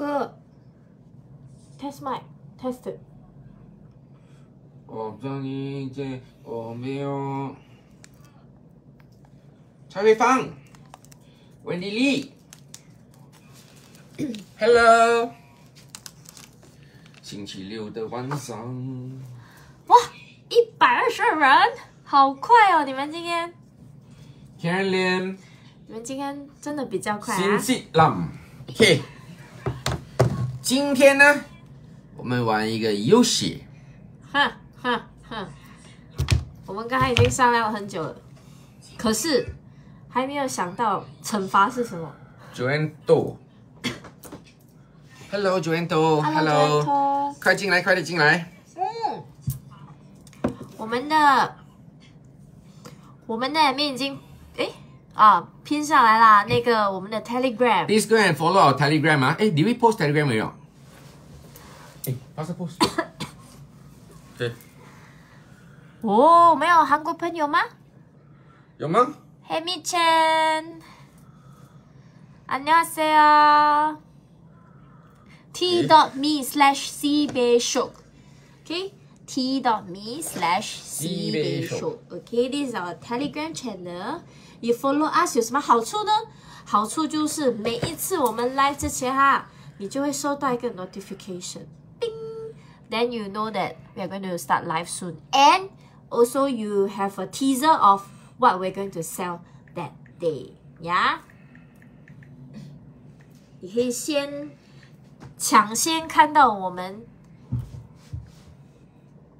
哥，test my test。我终于见我没有蔡慧芳，Wendy Hello. 星期六的晚上，哇，一百二十二人，好快哦！你们今天，Karen，你们今天真的比较快啊，新西兰，OK。今天呢，我们玩一个游戏，哼哼哼，我们刚才已经商量了很久了，可是还没有想到惩罚是什么。Joanto。Hello，Joanto，Hello，Hello，快进来，快点进来。嗯，我们的我们的面已经诶啊拼上来啦，那个我们的 Telegram。Please go and follow our Telegram 啊！哎，你会 post Telegram 没有？哎，发射 post。对，哦，我们有韩国朋友吗？有吗？ 해미 chen 안녕하세요. t.me slash cbeishok. Okay? t.me slash cbeishok. Okay, this is our Telegram channel. You follow us 有什么好处呢？好处就是每一次我们 live 之前哈，你就会收到一个 notification. Then you know that we are going to start live soon. And also you have a teaser of what we're going to sell that day. Yeah? 你可以先抢先看到我们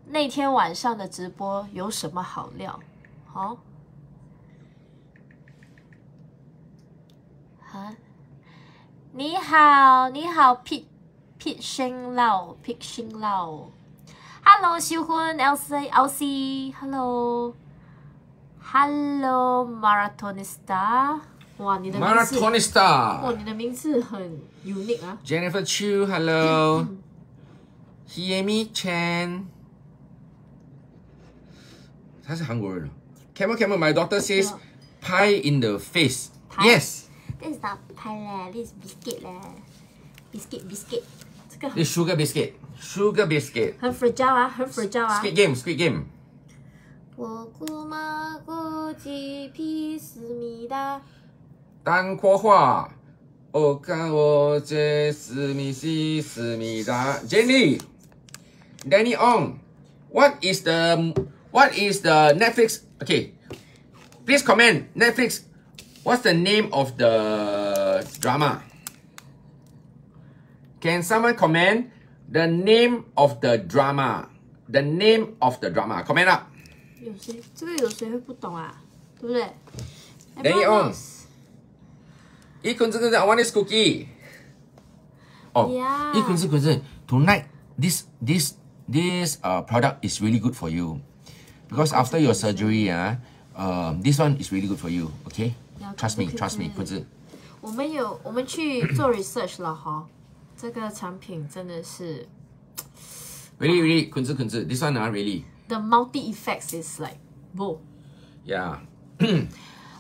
那天晚上的直播有什么好料，好、啊，你好，你好，Pete Pete 星lau，Pete 星lau，Hello 秀芬，Elsie Elsie，Hello。Hello Marathonista，哇，你的名字，哇， Marathonista。你的名字很 unique 啊。 Jennifer Chu，Hello。Hiemi Chan。他是韩国人。Camel Camel, my doctor says pie in the face. Pie? Yes. This is not pie 咧，this is biscuit 咧，biscuit biscuit， 这个很 This sugar biscuit. Sugar biscuit. 很 fragile 啊，很 fragile 啊。 Squid game, squid game. 我姑妈过几批思密达，蛋扩化。我看我这思密西思密达。Jenny, Danny Ong, what is the what is the Netflix? Okay, please comment Netflix. What's the name of the drama? Can someone comment the name of the drama? The name of the drama. Comment up. 有谁这个有谁会不懂啊？对不对 Danny Everyone Ong knows. 一坤这个 I want this cookie. Oh, Yeah. 一坤是坤是 tonight this this this uh product is really good for you because after your surgery ah, um this one is really good for you. Okay, Yeah, trust me, 坤子 trust me，坤子坤子。我们有我们去做 research 了哈， 这个产品真的是 Really, really, 坤子坤子，this one ah really. the multi effects is like whoa。 Yeah.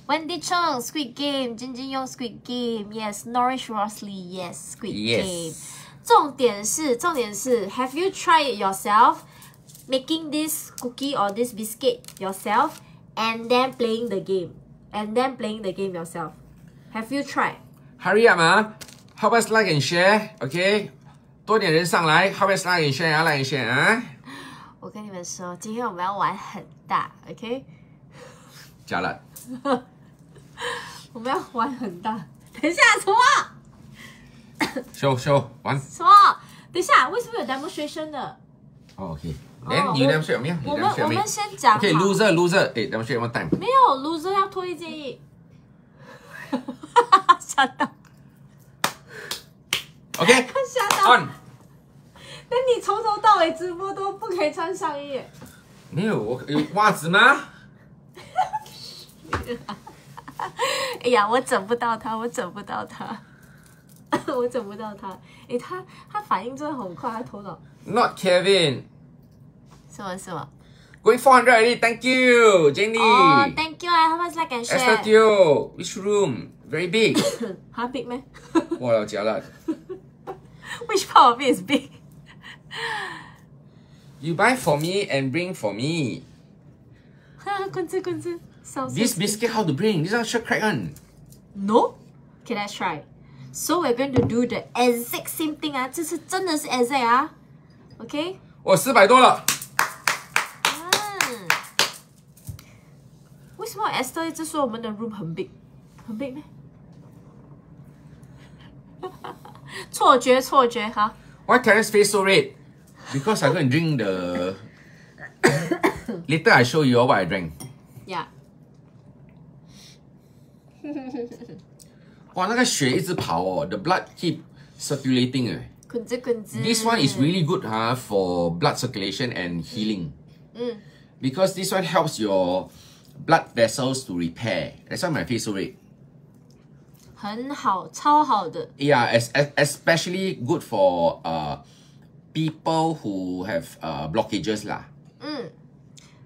Wendy Chong, Squid Game, Jin Jin Yong, Squid Game, yes, Norris Rosley, yes, Squid Yes. Game. 重点是，重点是，Have you tried it yourself, making this cookie or this biscuit yourself, and then playing the game, and then playing the game yourself? Have you tried? Hurry up 啊 ！Help us like and share, OK？多点人上来，Help us like and share 啊，like and share 啊！我跟你们说，今天我们要玩很大，OK？加了，我们要玩很大。等一下，什么？秀秀完。什么？等一下，为什么有 demonstration 的？哦，OK。哦 Then you 我们我们先讲好。OK loser loser，哎，demonstrate one time。没有，loser 要脱衣建议。吓到，OK 吓到。on。那你从头到尾直播都不可以穿上衣。没有，我有袜子吗？哎呀，我整不到他，我整不到他，我整不到他。哎，他他反应真的很快，他头脑 Not Kevin。什么什么？Going 400 already. Thank you, Jenny. 哦、t h a n k you 啊，How much like and Esther share？Teo. Which room? Very big. 哈 big 咩？哇，加了。Which part of it is big? You buy for me and bring for me. 棍子棍子，so This sexy. biscuit how to bring? This one sure crack one. No? Okay, let's try. So we're going to do the exact same thing 啊，这是真的是 exact 啊。OK？我四百多了。嗯，为什么 Esther 一直说我们的 room 很 big？很 big 咩？ 错觉，错觉，好。 Why Terence face so red? Because I go and drink the. Later I show you all what I drank. Yeah. 哇，那个血一直跑哦，the blood keep circulating 哎。滚子滚子。 This one is really good huh, for blood circulation and healing. 嗯 Because this one helps your blood vessels to repair. That's why my face so red. 很好，超好的。Yeah, es- es- especially good for uh people who have uh blockages 啦，嗯，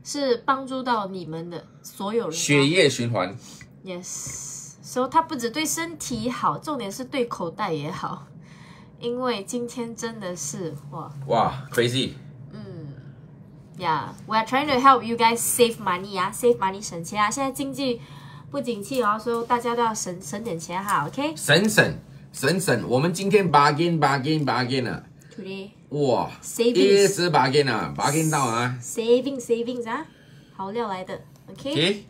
是帮助到你们的所有人。血液循环。Yes，所以它不止对身体好，重点是对口袋也好。因为今天真的是哇哇，crazy！嗯，Yeah，we are trying to help you guys save money 啊，save money 省钱啊。现在经济不景气哦，所以大家都要省省点钱哈。OK，Today、省省省省，我们今天 bargain bargain bargain 啊，哇，Savings。一直 bargain 啊，bargain 到啊。Saving savings 啊，好料来的。OK，OK，、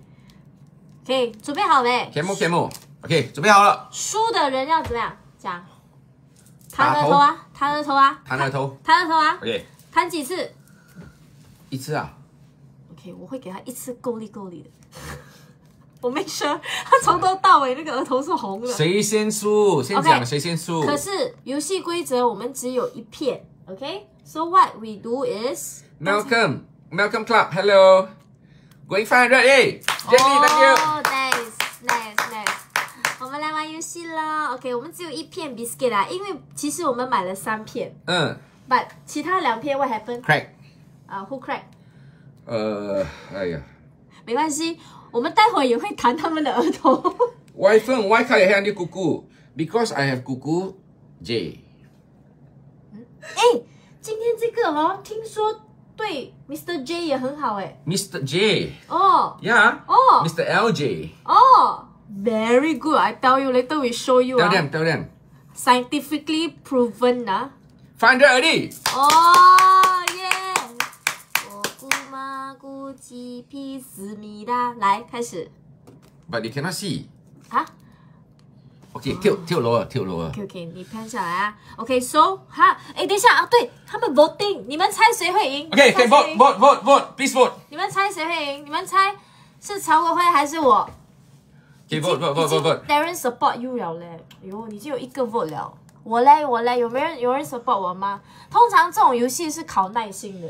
，OK，准备好没？camo camo，OK，准备好了，输的人要怎么样？讲，弹额头啊，弹额头啊，弹额头。弹额头啊，，OK，弹几次？一次啊，？OK，我会给他一次够力够力的。我没说，他从头到尾那个额头是红的。谁先输？先讲谁先输。可是游戏规则我们只有一片，OK？So、what we do is Malcolm Malcolm Club Hello Going 500 eh Jenny thank you 哦，nice nice nice。我们来玩游戏了，OK？我们只有一片 biscuit 啊，因为其实我们买了三片嗯，but 其他两片 what happened？Crack 啊、w h o crack？呃哎呀没关系，我们待会儿也会弹他们的额头。 Why phone Why can't I have Kuku Because I have Kuku J 哎，今天这个哦，听说对 Mr. J 也很好哎。 Mr. J 哦 Yeah 哦 Mr. LJ 哦，very good。I tell you later we show you Tell 啊 them Tell them scientifically proven 啊。 500 already 哦耶！我姑 鸡皮思密达，来开始 But you cannot see 啊。Okay 跳跳楼啊跳楼啊 OK OK，你拍下来啊。OK，so、哈，哎，等一下啊，对他们 voting，你们猜谁会赢谁 vote 你们猜谁会赢？你们猜是曹国辉还是我？Okay vote vote vote vote vote Darren support you 了嘞，哟，你就有一个 vote 了。我嘞，我嘞，有没有人有人 support 我吗？通常这种游戏是考耐心的，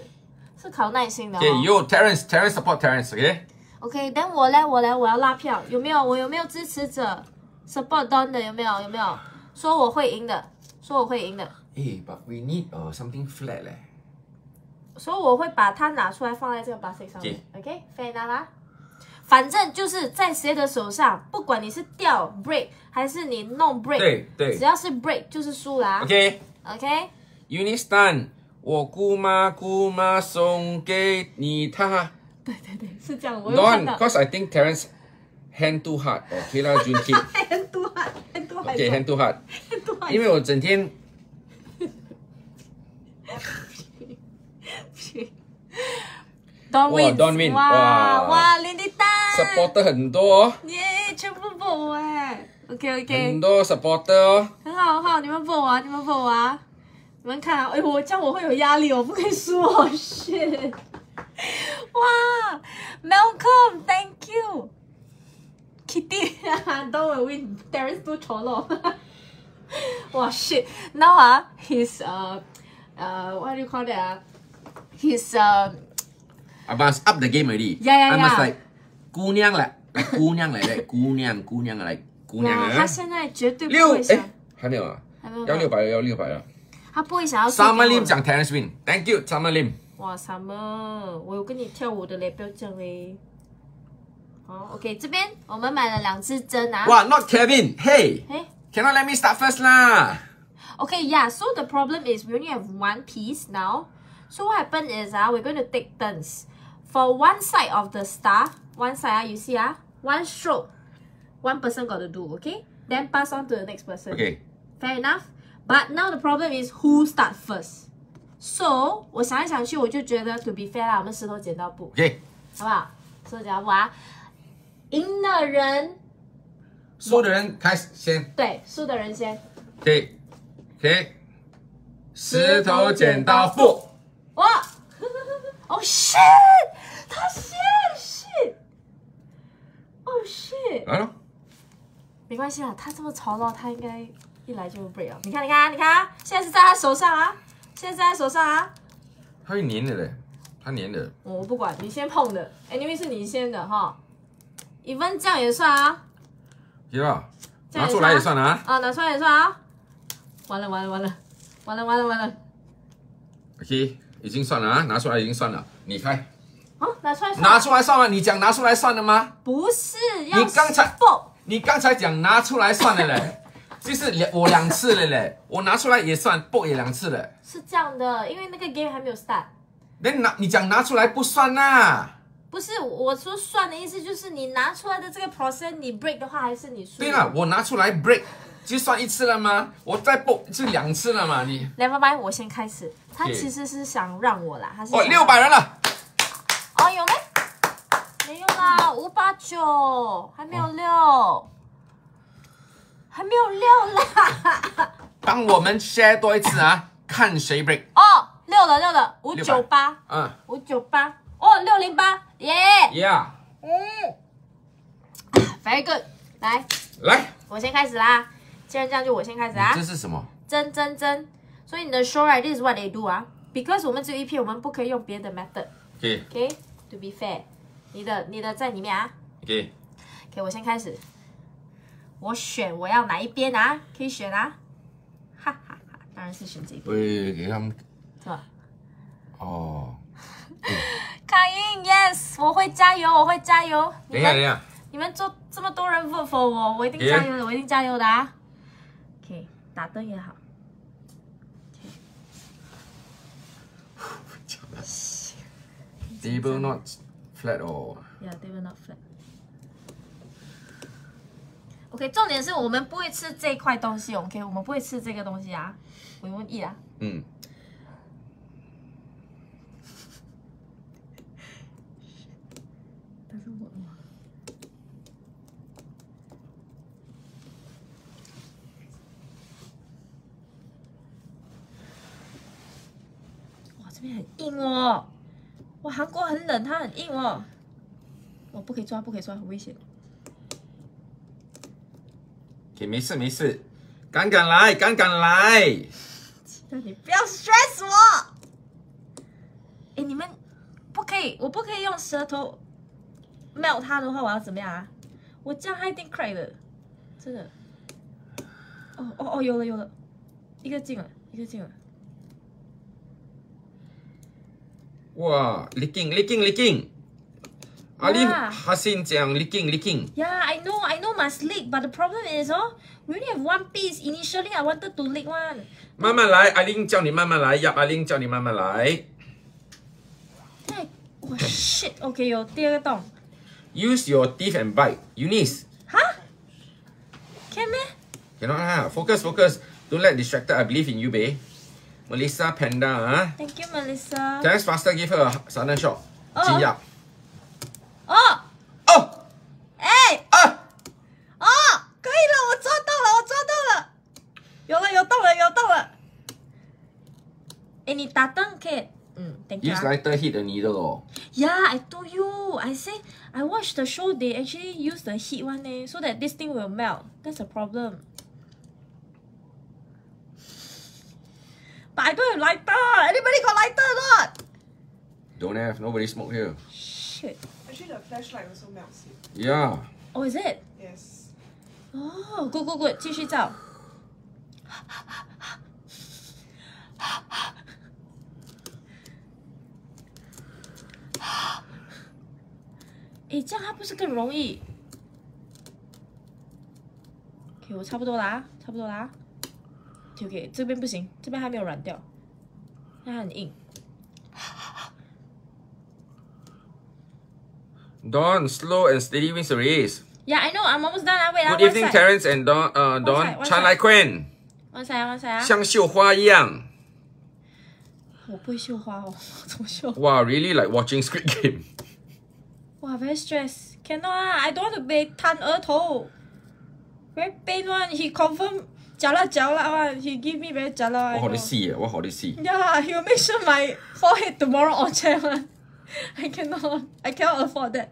是考耐心的、哦。Okay you Terence Terence support Terence Okay OK，等我嘞，我嘞，我要拉票，有没有？我有没有支持者 support Don 的？有没有？有没有？说我会赢的，说我会赢的，Hey but we need uh, something flat 嘞说我会把它拿出来放在这个 basket 上面。OK，fair、enough 啊。反正就是在谁的手上，不管你是掉 break 还是你弄 break，对对只要是 break 就是输啦。Okay OK，Unistan，我姑妈姑妈送给你她。对对对，是这样，我有看 Don't, 到。cause I think Terence hand too hard. Okay 啦，Jun Kid. 很多汗，很多汗，Okay, hand too hard. Hand too hard. 因为我整天 Don 哇 win，Don win，哇哇哇，连你蛋 supporter 很多哦，耶，全部我哎，OK 很 OK，多 supporter 哦。很好很好，你们我啊，你们我啊，你们看啊，哎，我这样我会有压力，我不可以输哦，shit，哇，Malcolm，thank you。Kitty, Don will win. Terence too cholo. wow, shit. Now, ah, he's uh, uh, what do you call that? ah? He's uh, I must up the game already. Yeah, yeah, I must yeah. like 姑娘来，来姑娘来，来姑娘姑娘来，姑娘哇，啊他。现在绝对不六会想哎，，还没有啊还没有，要六百了，要六百了。 他不会想要输 Summer 给我 Lim 讲 Terence win，Thank you Summer Lim。哇，Summer，我有跟你跳舞的嘞，不要这样嘞。好，OK，这边我们买了两支针啊。哇，Not Kevin，Hey，哎， cannot let me start first 啦。 Okay, yeah. So the problem is we only have one piece now. So what happened is uh, we're going to take turns. For one side of the star, one side, uh, you see, uh, one stroke, one person got to do, okay? Then pass on to the next person. Okay. Fair enough. But now the problem is who start first. So 我想来想去，我就觉得 to be fair 啦，我们石头剪刀布，Okay. 好不好？石头剪刀布啊，赢的人输的人开始先。对，输的人先。Okay. 石头剪刀布。哇！，Oh shit！他先 shit！哦 shit！来了。没关系啦，他这么吵闹，他应该一来就 break 了。你看，你看，你看，现在是在他手上啊，现在在他手上啊。他会粘的嘞，他粘的。我不管，你先碰的，anyway 是你先的哈。一分这样也算啊，对啊？拿出来也算啊。啊，拿出来也算啊。完了完了完了，完了完了完了，OK，已经算了啊，拿出来已经算了。你开，啊，拿出来算。拿出来算了。你讲拿出来算了吗？不是要你刚才不你刚才讲拿出来算了嘞，就是两我两次了嘞，我拿出来也算，不也两次了。是这样的，因为那个 game 还没有 start。那拿你讲拿出来不算呐、不是我说算的意思，就是你拿出来的这个 process，你 break 的话还是你输。对了，我拿出来 break 就算一次了吗？我再不就两次了嘛？你 Never mind，我先开始。他其实是想让我啦，他是哦六百人了，哦有没？没有啦，五八九还没有六，还没有六啦。帮我们 share 多一次啊，看谁 break。哦，六了六了，五九八。嗯。五九八。哦六零八。耶，，Yeah，嗯，very good，来，来，我先开始啦。既然这样，就我先开始啊。这。是什么？真真真，所以你的 show right this is what they do 啊，because 我们只有一篇，我们不可以用别的 method。OK OK，to、be fair，你的你的在里面啊。OK，OK，我先开始，我选我要哪一边啊？可以选啊，哈哈哈，当然是选这一边，喂，给他们是吧？哦。卡英，yes，我会加油，我会加油。你等一下，等一下，你们做这么多人 vote for 我，我一定加油的，我一定加油的啊。OK，打灯也好。table not flat 哦。Yeah, they will not flat. OK，重点是我们不会吃这一块东西，OK，我们不会吃这个东西啊。我问一啊，嗯，但是我哇，这边很硬哦。哇，韩国很冷，它很硬哦。我不可以抓，不可以抓，很危险。OK，没事没事，敢敢来，敢敢来。那你不要 stress 我。哎，你们不可以，我不可以用舌头 melt 它的话，我要怎么样啊？我这样它一定 crack 的，真的。哦哦哦，有了有了，一个进了，一个进了。哇，leaking leaking leaking。阿丽哇哈信讲 leaking leaking。 Yeah, I know, I know must lick, but the problem is, oh, we only have one piece. Initially, I wanted to lick one. 慢慢来，阿玲叫你慢慢来，要阿玲叫你慢慢来。太，哇 shit. OK，有第二个洞。 Use your teeth and bite. Eunice. 哈？Can 咩？ Cannot lah. Focus, focus. Don't let distracted. I believe in you, babe. Melissa Panda, ah. Thank you, Melissa. Terence faster give her a sudden shock. Oh. 惊讶。 哦，哦哎。啊！哦，可以了，我抓到了，我抓到了，有了，有动了，有动了。哎，你打灯可以，嗯，Thank you 啊。 Use lighter hit the needle 哦。 Yeah, I told you. I say I watched the show. They actually use the heat one eh, so that this thing will melt. That's the problem. But I don't have lighter. Anybody got lighter or not? Don't have. Nobody smoke here. Shit. Actually, the flashlight also melts it. Yeah. Oh, is it? Yes. Oh, good, good, good. 继续照。诶，这样它不是更容易？OK，我差不多啦，差不多啦。OK，这边不行，这边还没有软掉，它很硬。Don, slow and steady wins the race. Yeah, I know. I'm almost done. Ah, wait, ah, Good one evening, side. Terence and Don. Uh, side, Don, one Chan side. Lai Quen. One side, one side 啊。像绣花一样。我不会绣花哦，怎么绣？ Wow, really like watching Squid Game. 哇，very stress. Cannot 啊，I don't want to be 摊额头。Very pain one. He confirm 嚼了嚼了 one. He give me very 嚼了。我好的戏耶，我好的戏。 Yeah, he will make sure my forehead tomorrow all check one. I cannot. I cannot afford that.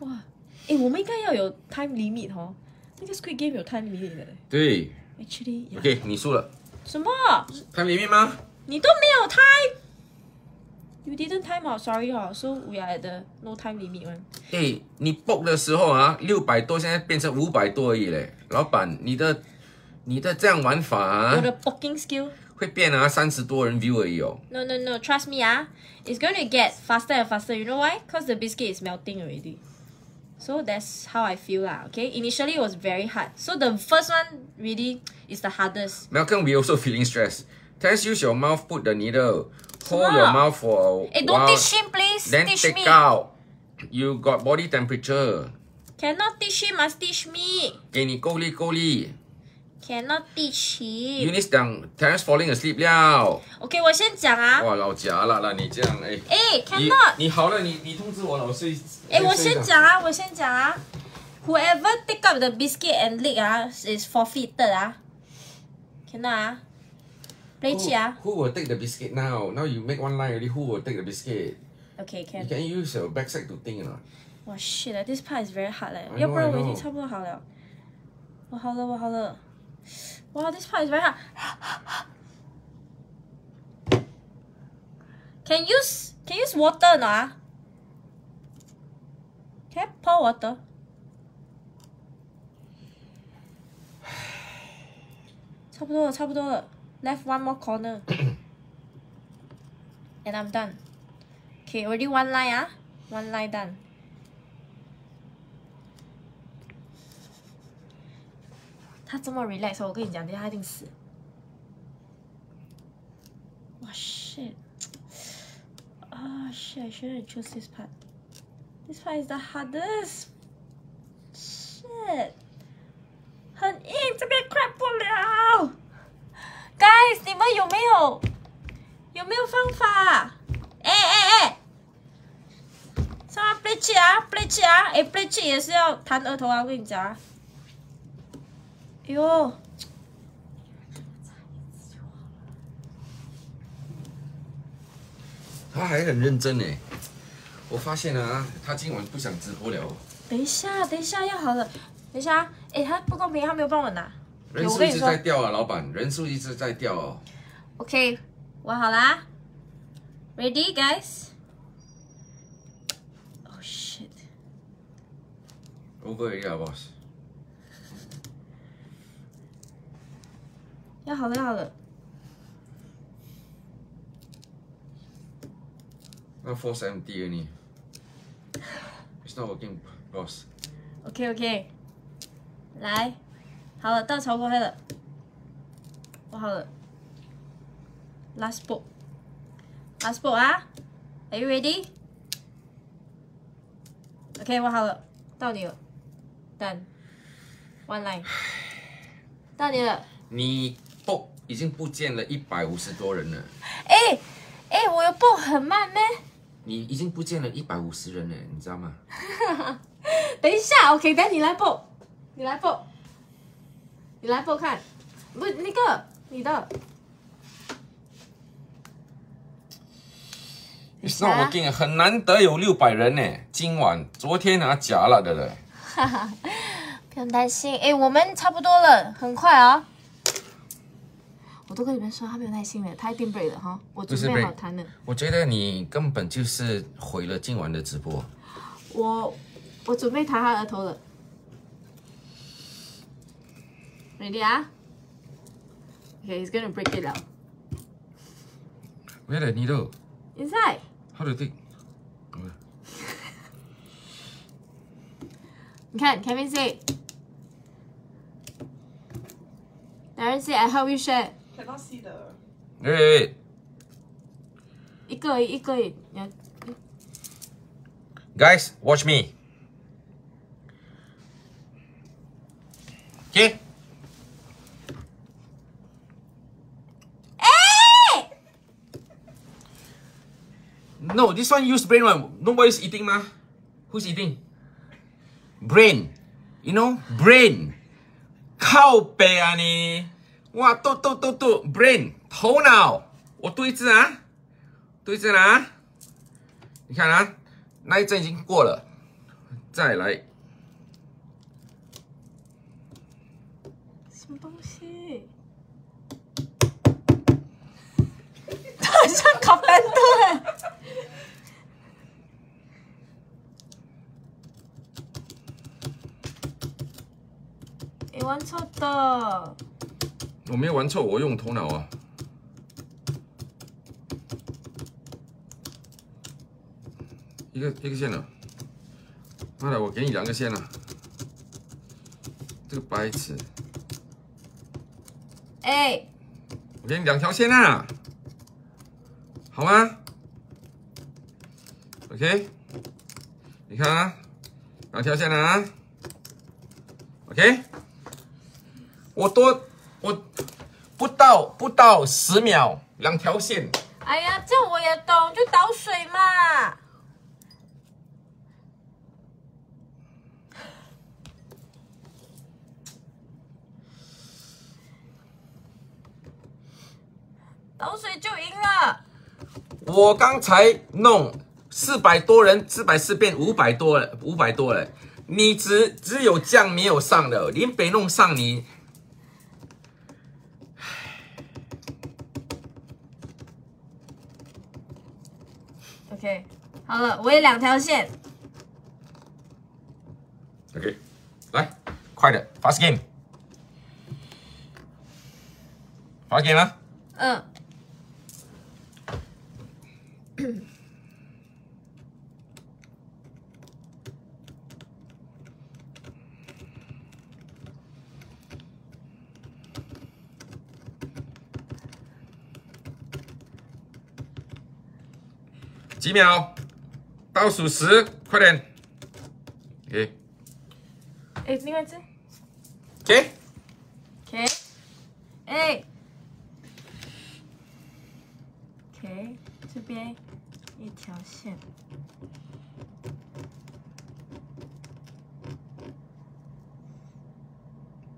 哇，诶，我们应该要有 time limit 哦。那个 Squid Game 有 time limit 的嘞。对 Actually，、yeah. ，OK，你输了。什么？ time limit 吗？你都没有 time。You didn't time out, sorry 哦。So we are at the no time limit one. 哎，你 book 的时候啊，六百多，现在变成五百多而已嘞。老板，你的 你的这样玩法啊我，的 booking skill. 会变啊，三十多人 view 而已哦。 No, no, no. Trust me, ah. It's going to get faster and faster. You know why? Because the biscuit is melting already. So that's how I feel lah. Okay. Initially it was very hard. So the first one really is the hardest. Malcolm, we also feeling stressed. Test use your mouth, put the needle, hold 什么 your mouth for a Hey, don't while, teach him, please. then teach take me. out. You got body temperature. Cannot teach him, must teach me. 给你够力够力。 Cannot teach him. Eunice 讲 Terence falling asleep 了。 OK，我先讲啊。哇，老假了啦，你这样哎。哎你，cannot。你好了，你你通知我了，我睡。哎，我睡先。讲啊，我先讲啊。Whoever take up the biscuit and lick 啊，is forfeited 啊。Cannot 啊。play Who, 气啊。 who will take the biscuit now? Now you make one line already. Who will take the biscuit? OK You can。 can use your backside to think or not? 哇 shit 啊，this part is very hard 嘞 I，know, 要不然 I 我已经 know. 差不多好了。我好了，我好了。 Wow, this part is very hard. can use can use water no? Ah? Can I pour water? Left one more corner. and I'm done. Okay, already one line ah. One line done. 他这么 relax，我跟你讲，等下他一定死。哇 shit！啊、shit！I shouldn't choose this part. This part is the hardest. Shit！很硬，这边快不了。Guys，你们有没有有没有方法？哎哎哎！上来 play 气啊，play 气啊！哎，play 气也是要弹额头啊，我跟你讲啊。哎呦，他还很认真呢。我发现啊，他今晚不想直播了。等一下，等一下要好了，等一下啊，哎，他不公平，他没有帮我拿。人数一直在掉啊，老板，人数一直在掉哦。OK，我好啦，Ready guys？Oh shit！Over 了，boss。要好了，要好了。那 force empty 了你。It's not working, boss. OK OK，来，好了，到潮过黑了，我好了。Last book。Last book 啊，Are you ready? OK，我好了，到你了，Done。One line。到你了。你已经不见了一百五十多人了，哎哎，我的 book 很慢咩？你已经不见了一百五十人了，你知道吗？等一下，OK，等你来 book，你来 book，你来 book 看，不，那个你的。It's not working，啊很难得有六百人呢。今晚、昨天啊假了的嘞。哈哈，不用担心，哎，我们差不多了，很快啊。我都跟你们说，他没有耐心了，他一定 break 了哈，我准备好弹了。我觉得你根本就是毁了今晚的直播。我我准备弹他额头了。Ready 啊？Okay, he's gonna break it out Where the needle? inside. How to take? 你看，Kevin say，达人 say I help you share，Cannot see the. 喂喂喂一个而已一个而已，你要，Guys watch me。Okay. 哎， No, this one use brain one. Nobody's eating 吗？Who's eating? Brain. You know, brain. 靠背啊你！ 哇，嘟嘟嘟嘟，brain 头脑。我读一次啊，读一次啊。你看啊，那一阵已经过了，再来。什么东西？它很像烤蛋对。你玩错的，我没有玩错，我用头脑啊。一个一个线了，妈的，我给你两个线了，这个白痴，哎，我给你两条线啊，好吗？OK，你看啊，两条线了啊，OK，我多我不到不到十秒，两条线。哎呀，这我也懂，就倒水嘛。倒水就赢了。我刚才弄四百多人，四百四变五百多了，五百多人。你只只有降没有上的，林北弄上你。OK，好了，我有两条线。OK，来，快点，fast game，fast game 啊！嗯，几秒？倒数十，快点。OK，OK，、哎，另外一只。OK，OK，哎，OK，这边一条线。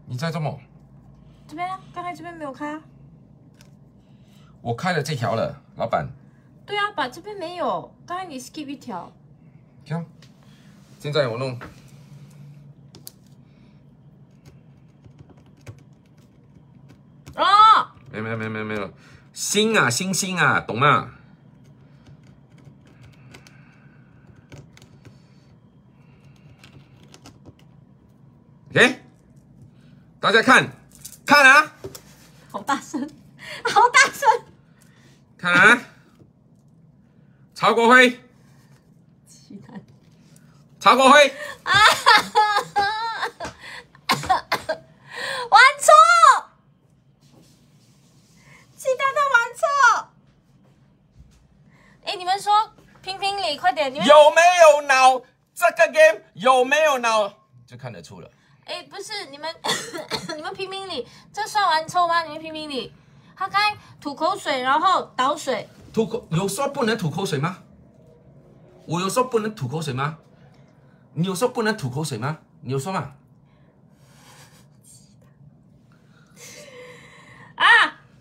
你在做梦？这边啊，刚才这边没有开啊。我开了这条了，老板。对啊，把这边没有，刚才你 skip 一条。行，现在我弄。哦，没有没有没有没有没有，星啊星星啊，懂吗？OK，大家看，看啊，好大声，好大声！看啊，曹国辉，鸡蛋。曹国辉，玩错，鸡蛋他玩错。哎，你们说评评理，快点！你们有没有脑？这个 game 有没有脑？就看得出了。哎，不是你们，你们评评理，这算玩错吗？你们评评理。他刚才吐口水，然后倒水，吐口有说不能吐口水吗？我有说不能吐口水吗？你有说不能吐口水吗？你有说吗？啊，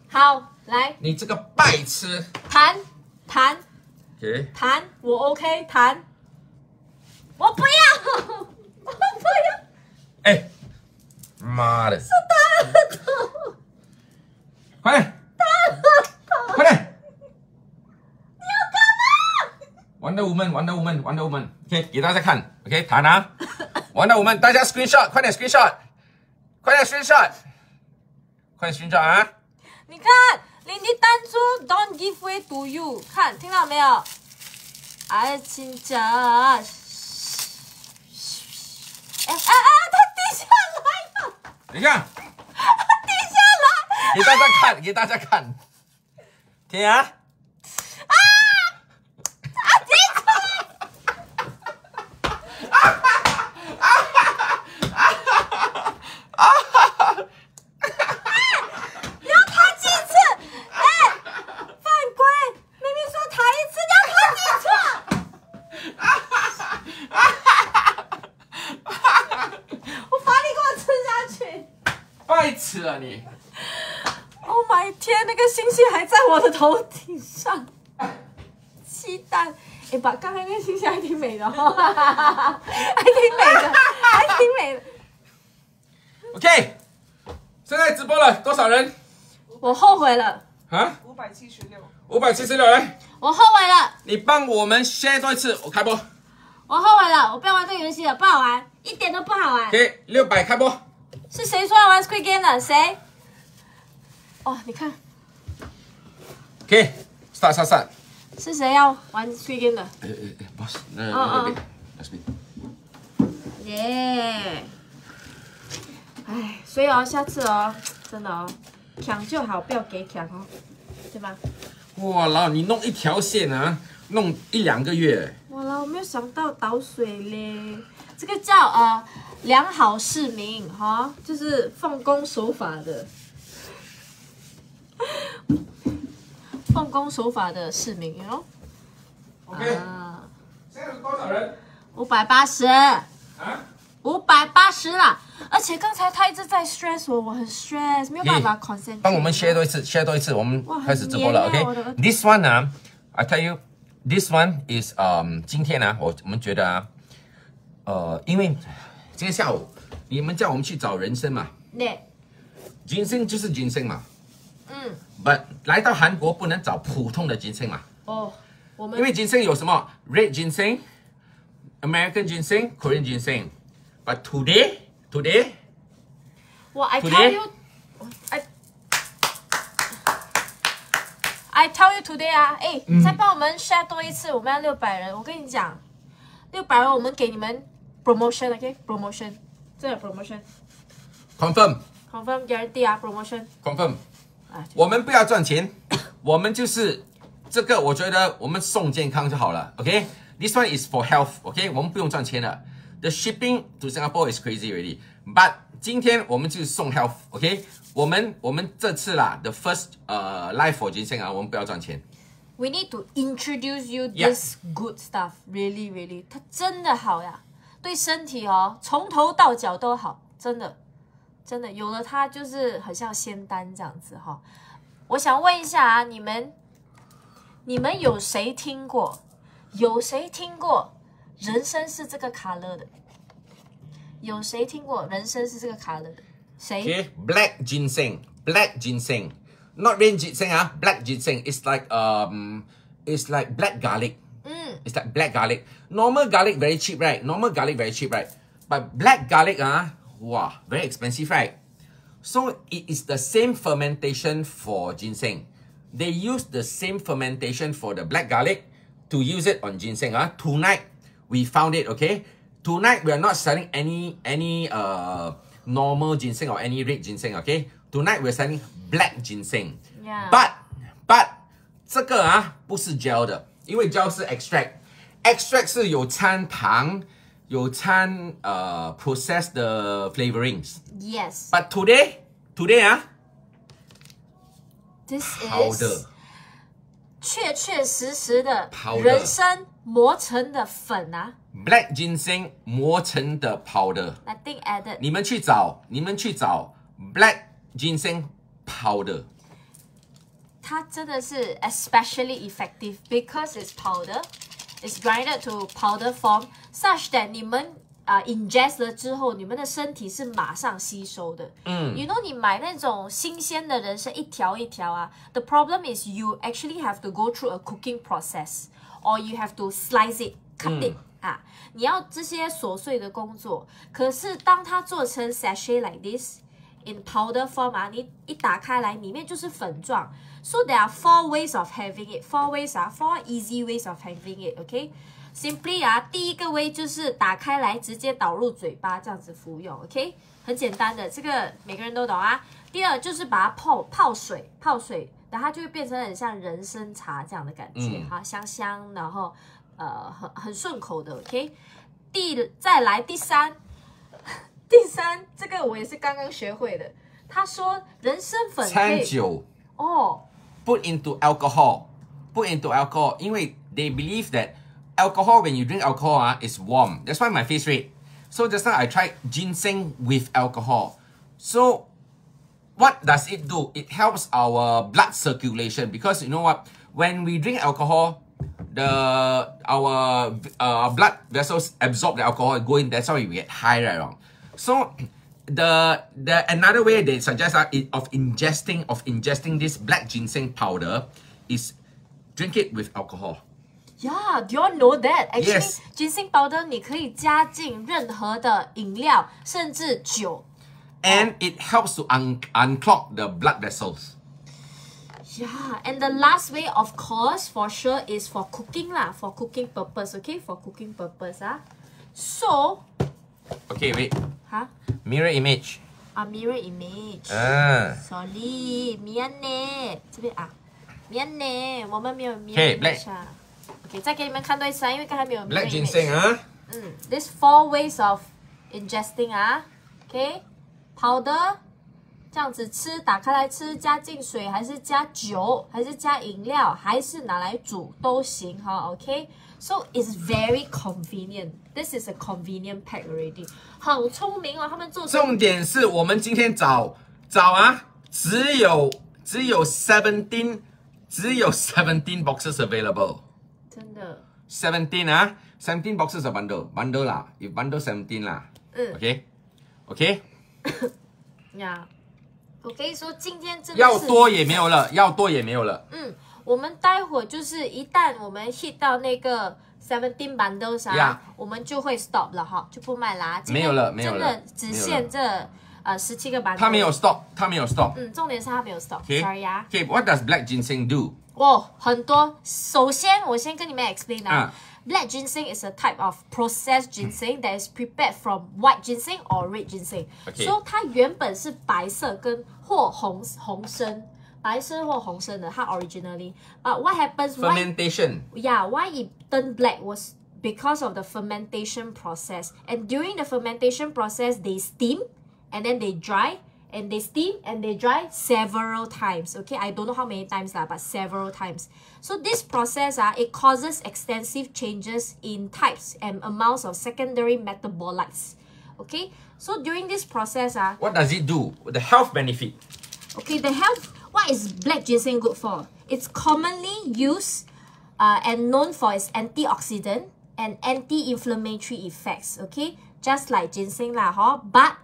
好，来你这个败痴弹弹弹，我 OK 弹，我不要，我不要，哎，妈的！快点，快点！你要干嘛？玩的 woman，玩的 woman，玩的 woman，OK，给大家看，OK，弹啊！玩的 woman，大家 screenshot，快点 screenshot，快点 screenshot，快点 screenshot 啊！你看，林地弹珠 Don't give way to you，看听到没有？爱情家，哎哎哎，它滴下来了，等一下，滴下来。给大家看，给大家看。听啊！你要弹几次？哎，犯规！明明说弹一次，你要弹几次？我罚你给我 吃下去。白痴啊你！Oh my 天，那个星星还在我的头顶上，鸡蛋。哎，把刚才那个星星还挺美的哈、哦，还挺美的，还挺美的。OK，现在直播了多少人我后悔了，啊？五百七十六，五百七十六人，我后悔了，你帮我们 share 多一次，我开播。我后悔了，我不要玩这个游戏了，不好玩，一点都不好玩。OK，六百开播。是谁说要玩 Squid Game 的？谁？哦，你看 OK，start start start。是谁要玩 Squid Game 的？哎哎哎，boss，那嗯那嗯边，那边。耶！哎，所以哦，下次哦，真的哦，抢就好，不要给抢哦，对吧？哇，老你弄一条线啊，弄一两个月。哇啦，我没有想到倒水嘞，这个叫呃良好市民哈，就是奉公守法的，奉公守法的市民哟。OK，啊，现在是多少人？五百八十，啊？五百八十啦！而且刚才他一直在 stress 我，我很 stress，没有办法 concentrate。帮我们 share 多一次，share 多一次，我们开始直播了。OK，this one 呢，I tell you，this one is 嗯，今天呢，我我们觉得啊，呃，因为今天下午你们叫我们去找人参嘛对，，ginseng 就是 ginseng 嘛嗯，，but 来到韩国不能找普通的 ginseng 嘛，哦，我们因为 ginseng 有什么 red ginseng、American ginseng、Korean ginseng。But today, today, 我 I Today？tell you, I I tell you today 啊，哎，嗯再帮我们 share 多一次，我们要六百人。我跟你讲，六百人我们给你们 promotion，OK？promotion，这个 promotion confirm, confirm guarantee 啊，promotion。我们不要赚钱，我们就是这个，我觉得我们送健康就好了。OK，this、one is for health。OK，我们不用赚钱了。The shipping to Singapore is crazy already。But 今天我们就是送 health。OK，我们我们这次啦，the first 呃、life for ginseng 啊，我们不要赚钱。We need to introduce you this good stuff. Really, really，它真的好呀，对身体哦，从头到脚都好，真的，真的有了它就是很像仙丹这样子哈、我想问一下啊，你们，你们有谁听过？有谁听过人参是这个卡勒的？有谁听过人参是这个卡勒的？谁 OK，black、ginseng，black ginseng，not red ginseng 啊，black ginseng，it's like um it's like black garlic。嗯，It's like black garlic. Normal garlic very cheap, right? Normal garlic very cheap, right? But black garlic, ah, wow, very expensive, right? So it is the same fermentation for ginseng. They use the same fermentation for the black garlic to use it on ginseng. Ah, tonight we found it. Okay, tonight we are not selling any any uh normal ginseng or any red ginseng. Okay, tonight we're selling black ginseng. Yeah. But but 这个啊不是 gel 的，因为 gel 是 extract，extract 是有掺糖， 有掺呃 processed 的 flavorings。 Yes, But today today 啊 this 好 is 的确确实实的 Powder 人参磨成的粉啊 black ginseng 磨成的 powder， ，nothing added。你们去找你们去找 black ginseng powder。它真的是 especially effective because it's powder, it's grinded to powder form Such that 你们啊、ingest 了之后，你们的身体是马上吸收的。嗯 You know 你买那种新鲜的人参一条一条啊，the problem is you actually have to go through a cooking process or you have to slice it, cut it、啊，你要这些琐碎的工作。可是当它做成 sachet like this in powder form 啊，你一打开来，里面就是粉状。So there are four ways of having it. Four ways 啊，four easy ways of having it. Okay. Simply 啊，第一个 way 就是打开来直接导入嘴巴这样子服用，OK，很简单的，这个每个人都懂啊。第二就是把它泡泡水，泡水，然后它就会变成很像人参茶这样的感觉，嗯好香香，然后呃很很顺口的，OK。第再来第三，第三这个我也是刚刚学会的，他说人参粉可以餐酒哦。put into alcohol, put into alcohol. 因为 they believe that alcohol when you drink alcohol ah, is warm. That's why my face red. So just now I tried ginseng with alcohol. So what does it do? It helps our blood circulation because you know what? When we drink alcohol, the our uh, blood vessels absorb the alcohol, and go in. That's why we get high, right? Wrong. So the the another way they suggest uh, of ingesting of ingesting this black ginseng powder is drink it with alcohol. Yeah, do you all know that? Actually, Yes. ginseng powder 你可以加进任何的饮料，甚至酒。 And it helps to un- unclog the blood vessels. Yeah, and the last way, of course, for sure, is for cooking lah, for cooking purpose. Okay, for cooking purpose ah. So, Okay, wait. 哈 Mirror image. a mirror image. Ah. Sorry，mian 呢？这边啊，mian 呢？我们没有 mirror Okay, image 啊。 OK，再给你们看多一次啊，因为刚才没有 Black ginseng, ah. 嗯，this four ways of ingesting 啊，OK，powder 这样子吃，打开来吃，加进水，还是加酒，还是加饮料，还是拿来煮都行哈，OK。So it's very convenient. This is a convenient pack already. 好聪明哦，他们做重点是我们今天找找啊，只有只有 seventeen，只有 seventeen boxes available。真的，seventeen 啊，seventeen boxes of bundle bundle 啦，有 bundle seventeen 啦。嗯 OK OK，呀。我跟你说，今天真的要多也没有了，要多也没有了。嗯，我们待会儿就是一旦我们 hit 到那个 seventeen bundles 啊 Yeah 我们就会 stop 了哈，就不卖啦。没有了没有了真的只限这呃十七个 bundle。他没有 stop，他没有 stop。嗯，重点是他没有 stop。OK Sorry 啊。OK，what does black ginseng do？哦，很多。首先，我先跟你们 explain 啊。啊 Black ginseng is a type of processed ginseng that is prepared from white ginseng or red ginseng. Okay. So 它原本是白色跟或红红参，白色或红参的，它 originally. But what happens? Why fermentation。 yeah, why it turned black was because of the fermentation process. And during the fermentation process, they steam and then they dry and they steam and they dry several times. Okay, I don't know how many times lah, but several times. So this process ah, it causes extensive changes in types and amounts of secondary metabolites. Okay, so during this process ah, What does it do? The health benefit. Okay, the health. What is black ginseng good for? It's commonly used uh, and known for its antioxidant and anti-inflammatory effects. Okay, just like ginseng 啦，哈。But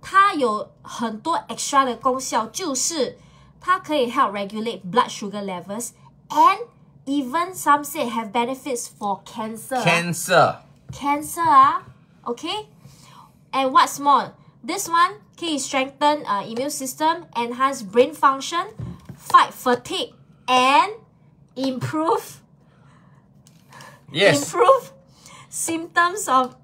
它有很多 extra 的功效，就是它可以 help regulate blood sugar levels and even some say have benefits for cancer. 啊 Cancer. cancer 啊，OK。And what's more, this one 可以 strengthen uh, immune system, enhance brain function, fight fatigue, and improve Yes. improve symptoms of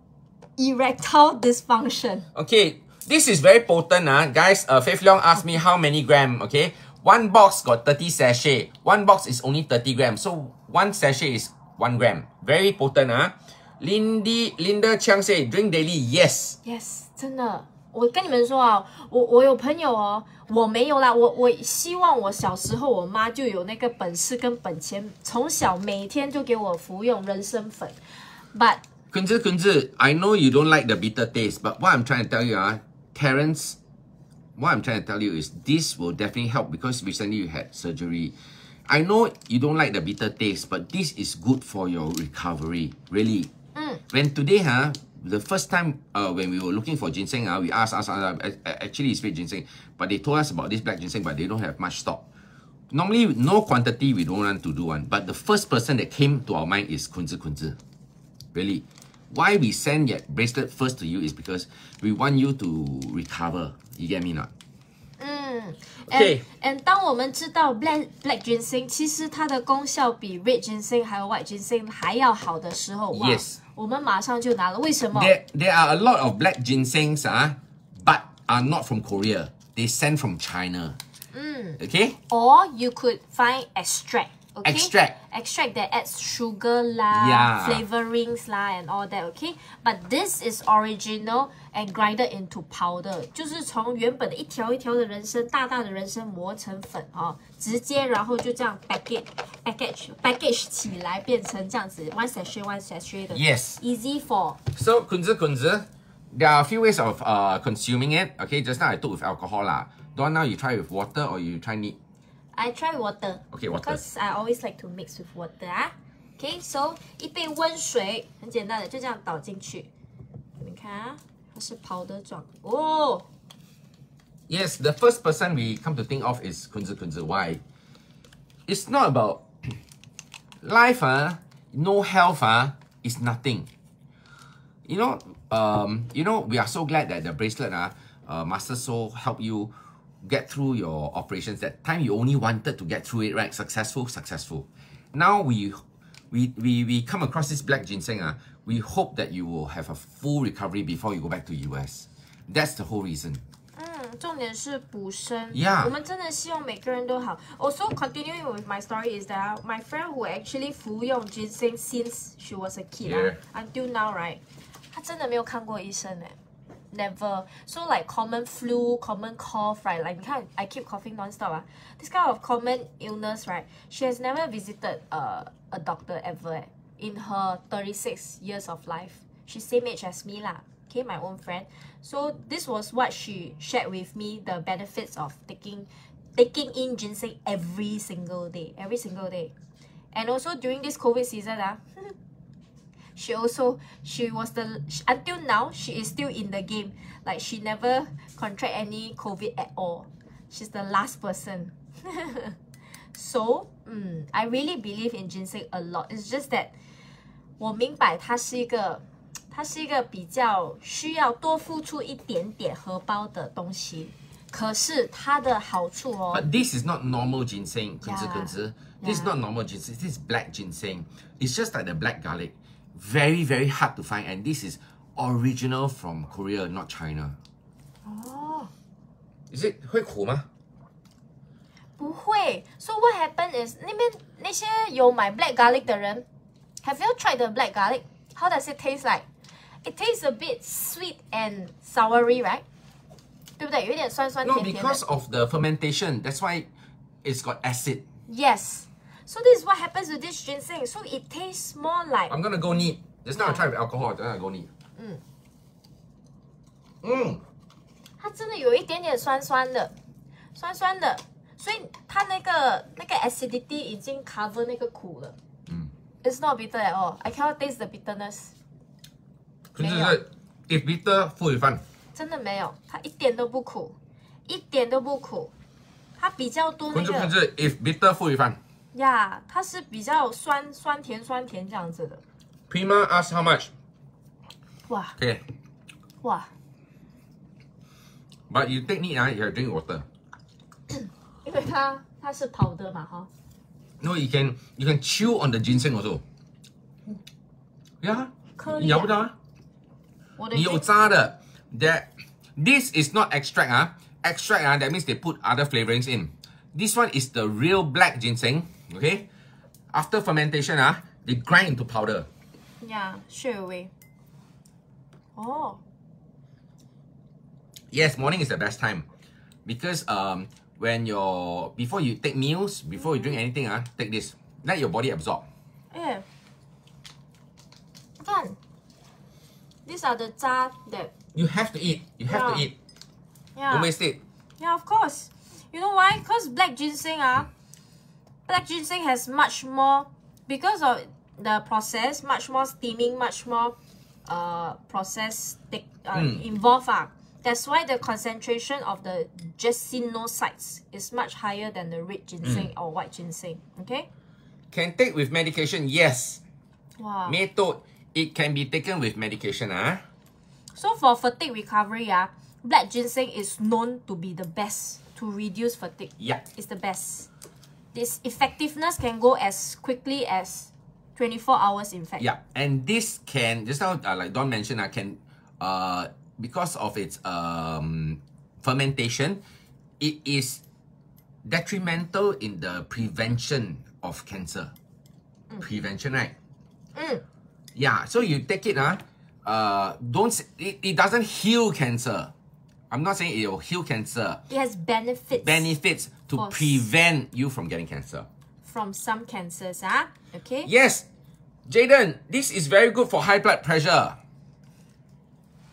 erectile dysfunction. Okay, this is very potent, ah, guys. Uh, Faith Leong asked me how many gram. Okay, one box got 30 sachet. One box is only 30 grams. So one sachet is one gram. Very potent, ah. Lindy Linda Chiang say drink daily. Yes. Yes，真的，我跟你们说啊，我我有朋友哦，我没有啦，我我希望我小时候我妈就有那个本事跟本钱，从小每天就给我服用人参粉，but Kunzi Kunzi, I know you don't like the bitter taste, but what I'm trying to tell you, ah, Terence, what I'm trying to tell you is this will definitely help because recently you had surgery. I know you don't like the bitter taste, but this is good for your recovery. Really. When today, huh, the first time uh, when we were looking for ginseng, uh, we asked, asked, asked, uh, actually it's red ginseng, but they told us about this black ginseng, but they don't have much stock. Normally, no quantity we don't want to do one, but the first person that came to our mind is Kunzi Kunzi. Really. Why we send that bracelet first to you is because we want you to recover. You get me not? 嗯 嗯 Okay. And, and 当我们知道 black black ginseng 其实它的功效比 red ginseng 还有 white ginseng 还要好的时候，哇 Yes 我们马上就拿了。为什么？ There, there are a lot of black ginsengs, ah, but are not from Korea. They sent from China. Okay? Or you could find extract. Okay? Extract. Extract that adds sugar lah, Yeah. flavorings lah, and all that. Okay, but this is original and grinded into powder，就是从原本的一条一条的人参，大大的人参磨成粉哦，直接然后就这样 package package package 起来，变成这样子 one sachet one sachet 的。 Yes. Easy for So, kunzi kunzi, there are a few ways of uh, consuming it. Okay, just now I took with alcohol lah. Don't now you try with water or you try neat. I try water. Okay, water. Because I always like to mix with water 啊。Okay, so 一杯温水，很简单的，就这样倒进去。你看啊，它是泡的状。哦， Yes, the first person we come to think of is kunzi kunzi. Why? It's not about life, ah. No health, ah, is nothing. You know, um, you know, we are so glad that the bracelet, ah, uh, Master Soul help you get through your operations. That time you only wanted to get through it, right? Successful, successful. Now we, we, we, we come across this black ginseng, ah. We hope that you will have a full recovery before you go back to US. That's the whole reason. 嗯，重点是补身。 Yeah 我们真的希望每个人都好。Also, continuing with my story is that my friend who actually 服用 ginseng since she was a kid Yeah. 啊 until now, right？她真的没有看过医生哎。 never. So like common flu, common cough, right? Like because I keep coughing nonstop. Ah. This kind of common illness, right? She has never visited uh, a doctor ever eh, in her 36 years of life. She's same age as me lah. Okay, my own friend. So this was what she shared with me, the benefits of taking taking in ginseng every single day. Every single day. And also during this COVID season, ah, she also she was the sh- until now she is still in the game. Like she never contract any COVID at all. She's the last person. so, mm, I really believe in ginseng a lot. It's just that 我明白它是一个，它是一个比较需要多付出一点点荷包的东西。可是它的好处哦， But this is not normal ginseng, kunzi Yeah. kunzi. This is Yeah. not normal ginseng. This is black ginseng. It's just like the black garlic. Very, very hard to find. And this is original from Korea, not China. 哦， Is it 会苦吗？不会。So what happened is 那边那些有买 black garlic 的人，Have you tried the black garlic? How does it taste like? It tastes a bit sweet and soury, right? 对不对？有一点酸酸 No, 甜甜的。 because of the fermentation. That's why it's got acid. Yes. So this is what happens with this ginseng. So it tastes more like I'm gonna go neat. Just now I try with alcohol, then I go neat. Mm. 它真的有一点点酸酸的，酸酸的，所以它那个那个 acidity 已经 cover 那个苦了。嗯 It's not bitter at all. I cannot taste the bitterness. 可是是 if bitter 付一饭。真的没有，它一点都不苦，一点都不苦。它比较多那可是可个是 if bitter 付一 饭。呀它是比较酸酸甜酸甜这样子的。 Prima asked how much. 哇 Okay. 哇， But you take neat, ah, you have to drink water. 因为它它是跑的嘛哈。 No, you can you can chew on the ginseng also. Yeah. 颗粒啊你咬不到啊？我的你有渣的。That this is not extract 啊，extract 啊，that means they put other flavorings in. This one is the real black ginseng. Okay? After fermentation, ah, they grind into powder. Yeah, straight away. Oh. Yes, morning is the best time. Because um when you're before you take meals, before you drink mm-hmm. anything, ah, take this. Let your body absorb. Yeah. Fun. These are the cha that you have to eat. You have yeah. to eat. Yeah. Don't waste it. Yeah, of course. You know why? Because black ginseng ah, black ginseng has much more because of the process, much more steaming, much more uh process take, uh, Mm. involved ah. That's why the concentration of the ginsenosides is much higher than the red ginseng or white ginseng. Okay? Can take with medication, yes. Wow. Method, it can be taken with medication, ah. So for fatigue recovery, ah, black ginseng is known to be the best to reduce fatigue. Yeah. It's the best. This effectiveness can go as quickly as 24 hours in fact. Yeah, and this can just now uh, like Don mentioned, I can uh because of its um fermentation, it is detrimental in the prevention of cancer. Prevention, right? Mm. Yeah, so you take it, uh, uh don't it, it doesn't heal cancer. I'm not saying it will heal cancer. It has benefits Benefits to prevent you from getting cancer. from some cancers. Ah, Okay? Yes, Jaden, this is very good for high blood pressure.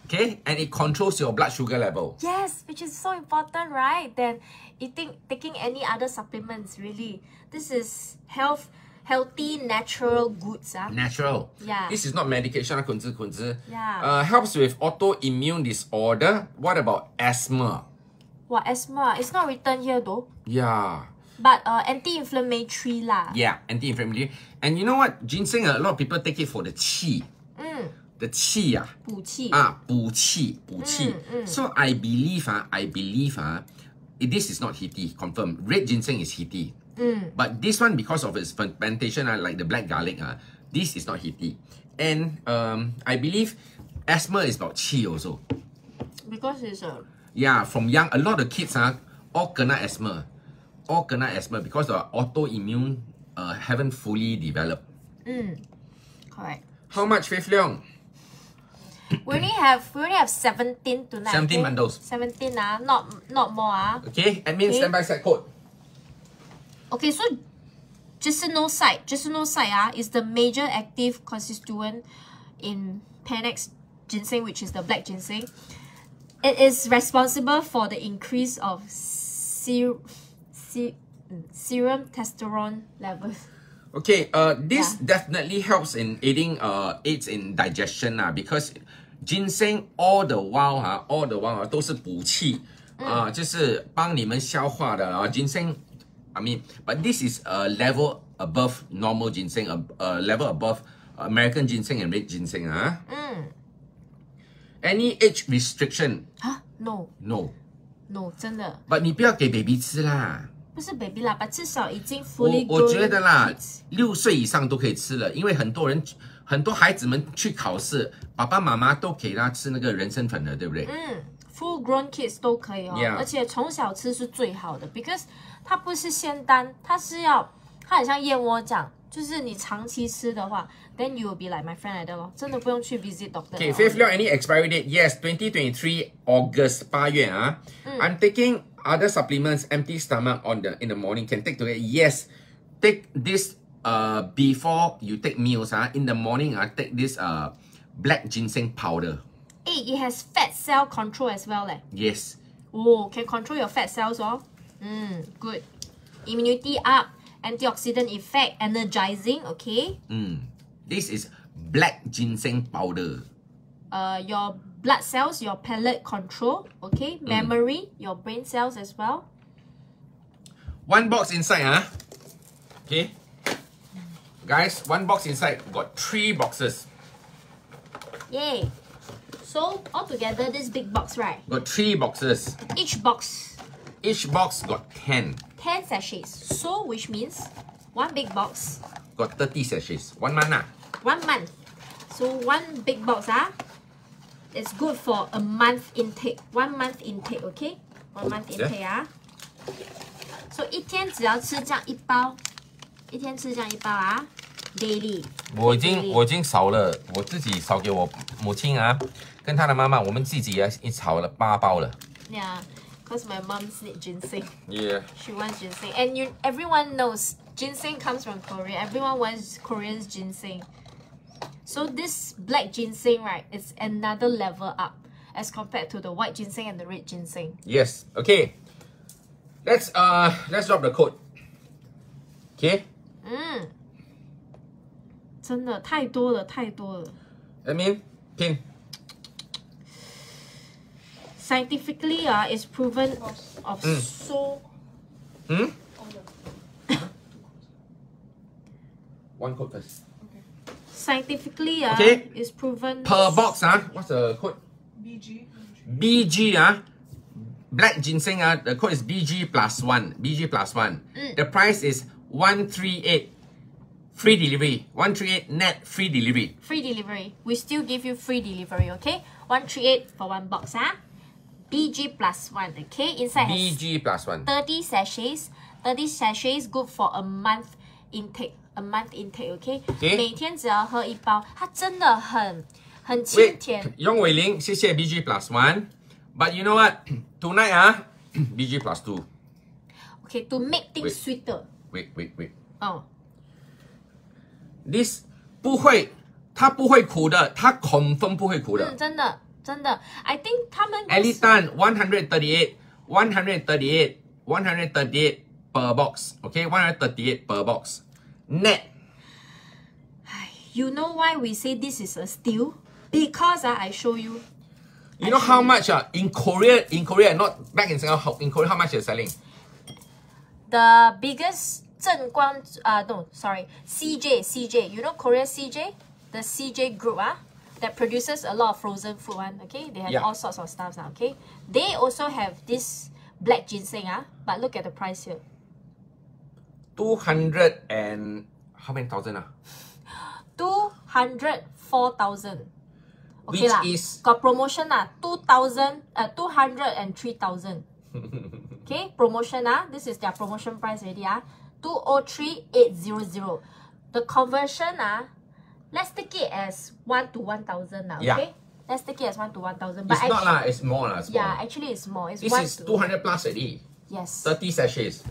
Okay, and it controls your blood sugar level. Yes, which is so important, right? Than eating, taking any other supplements. Really, this is health, healthy, natural goods. Ah, Natural. Yeah. This is not medication, ah, kunzi kunzi. Yeah. Uh, helps with autoimmune disorder. What about asthma? Wow, asthma. It's not written here though. Yeah. But uh, anti-inflammatory lah. Yeah, anti-inflammatory. And you know what? Ginseng, a lot of people take it for the qi. Mm. The qi, ah. 补气。 Ah, 补气,补气. Mm, So I believe, ah, I believe, ah, it- this is not heaty, confirm. Red ginseng is heaty. Mm. But this one, because of its fermentation, ah, like the black garlic, ah, this is not heaty. And um, I believe asthma is about qi also. Because it's a Yeah, from young, a lot of kids ah, all kena asthma. All kena asthma because the autoimmune uh, haven't fully developed. correct. How much, Faith Leong? We only have we only have seventeen tonight. 17 okay? bundles. Seventeen ah, not not more ah. Okay, admin Okay. standby set code. Okay, so Ginsenoside, ginsenoside ah, is the major active constituent in Panax ginseng, which is the black ginseng. It is responsible for the increase of ser ser mm, serum testosterone levels. Okay, uh, this yeah. definitely helps in aiding uh, aids in digestion ah, because ginseng all the while ah, all the while ah, ginseng I mean, but this is a level above normal ginseng, a, a level above American ginseng and red ginseng 啊。Any age restriction? Huh? No, No. no, 真的 But 你不要给 baby 吃啦。不是 baby 啦，but 至少已经我 fully 我觉得啦六岁以上都可以吃了，因为很多人很多孩子们去考试，爸爸妈妈都给他吃那个人参粉的，对不对？嗯，full grown kids 都可以哦而且从小吃是最好的，because 它不是仙丹，它是要它很像燕窝这样，就是你长期吃的话，then you will be like my friend 来的咯，真的不用去 visit doctor 了。 Okay, fifth law, any expiry date? Yes, 2023 August 八月啊。I'm taking other supplements, empty stomach on the in the morning. Can take today? Yes, take this uh before you take meals ah. In the morning ah, take this uh black ginseng powder. Eh, it has fat cell control as well 嘞。 Yes. Oh, can control your fat cells oh. Mm, good. Immunity up, antioxidant effect, energizing, okay? Mm. This is black ginseng powder. Uh, your blood cells, your palate control, okay? Memory, your brain cells as well. One box inside, ah. Okay. Guys, one box inside got three boxes. Yay! So altogether, this big box, right? Got three boxes. Each box, Each box got 10. 10 sachets. So which means one big box, Got 30 sachets. One month ah. one month. So one big box, ah, it's good for a month intake. One month intake, okay? One month Yeah. intake, ah. So 一天只要吃这样一包，一天吃这样一包啊，daily。我已经 Daily 我已经少了，我自己少给我母亲啊，跟她的妈妈，我们自己啊一炒了八包了。 Yeah, cause my mom's need ginseng. Yeah. She wants ginseng, and you everyone knows ginseng comes from Korea. Everyone wants Korean's ginseng. So this black ginseng, right, is another level up as compared to the white ginseng and the red ginseng. Yes. Okay. Let's uh let's drop the code. Okay. 嗯，真的太多了，太多了。 I mean, pin. Scientifically, uh, it's proven of Mm. so Hmm? One code first. scientifically, uh, Okay. it's proven Per box, ah. What's the code? BG. BG black ginseng the code is BG plus one, BG plus one. The price is one three eight, free delivery. One three eight net free delivery. Free delivery. We still give you free delivery, okay? 138 for one box, huh? BG plus one, okay? Inside has BG plus one. 30 sachets. 30 sachets good for a month intake. A month intake, okay? Okay. 每天只要喝一包，它真的很很清 Wait, 甜。 Yong Wei Ling, 谢谢 BG plus one. But you know what? Tonight 啊，BG plus two. Okay, to make things Wait. sweeter. Wait, wait, wait. 哦、 This 不会，它不会苦的，它 confirm 不会苦的嗯，。真的 真的，I think 他们 e l i t a n one hundred thirty eight, one hundred thirty eight, one hundred thirty eight per box. Okay, one hundred thirty eight per box. Net. You know why we say this is a steal? Because uh, I show you. You know how much uh, in Korea? In Korea, not back in Singapore. In Korea, how much you're selling? The biggest 正光 uh no sorry CJ CJ you know Korea CJ the CJ group ah That produces a lot of frozen food one okay? They have Yeah. all sorts of stuff now okay? They also have this black ginseng ah but look at the price here. Two hundred and how many thousand? Two hundred four thousand. Okay Which lah. is- got promotion ah two thousand uh two hundred and three thousand. Okay promotion ah this is their promotion price already ah. 203800 the conversion ah let's take it as 1 to 1000 now Yeah. okay let's take it as 1 to 1000 but It's not actu- lah. It's more lah. Yeah actually it's more it's This 1 is to two hundred plus already. yes Thirty sachets.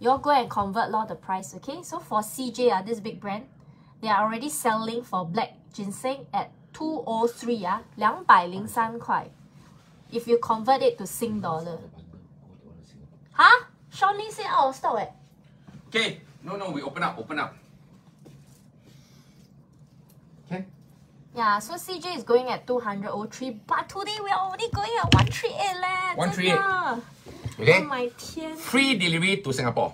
you all go and convert law the price okay so for CJ ah this big brand they are already selling for black ginseng at 203 ah 203块 if you convert it to Sing dollar huh Sean Lee say out of stock eh Okay. No, no. We open up. Open up. Okay. Yeah, so CJ is going at 203, but today we are only going at 138 leh. 138. 真的 Okay. ，Oh my 天， Free delivery to Singapore.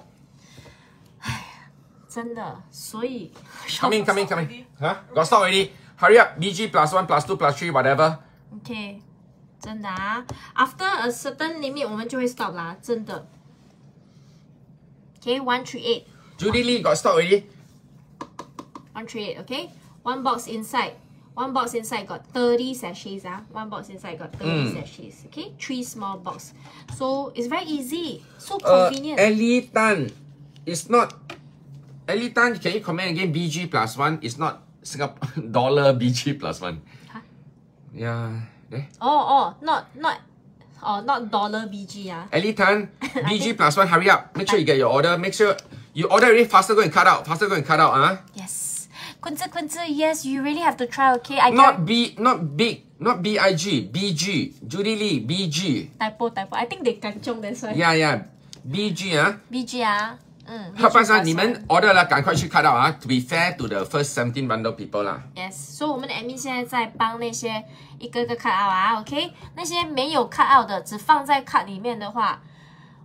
真的，所以 Coming, coming, coming. Huh? Got stock already. Hurry up. BG plus one, plus two, plus three, whatever. OK，真的啊，after a certain limit 我们就会 stop 啦，真的。OK, one three eight, Judy Lee got stock already. one three eight. OK, one box inside. One box inside got 30 sachets. Ah. One box inside got 30 Mm. sachets. Okay, three small box. So it's very easy. So Uh, convenient. Ellie Tan. It's not. Ellie Tan, can you comment again? BG plus one. It's not Singapore dollar BG plus one. Huh? Yeah. There. Oh, oh, not not oh not dollar BG ah. Ellie Tan, BG plus one. Hurry up. Make sure you get your order. Make sure you order already. Faster go and cut out. Faster go and cut out. Huh? Yes. Consequences, yes, you really have to try, okay? I not B, not big, not B I G, B G. Judy Lee, B G. Typo, typo. I think they kanchong, that's why. Yeah, yeah. B G, ah. B G, ah. Mm, 嗯，好，拜山，你们 ah, ah. order 了，赶快去 cut out ah, To be fair to the first seventeen bundle people 啦。Yes，所以我们的 Amy 现在在帮那些一个个 cut out okay. 那些没有 cut out 的，只放在 cut 里面的话，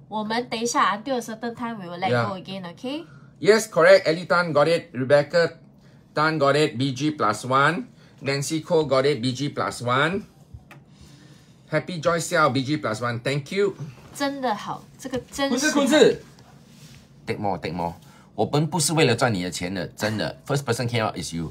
我们等一下 until a certain time we will let go again, okay? Yes, correct. Ellie Tan got it. Rebecca Tan got it. BG plus one. Nancy Cole got it. BG plus one. Happy Joy Xiao BG plus one. Thank you. 真的好，这个真坤是子坤子，take more take more。我们不是为了赚你的钱的，真的。First person came out is you。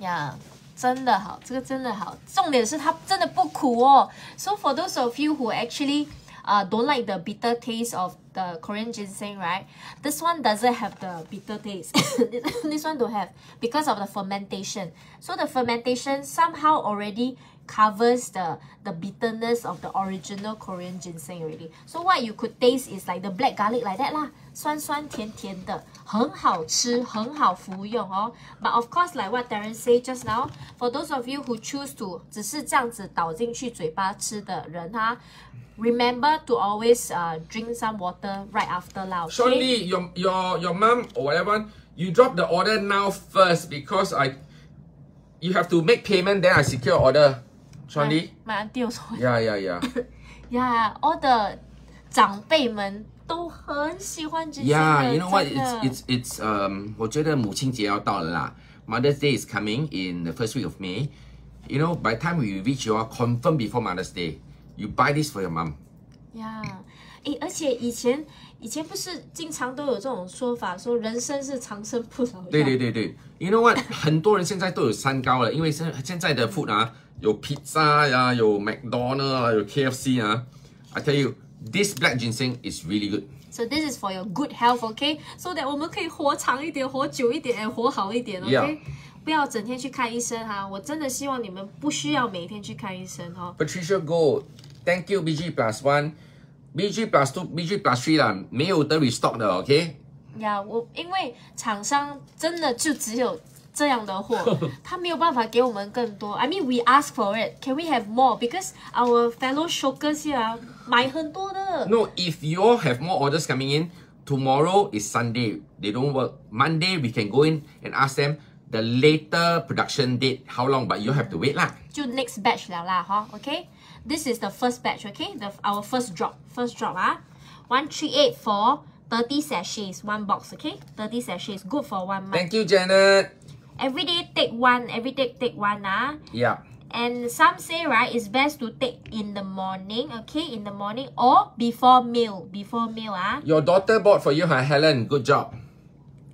呀真的好，这个真的好。重点是它真的不苦哦。So for those of you who actually uh, don't like the bitter taste of the Korean ginseng, right? This one doesn't have the bitter taste. this one don't have because of the fermentation. So the fermentation somehow already covers the the bitterness of the original Korean ginseng already. So what you could taste is like the black garlic like that 啦，酸酸甜甜的，很好吃，很好服用哦。But of course, like what Darren say just now, for those of you who choose to 只是这样子倒进去嘴巴吃的人哈 ，remember to always uh drink some water right after 啦。 Sean Okay? Lee, your your your mom or whatever, you drop the order now first because I, you have to make payment then I secure order. Sean Lee. My auntie also. Yeah yeah yeah. Yeah, all the 长辈们都很喜欢这些的 Yeah, you know what? 真 It's 的 it's it's um. 我觉得母亲节要到了啦。Mother's Day is coming in the first week of May. You know, by the time we reach your confirm before Mother's Day. you buy this for your mom. 呀，诶，而且以前以前不是经常都有这种说法，说人生是长生不老药。对对对对，You know what？很多人现在都有三高了，因为现现在的 food 啊，有 pizza 呀、有 McDonald 啊，有 KFC 啊。I tell you, this black ginseng is really good. So this is for your good health, okay? So that 我们可以活长一点，活久一点，哎活好一点，OK？、 Yeah. 不要整天去看医生哈，我真的希望你们不需要每天去看医生哈。 Patricia Gold, thank you BG plus one, BG plus two, BG plus three 啦，没有得 restock 的，OK？呀我因为厂商真的就只有这样的货，他没有办法给我们更多。I mean, we ask for it. Can we have more? Because our fellow shokers here 啊买很多的。 No, if you all have more orders coming in, tomorrow is Sunday. They don't work. Monday we can go in and ask them the later production date, how long, but you have to wait lah. 就 next batch 了啦哈，OK。 this is the first batch, okay? The Our first drop. First drop, ah. 138 for 30 sachets, one box, okay? 30 sachets, good for one month. Thank you, Janet. Every day take one, every day take one, ah. Yeah. And some say, right, it's best to take in the morning, okay? In the morning or before meal, before meal, ah. Your daughter bought for you, huh, Helen? Good job.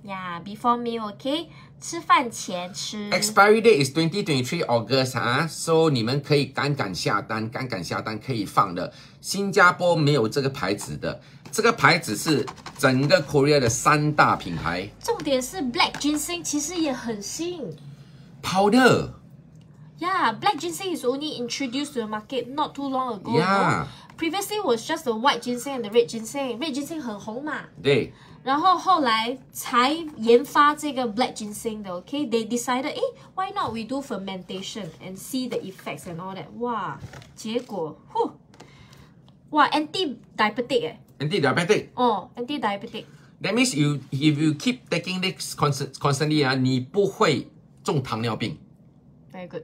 Yeah, before meal, okay? 吃饭前吃。Expiry date is twenty twenty three August 啊，so 你们可以赶赶下单，赶赶下单可以放的。新加坡没有这个牌子的，这个牌子是整个 Korea 的三大品牌重点是 black ginseng 其实也很新。powder。Yeah, black ginseng is only introduced to the market not too long ago. Yeah. Previously was just the white ginseng and the red ginseng. Red ginseng 很红嘛，对，然后后来才研发这个 black ginseng 的。OK, they decided, 诶 why not we do fermentation and see the effects and all that. 哇，结果，呼，哇，anti diabetic 哎， anti-diabetic。哦，anti diabetic。 That means you if you keep taking this constant constantly 啊，你不会中糖尿病。 Very good.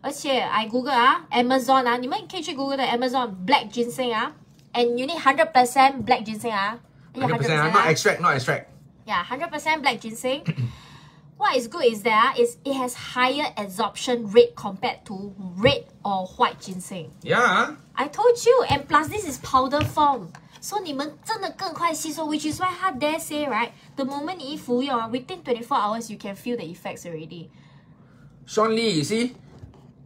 而且 I Google 啊，Amazon 啊，你们可以去 Google 的 Amazon black ginseng 啊，and you need hundred percent black ginseng 啊 100%啊，not extract, not extract。 Yeah, hundred percent black ginseng. what is good is that is it has higher absorption rate compared to red or white ginseng. Yeah. I told you, and plus this is powder form. So 你们真的更快吸收，which is why 他 dare say right, the moment 你一服用啊，within twenty four hours you can feel the effects already. Sean Lee, you see,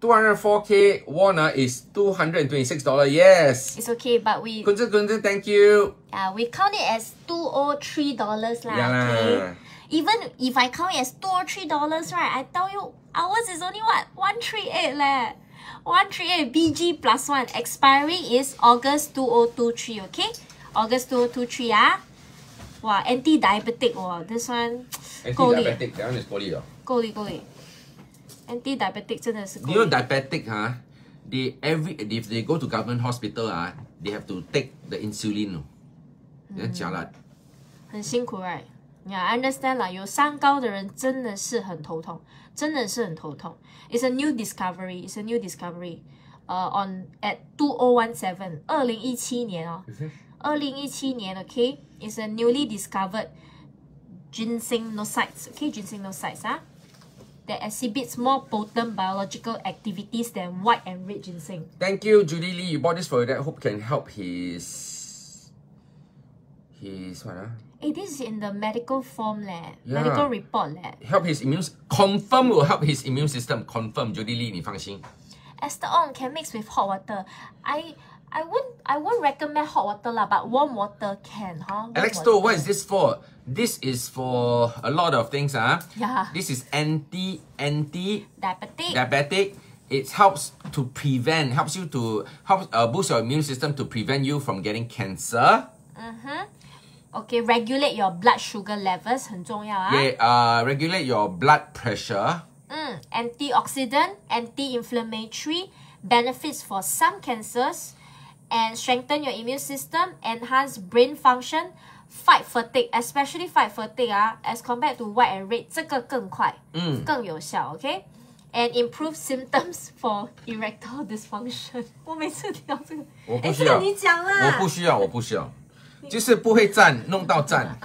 204k won uh, is $226. Yes. It's okay, but we Kunze, Kunze, thank you. Yeah, we count it as two or three dollars lah. Yeah lah. okay? Even if I count it as two or three dollars, right? I tell you, ours is only what one three eight leh. One three eight BG plus one. Expiry is August two o two three. Okay, August two o two three ah. Wow, anti-diabetic. Wow, this one 够力 Anti-diabetic, that one is 够力了。够力 anti diabetic 真的是 diabetic 哈、huh? they every if they go to government hospital 啊、huh? they have to take the insulin 人家、嗯、很辛苦 mm-hmm. right Yeah, I understand 啦。有三高的人真的是很头痛，真的是很头痛。It's a new discovery. It's a new discovery. 呃、uh,，on at two o one seven，二零一七年哦，二零一七年，OK，is、okay? Oh. a newly discovered ginsenosides，OK，ginseng nosites 啊。Ah That exhibits more potent biological activities than white and red ginseng. Thank you, Judy Lee. You bought this for your dad. Hope can help his his what ah? Eh, this is in the medical form leh, Yeah. medical report leh. Help his immune confirm will help his immune system. Confirm, Judy Lee, 你放心。 Esther Ong can mix with hot water. I I won't I won't recommend hot water lah, but warm water can, huh? Warm Alex water. To, what is this for? This is for a lot of things, ah. Yeah. This is anti anti Diabetic. diabetic. It helps to prevent, helps you to help uh, boost your immune system to prevent you from getting cancer. okay, regulate your blood sugar levels 很重要啊。 Yeah, uh, regulate your blood pressure. 嗯，antioxidant, anti-inflammatory, benefits for some cancers, And strengthen your immune system, enhance brain function, fight fatigue, especially fight fatigue 啊，as compared to white and red，这个更快，嗯，更有效，OK。And improve symptoms for erectile dysfunction。我每次听到这个，哎，我不需要，这个你讲啦。我不需要，我不需要，就是不会站，弄到站，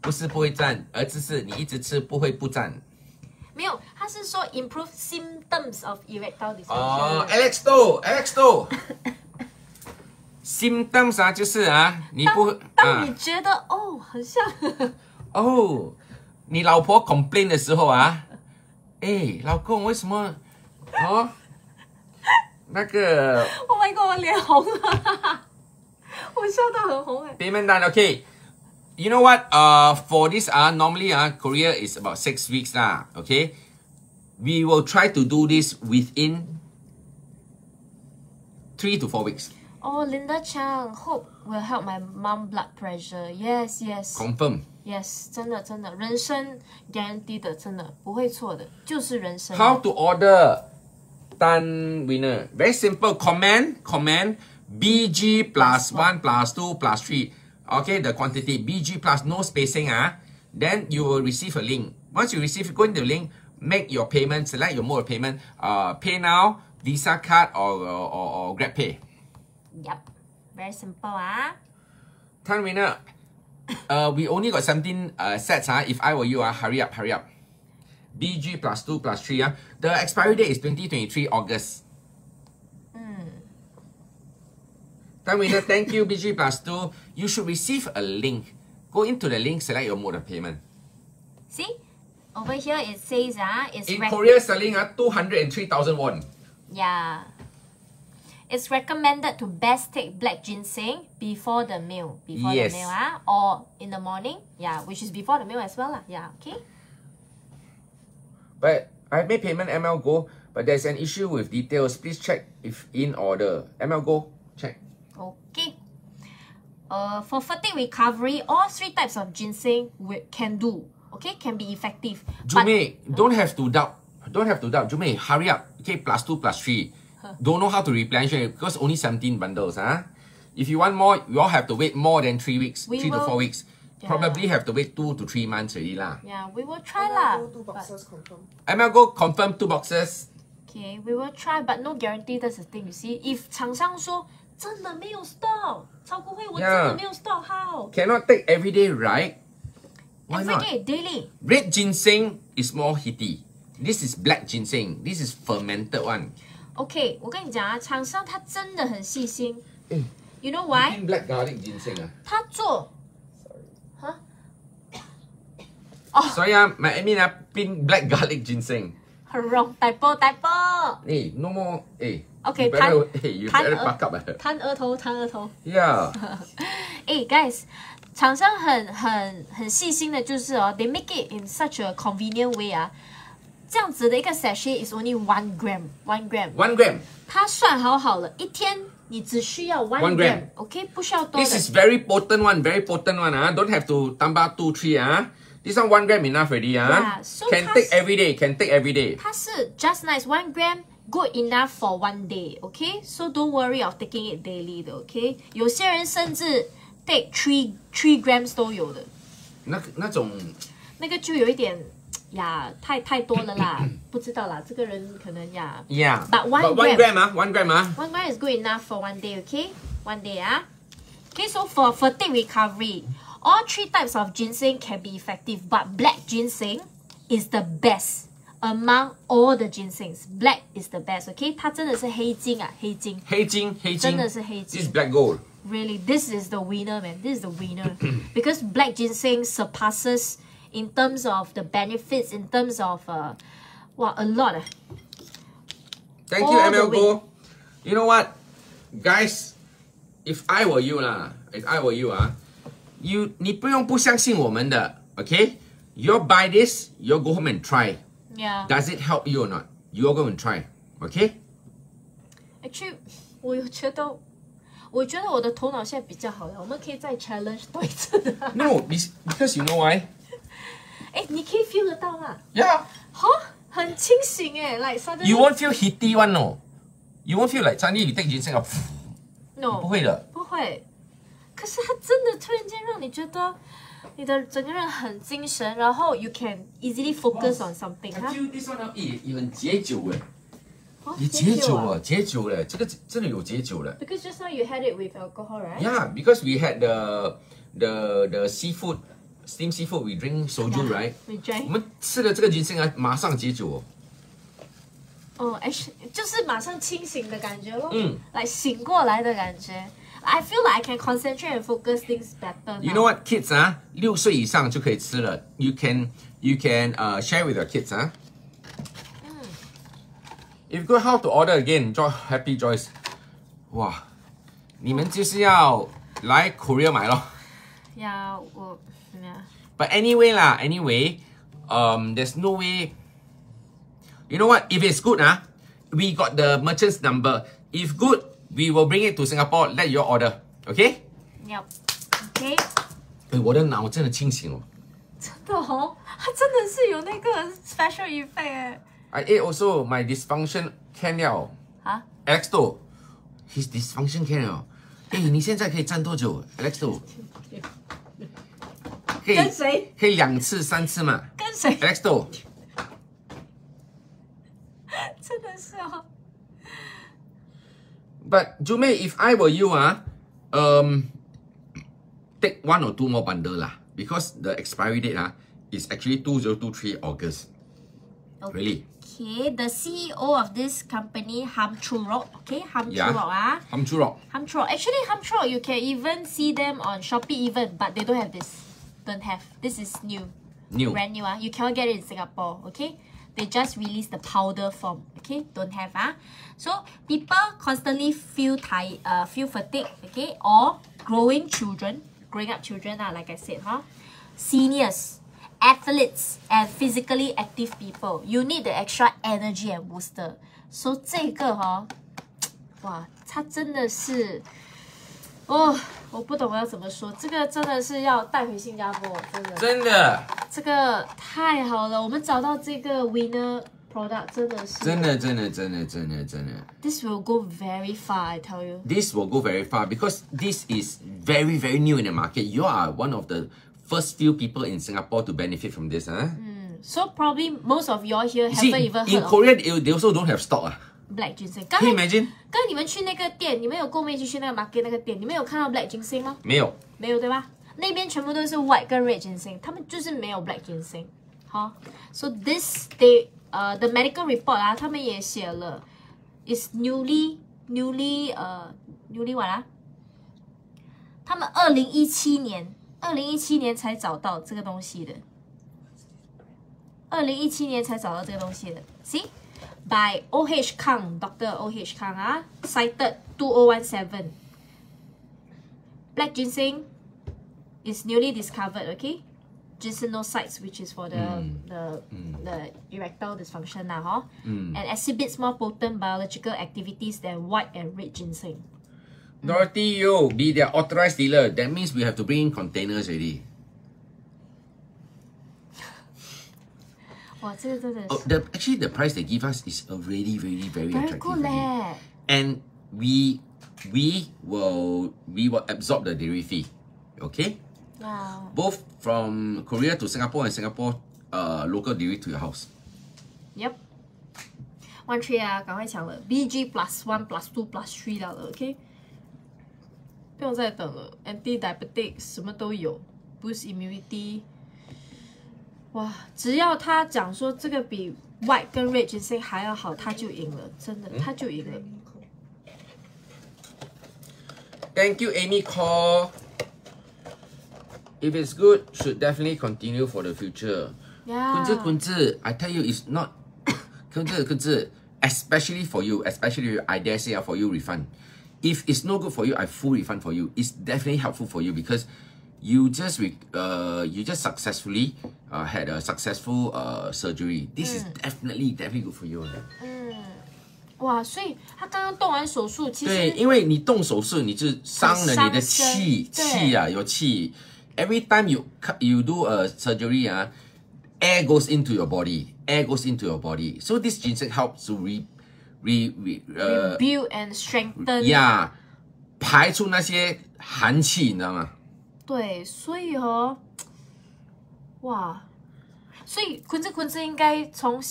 不是不会站，而只是你一直吃不会不站。没有，他是说 improve symptoms of erectile dysfunction。哦，Alex 豆，Alex 豆，symptoms 啊，就是啊，你不当你觉得、哦，很像，哦，你老婆 complain 的时候啊，哎，老公为什么哦？那个 Oh my god，我脸红了，我笑到很红哎。payment done okay. You know what? Uh, for this uh, normally uh, Korea is about six weeks lah. Okay, we will try to do this within three to four weeks. Oh, Linda Chang, hope will help my mom blood pressure. Yes, yes, Confirm. yes，真的真的，人生 guarantee 的，真的不会错的，就是人生。 How to order Tan winner? Very simple. Comment, comment BG plus one plus two plus three. Okay, the quantity BG plus no spacing. Ah, then you will receive a link. Once you receive, go into the link, make your payment, select your mode of payment. Uh, pay now, Visa card or or, or, or Grab Pay. Yep, very simple ah. Tan winner. Uh, we only got 17 uh, sets. Ah, if I were you, ah, hurry up, hurry up. BG plus 2 plus 3. Ah. The expiry date is 2023 August. Time winner, thank you, BG plus 2. You should receive a link. Go into the link, select your mode of payment. See, over here it says ah, it's In Korea, selling uh, 203,000 won. Yeah. It's recommended to best take black ginseng before the meal. Before Yes. the meal, ah, or in the morning. Yeah, which is before the meal as well. lah. Yeah, okay. But I made payment ML Go, but there's an issue with details. Please check if in order. ML Go, check. Okay. Uh, for fatigue recovery, all three types of ginseng we can do. Okay, can be effective. But Jume, don't have to doubt. Don't have to doubt. Jume, hurry up. Okay, plus two, plus three. Don't know how to replenish it because only 17 bundles, huh? If you want more, you all have to wait more than three weeks, We three to will- four weeks. Yeah. Probably have to wait two to three months already lah. yeah, we will try I'll lah. go two But- boxes confirm. ML Go confirm two boxes. Okay, we will try, but no guarantee. That's the thing. You see, if 厂商说 真的没有 stock，曹国辉我真 Yeah. 的没有 stock，how？ Cannot take every day, right? Why Every not? day, daily. Red ginseng is more heaty. This is black ginseng. This is fermented one. OK，我跟你讲啊，厂商他真的很细心。哎 You know why？ Pin black garlic ginseng 啊。他做，哈，所以啊，my admin 啊，pin black garlic ginseng. 很 wrong，typo typo。 Hey, no more. Hey. Okay, you better, tan- hey, you tan- better uh, buck up. ah. 摊额头，摊额头。 Yeah. 哎，guys，厂商很很很细心的，就是哦，they make it in such a convenient way 啊。这样子的一个 sachet is only one gram，one gram。 One gram. 它算好好了，一天你只需要 one One gram gram，OK，、不需要多 This 的。 is very potent one, very potent one. Ah, Don't have to tambah two, three. Ah, This one one gram enough already. Ah, Yeah, so Can fast. take every day, can take every day. 它是 just nice one gram good enough for one day，OK？So、don't worry of taking it daily 的，OK？有些人甚至 take three three grams 都有的，那那种那个就有一点呀，太太多了啦，不知道啦，这个人可能呀 Yeah. But one one gram. gram. Ah, one gram. Ah. One gram is good enough for one day, okay? One day, ah. Okay, so for fatigue recovery, all three types of ginseng can be effective, but black ginseng is the best among all the ginsengs. Black is the best, okay? 它真的是黑金啊，黑金。黑金，黑金。真的是黑金。 This is black gold. Really, this is the winner, man. This is the winner because black ginseng surpasses in terms of the benefits, in terms of uh, wow, a lot. ah. Thank you, All the ML way. Go. You know what, guys? If I were you 啦，if I were you 啊，you 你不用不相信我们的，OK? You buy this, you go home and try. Yeah. Does it help you or not? You are going to try, OK? Actually，我有觉得，我觉得我的头脑现在比较好了。我们可以再 challenge 多一次的。 No, be- because you know why? 哎，你可以 feel 得到吗？ Yeah. 哈，很清醒哎，like suddenly You won't feel heaty one, no. You won't feel like suddenly you take ginseng, 啊 no 不会的。不会。可是它真的突然间让你觉得 你的整个人很精神，然后 you can easily focus on something 哈。也也很解酒诶，哦也解酒啊啊，解酒嘞，这个真的有解酒了。Because just now you had it with alcohol, right? Yeah, because we had the the the seafood steam seafood, we drink soju, right? We drank 我们吃了这个 ginseng 啊，马上解酒哦。哦，H 就是马上清醒的感觉咯，嗯来醒过来的感觉。I feel like I can concentrate and focus things better. You now. know what, kids 啊，六岁以上就可以吃了。You can you can uh share with your kids 啊。If you go how to order again, Joy Happy Joyce，哇，你们就是要来 Korea 买咯。呀，我呀， But anyway lah, anyway, um, there's no way. You know what? If it's good, ah, we got the merchant's number. If good, we will bring it to Singapore. Let your order. Okay? Yep. Okay. 哎，我的脑真的清醒了。真的哦，它真的是有那个 special effect 哎，I ate also my dysfunction can 了。啊，Alex 都，his dysfunction can 了。哎，你现在可以站多久？Alexo？可以跟谁？可以两次三次嘛跟谁？？Alexo 真的是哦，But Jume, if I were you, ah, um, take one or two more bundle lah, because the expiry date ah is actually 2023 August. Really? Okay, the CEO of this company, Ham Churok, okay, Ham Yeah. Churok ah. Ham churok. Ham Churok. Actually, Ham Churok, you can even see them on Shopee even, but they don't have this. Don't have. This is new. New. Brand new ah. You cannot get it in Singapore, okay? They just released the powder form, okay? Don't have ah. So people constantly feel tired, uh, feel fatigue, okay? Or growing children, growing up children ah, like I said, huh? Seniors, athletes, and physically active people. You need the extra energy and booster. So 这个哈、哇，它真的是，哦， 我不懂要怎么说，这个真的是要带回新加坡，真的，真的，这个太好了，我们找到这个 winner product 真的是，真的，真的，真的，真的，真的。 ，this will go very far, I tell you. This will go very far because this is very, very new in the market. You are one of the first few people in Singapore to benefit from this, huh? So probably most of y'all here See, haven't even in heard of Korea, they they also don't have stock. Ah. Black ginseng. 刚才 imagine? 刚才你们去那个店，你们有跟我们一起去那个 market 那个店，你们有看到 black ginseng 吗？没有。没有对吧？那边全部都是 white 跟 red ginseng，他们就是没有 black ginseng。好，so this they 呃、the medical report 啊，他们也写了，is newly newly 呃 newly what 啊？他们二零一七年，二零一七年才找到这个东西的，二零一七年才找到这个东西的。See by O H Kang Doctor O H Kang ah, 啊，cited two o one seven。Black ginseng is newly discovered, okay? Ginsenosides, which is for the hmm. the hmm. the erectile dysfunction now, huh? Hmm. And exhibits more potent biological activities than white and red ginseng. Dorothy Yo be their authorized dealer. That means we have to bring in containers already. 哇，这个真的是 Oh, the actually the price they give us is already really very very attractive. good already. 嘞。 And we we will we will absorb the dairy fee. Okay? Yeah. Both from Korea to Singapore and Singapore uh local dairy to your house. Yep. One three 啊，赶快抢了！BG plus one plus two plus three 到了，OK？不用再等了，anti diabetic 什么都有，boost immunity。 哇，只要他讲说这个比 white 跟 red ginseng 还要好，他就赢了，真的，他就赢了。Thank you, Amy Call. If it's good, should definitely continue for the future. 呀 Kunzi, Kunzi, tell you, it's not. Kunzi, Kunzi, especially for you, especially I dare say uh, for you refund. If it's no good for you, I full refund for you. It's definitely helpful for you because you just re- uh you just successfully uh, had a successful uh surgery. This is definitely definitely good for you. 哇，所以他刚刚动完手术，其对，实因为你动手术，你就伤了你的很伤身气对气啊，有气。Every time you cut, you do a surgery 啊，air goes into your body, air goes into your body. So this ginseng helps to re, re, re 呃 build and strengthen。呀，排出那些寒气，你知道吗？ 对，所以哦，哇，所以昆兹昆兹应该从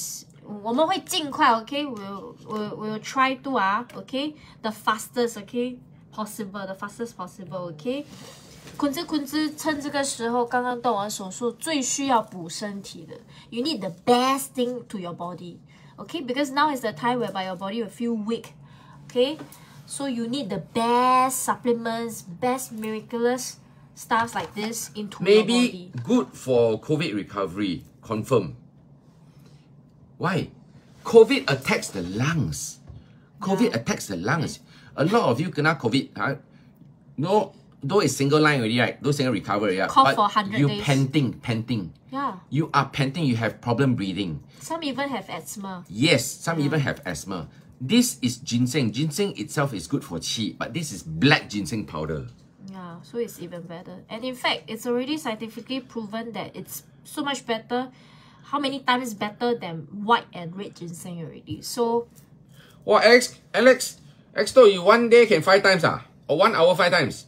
我们会尽快，OK，we'll we'll we'll try to 啊，OK，the fastest，OK，possible，the fastest possible，OK。 坤子坤子，趁这个时候刚刚动完手术，最需要补身体的。You need the best thing to your body, okay? Because now is the time whereby your body will feel weak, okay? So you need the best supplements, best miraculous stuff like this into Maybe good for COVID recovery. Confirm. Why? COVID attacks the lungs. COVID Yeah. attacks the lungs. A lot of you kena COVID. Huh? No, though it's single line already, right? Single recover, yeah. Cough but for 100 you days. panting, panting. Yeah, You are panting. You have problem breathing. some even have asthma. Yes, some even have asthma. This is ginseng. Ginseng itself is good for qi, but this is black ginseng powder. Yeah, so it's even better. And in fact, it's already scientifically proven that it's so much better. How many times better than white and red ginseng already? So Well, Alex, Alex, Alex told you one day can five times, ah? Or one hour five times?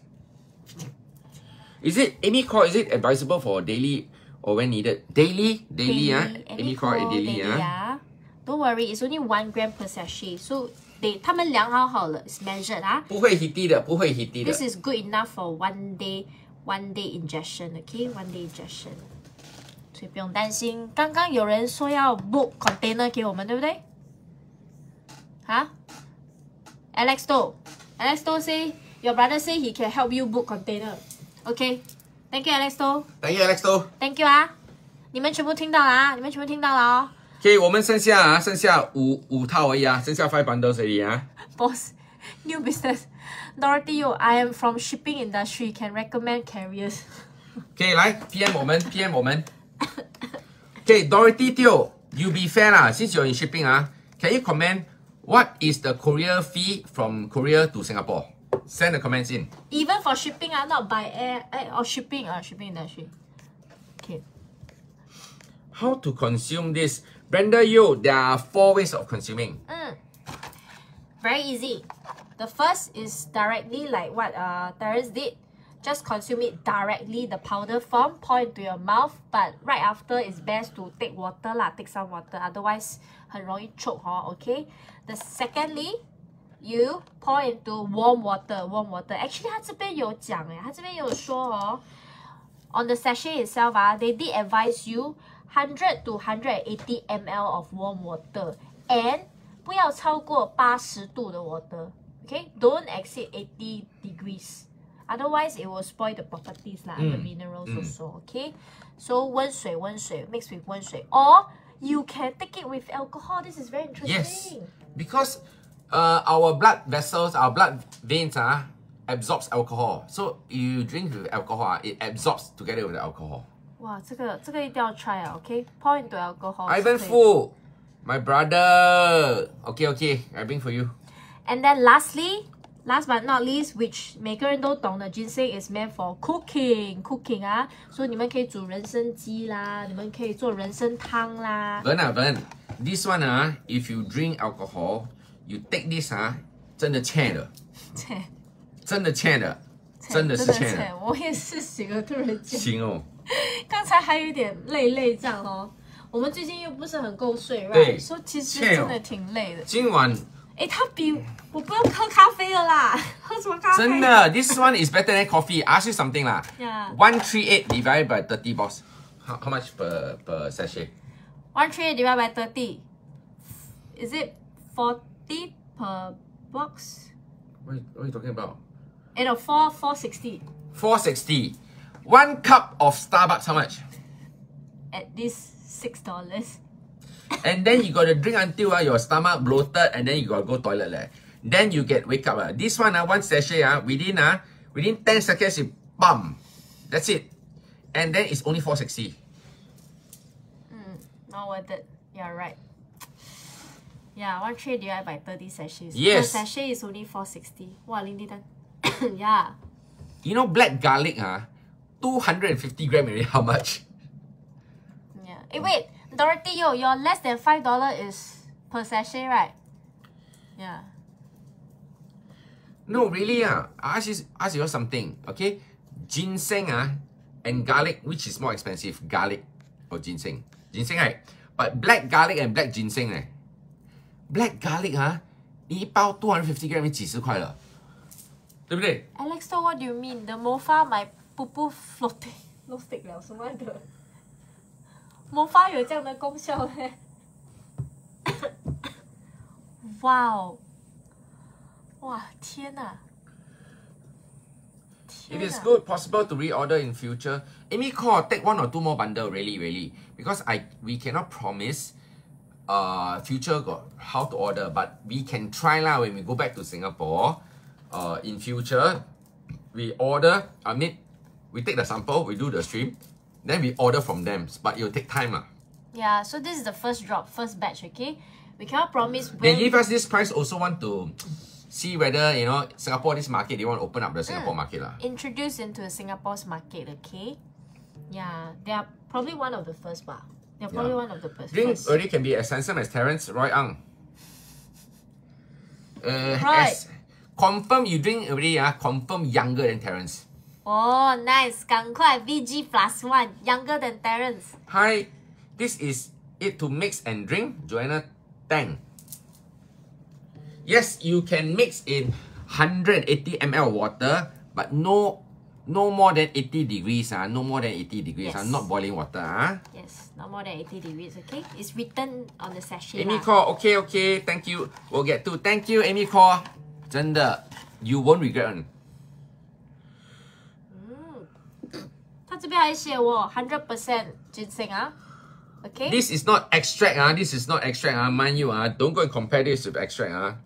Is it, Amy call, is it advisable for daily or when needed? Daily? Daily, ah? Amy call it daily, ah? yeah. Don't worry, it's only one gram per sachet. So they 他们量好好了，it's measured 啊。不会 heaty 的，不会 heaty 的。This is good enough for one day, one day ingestion. Okay, one day ingestion. 所以不用担心。刚刚有人说要 book container 给我们，对不对？啊？Alex Do, Alex Do say your brother say he can help you book container. Okay, thank you, Alex Do. Thank you Alexo.。Thank you 啊！你们全部听到了啊！你们全部听到了哦。OK，我们剩下啊，剩下五五套而已啊，剩下 five bundles 而已啊。 Boss, new business. Dorothy Yo, I am from shipping industry. Can recommend carriers. OK，来 PM 我们，PM 我们。OK，Dorothy Teo, you be fair 啦，since you're in shipping 啊，can you comment what is the courier fee from Korea to Singapore? Send the comments in. Even for shipping, ah, not by air, eh, or shipping, ah, shipping industry. Okay. How to consume this? Brenda Yo, there are four ways of consuming. Mm. Very easy. The first is directly like what uh Terence did. Just consume it directly, the powder form, pour into your mouth. But right after, it's best to take water lah, take some water. Otherwise, 很容易 choke, huh? okay? The secondly, you pour into warm water, warm water. Actually, 它这边有讲诶，它这边有说哦，on the sachet itself 啊，they did advise you 100 to 180 ml of warm water and 不要超过八十度的 water。Okay, don't exceed 80 degrees. Otherwise, it will spoil the properties lah, the minerals also. Okay, so 温水温水 mix with 温水，or you can take it with alcohol. This is very Yes, interesting. because uh, our blood vessels, our blood veins uh, absorbs alcohol. So you drink with alcohol, uh, it absorbs together with the alcohol. 哇，这个这个一定要 try 啊，OK? Pour into alcohol. Ivan 是可以 Fu, my brother. Okay, okay, I bring for you. And then lastly, last but not least, which 每个人都懂的 ginseng is meant for cooking, cooking 啊，所以你们可以煮人参鸡啦，你们可以做人参汤啦。Vern, ah, Vern, this one, uh, if you drink alcohol, you take this, uh, 真的欠的，欠真的欠的，真的是欠的，我也是醒了，突然间，行哦。刚才还有点累累这样哦。我们最近又不是很够睡？所以其实真的挺累的。今晚哎，他比我不用喝咖啡了啦，喝什么咖啡？真的，this one is better than coffee. Ask you something 啦。Yeah. One three eight divided by thirty, boss. How, how much per per sachet? One three eight divided by thirty. Is it forty per box? What, what are you talking about? Eh no, four four sixty. Four sixty. One cup of Starbucks, how much? At least six dollars. And then you got to drink until uh, your stomach bloated, and then you got to go toilet leh. Then you get wake up. Uh. This one, uh, one sachet, uh, within uh, within 10 seconds, you bum. That's it. And then it's only 460. Not worth it. You're right. Yeah, one tray divided by thirty sachets. Yes. Per sachet is only four sixty. Wow, Lindy yeah. You know, black garlic, uh, 250 gram already, how much? Yeah. Hey, wait, Dorothy, yo, your less than five dollar is per sachet, right? Yeah. No, really, uh, I ask you, ask you something, okay? Ginseng uh, and garlic, which is more expensive, garlic or ginseng? Ginseng, right? But black garlic and black ginseng, eh? Black garlic 啊，一包 two hundred fifty gram 几十块了，对不对？ Alex, so what do you mean? The mofa, my 不不 floating no stick 了，什么的？魔法有这样的功效咩？哇哦！哇，天哪！ If 天 it's 哪 good, possible to reorder in future. Amy call take one or two more bundle, really, really. Because I we cannot promise uh future got how to order, but we can try lah when we go back to Singapore. Uh in future, we order, I mean we take the sample, we do the stream, then we order from them. But it'll take time lah. Yeah, so this is the first drop, first batch, okay? We cannot promise They give us this price also want to see whether you know Singapore this market they want to open up the Singapore market lah. introduced into Singapore's market, okay? Yeah, they are probably one of the first, bah. They're probably Yeah. one of the first. Drink already can be as handsome as Terence Roy Ang. Uh, Right. as- confirm you drink already ah, confirm younger than Terence. Oh, nice. 赶快 VG plus one, younger than Terence. Hi, this is it to mix and drink. Joanna Tang. Yes, you can mix in 180 ml water, but no no more than 80 degrees. Ah, no more than 80 degrees. Ah, Yes. not boiling water. Ah. Yes, not more than 80 degrees, okay? It's written on the sachet. Amy lah. call, okay, okay, thank you. We'll get to. Thank you, Amy call. 真的 you won't regret. one. 他这边还写我100% ginseng 啊，okay? This is not extract, ah. This is not extract, ah. Mind you, ah. Don't go and compare this with extract, ah.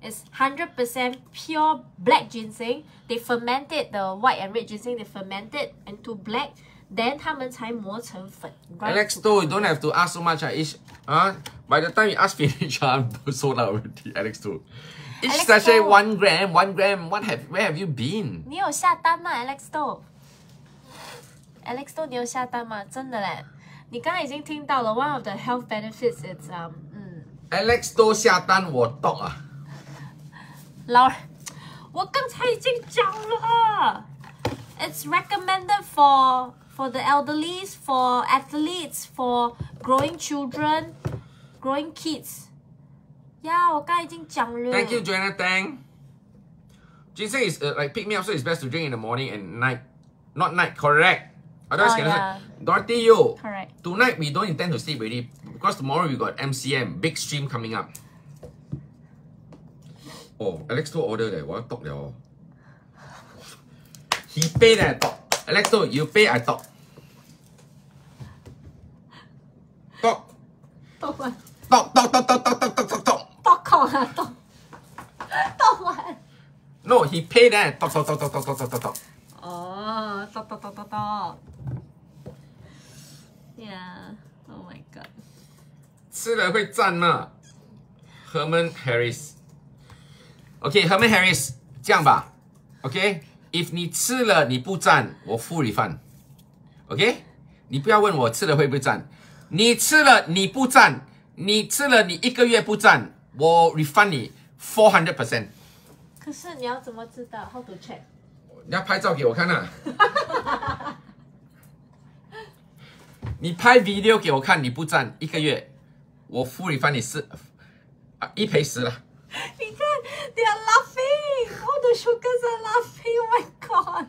It's 100% pure black ginseng. They fermented the white and red ginseng. They fermented into black. Then 他们才磨成粉。 Alex though, you don't have to ask so much, ah. Each, ah. By the time you ask finish, ah, sold out already. Alex too. Each Alex sachet Toh. one gram, one gram. What have where have you been? 你有下单吗，Alex Do？Alex Do，你有下单吗？真的嘞，你刚刚已经听到了，one of the health benefits is um，嗯， Alex 都下单我 dog 啊。老，我刚才已经讲了，it's recommended for for the elderly, for athletes, for growing children, growing kids。呀，我刚才已经讲了。 Thank you, Joanna Tang. Ginseng is uh, like pick me up, so it's best to drink in the morning and night, not night. Correct. Otherwise, oh, yeah. Dorothy, yo, right. tonight we don't intend to sleep already because tomorrow we got MCM, big stream coming up. Oh, Alex to order that. What talk that? He pay that I talk. Alex to you pay I talk. Talk. Talk what? Talk talk talk talk talk talk talk talk talk. Talk talk talk. What? No, he pay that talk talk talk talk talk talk talk talk. 哦，哒哒哒哒哒。Yeah. Oh my god. 吃了会赞吗？Herman Harris。OK，Herman、Harris，这样吧。OK，if、你吃了你不赞，我付 refund。OK，你不要问我吃了会不会赞，你吃了你不赞，你吃了你一个月不赞，我 refund 你 four hundred percent。可是你要怎么知道？How to check？你要拍照给我看呐、啊。你拍 video 给我看，你不赚一个月，我付你翻你四啊一赔十了。你看，they are laughing，all the sugars are laughing，my god。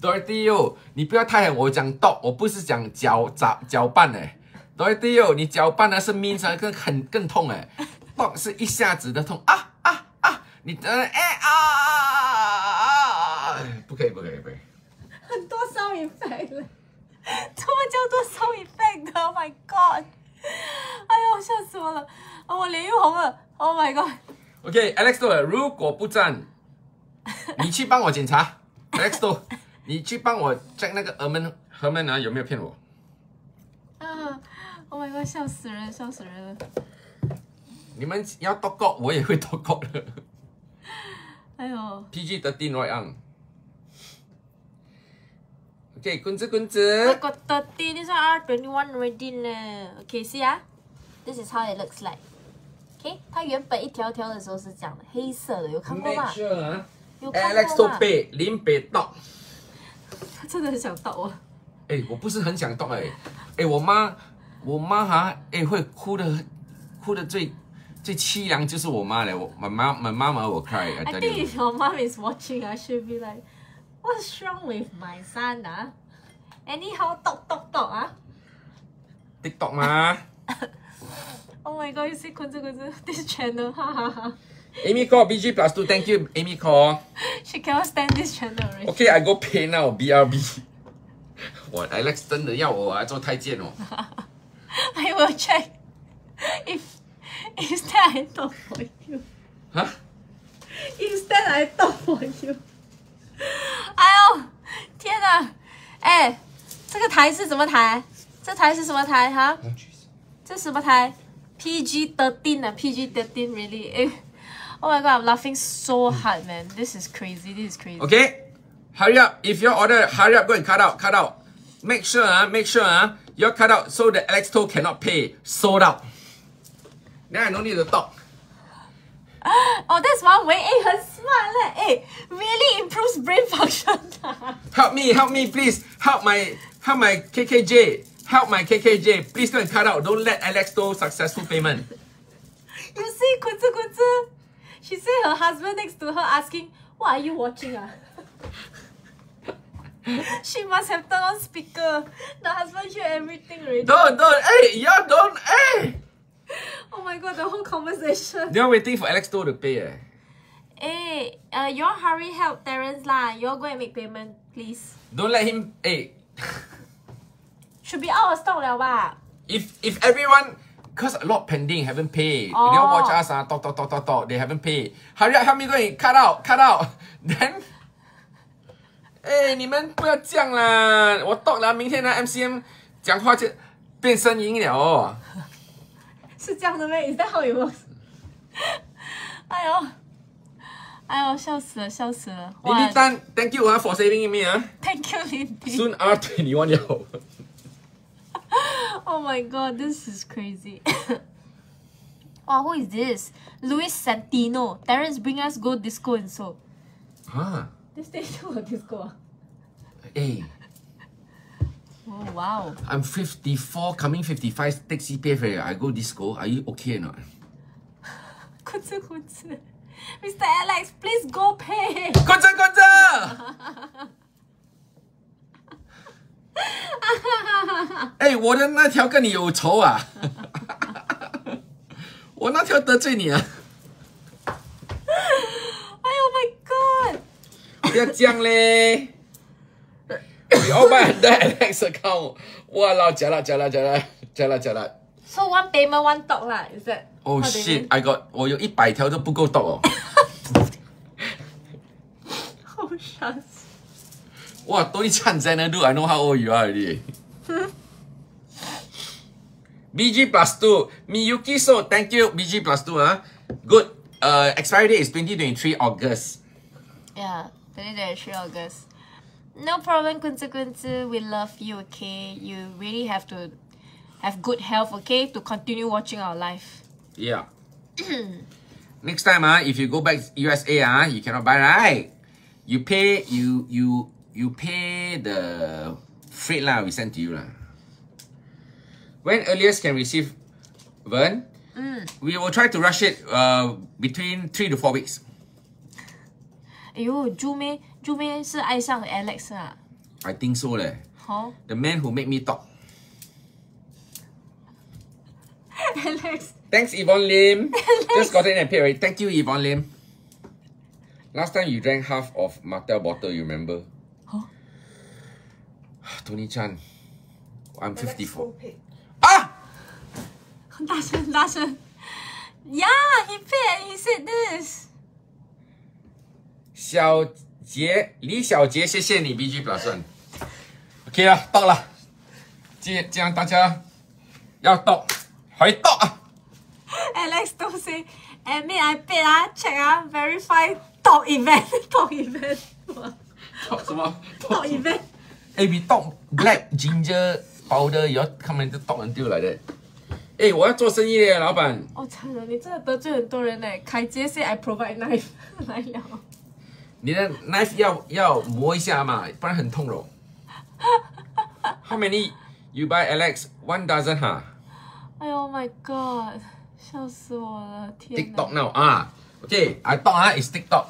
Dorothy，你不要太狠，我讲倒我不是讲搅搅搅拌哎。Dorothy，你搅拌的是 mean 成更很更痛哎痛是一下子的痛啊啊啊！你呃哎啊啊！啊啊啊啊不可以不可以不可以。很多 sound effect 了。怎么叫做 sound effect 的？Oh my god！哎呦，吓死我了！哦，我脸又红了。Oh my god！OK，Alex、都如果不赞，你去帮我检查。Alex 都，你去帮我 check 那个 Herman Herman 啊有没有骗我？啊！Oh my god！笑死人，笑死人了。你们要 dog go，我也会 dog go 的。哎呦，PG thirteen right on。OK，棍子棍 I 子。got thirty. This one R twenty one already 呢。Okay, see 啊，This is how it looks like. Okay，它原本一条条的时候是这样的，黑色的，有看过吗，Alex 都过吗？背林北 dog。他真的很想到啊。哎，我不是很想 dog 哎，哎，我妈，我妈哈，哎会哭的，哭的最最凄凉就是我妈嘞，我 my mom my mama will cry I think。if your mom is watching, I should be like, What's wrong with my son ah? Anyhow talk talk talk ah? TikTok 嘛 Oh my god, you see kunzu kunzu this channel, ha ha ha. ，Amy call BG plus two thank you Amy call。 She cannot stand this channel already. OK I go pay now BRB。我 Alex 真的要我啊做太监哦。 I will check if instead I talk for you. 哈 Instead I talk for you. 哎呦，天哪！哎，这个台是什么台？这台是什么台哈？这什么台？PG thirteen 啊，PG thirteen really？哎，Oh my god，I'm laughing so hard, man. This is crazy. This is crazy. Okay, hurry up. If your order, hurry up. Go and cut out. Cut out. Make sure, ah, make sure, ah, your cut out so that Alex Toh cannot pay. Sold out. Then I no need to talk oh, that's one way. Hey, her smart leh. Hey, really improves brain function. help me, help me, please. Help my, help my KKJ. Help my KKJ. Please go and cut out. Don't let Alex do successful payment. you see, Kunzu Kunzu. She said her husband next to her asking, what are you watching? Ah? she must have turned on speaker. The husband hear everything already. Don't, don't, eh, hey, you don't, hey! Oh my god, the whole conversation. they're waiting for Alex Toll to pay eh. Hey, uh, you all hurry help Terence lah. You all go and make payment, please. don't let him hey Should be out of stock 了吧？ if if everyone because a lot pending haven't paid. They Oh. don't watch us ah, talk talk talk talk talk. They haven't paid. Hurry up, help me go and cut out, cut out. Then, 哎，你们不要这样啦！我 talk 啦，明天呢 MCM 讲话就变声音了哦。 是这样的咩？Is that how it works？哎呦，哎呦，笑死了，笑死了！林立丹，Thank you 啊 for saving me 啊。 ，Thank you, Lindy. Soon R twenty one 有。 Oh my god, this is crazy. wow, who is this? Luis Santino. Terence bring us go disco and so. 啊， This day show a disco. ah? 哎 Oh wow. ，I'm fifty four, coming fifty five, take CPF already. I go disco. Are you okay or not? kunzu kunzu. Mr. Alex, please go pay. 滚着滚着！哎，我的那条跟你有仇啊！我那条得罪你啊！哎呦 my god. 不要这样嘞 ！We all buy under Alex account。哇啦，假啦假啦假啦假啦假啦 So one payment, one talk lah. Is that? Oh how they shit! mean? I got 我有一百条都不够动哦。 Oh shucks. 哇，多一chan在那 do I know how old you are already. BG plus two, Miyuki so thank you BG plus two ah. Good. Uh, expiry date is 2023 August. Yeah, 2023 August. No problem, Kunzu. We love you, okay? You really have to have good health, okay? To continue watching our life. Yeah. Next time ah, if you go back USA ah, you cannot buy right. You pay you you you pay the freight lah we send to you lah. When earliest can receive, Vern? We will try to rush it uh between three to four weeks. 哎呦 i Alex 啊？I think so 嘞。好。The man who made me talk. Alex. Thanks Yvonne Lim. Just got it and paid already. Thank you Yvonne Lim. Last time you drank half of Martell bottle, you remember? Huh? Tony Chan. I'm 54. Ah! 大声，大声！Yeah, he paid. He said this. 小杰，李小杰，谢谢你 BG Plus One。OK 了，到了。这这样大家要到，快到啊！Alex don't say, admit I paid 啊，check 啊，verify top event, top event, 到什么？top event. Eh, we talk black ginger powder, all come and talk until like that. 哎，我要做生意耶，老板。哦，惨了，你真的得罪很多人嘞。凯杰 say I provide knife 来了。你的 knife 要要磨一下嘛，不然很痛咯。How many you buy, Alex? One dozen 哈。哎呦 my god，笑死我了，天哪 TikTok now 啊。Okay, I talk 啊，is TikTok.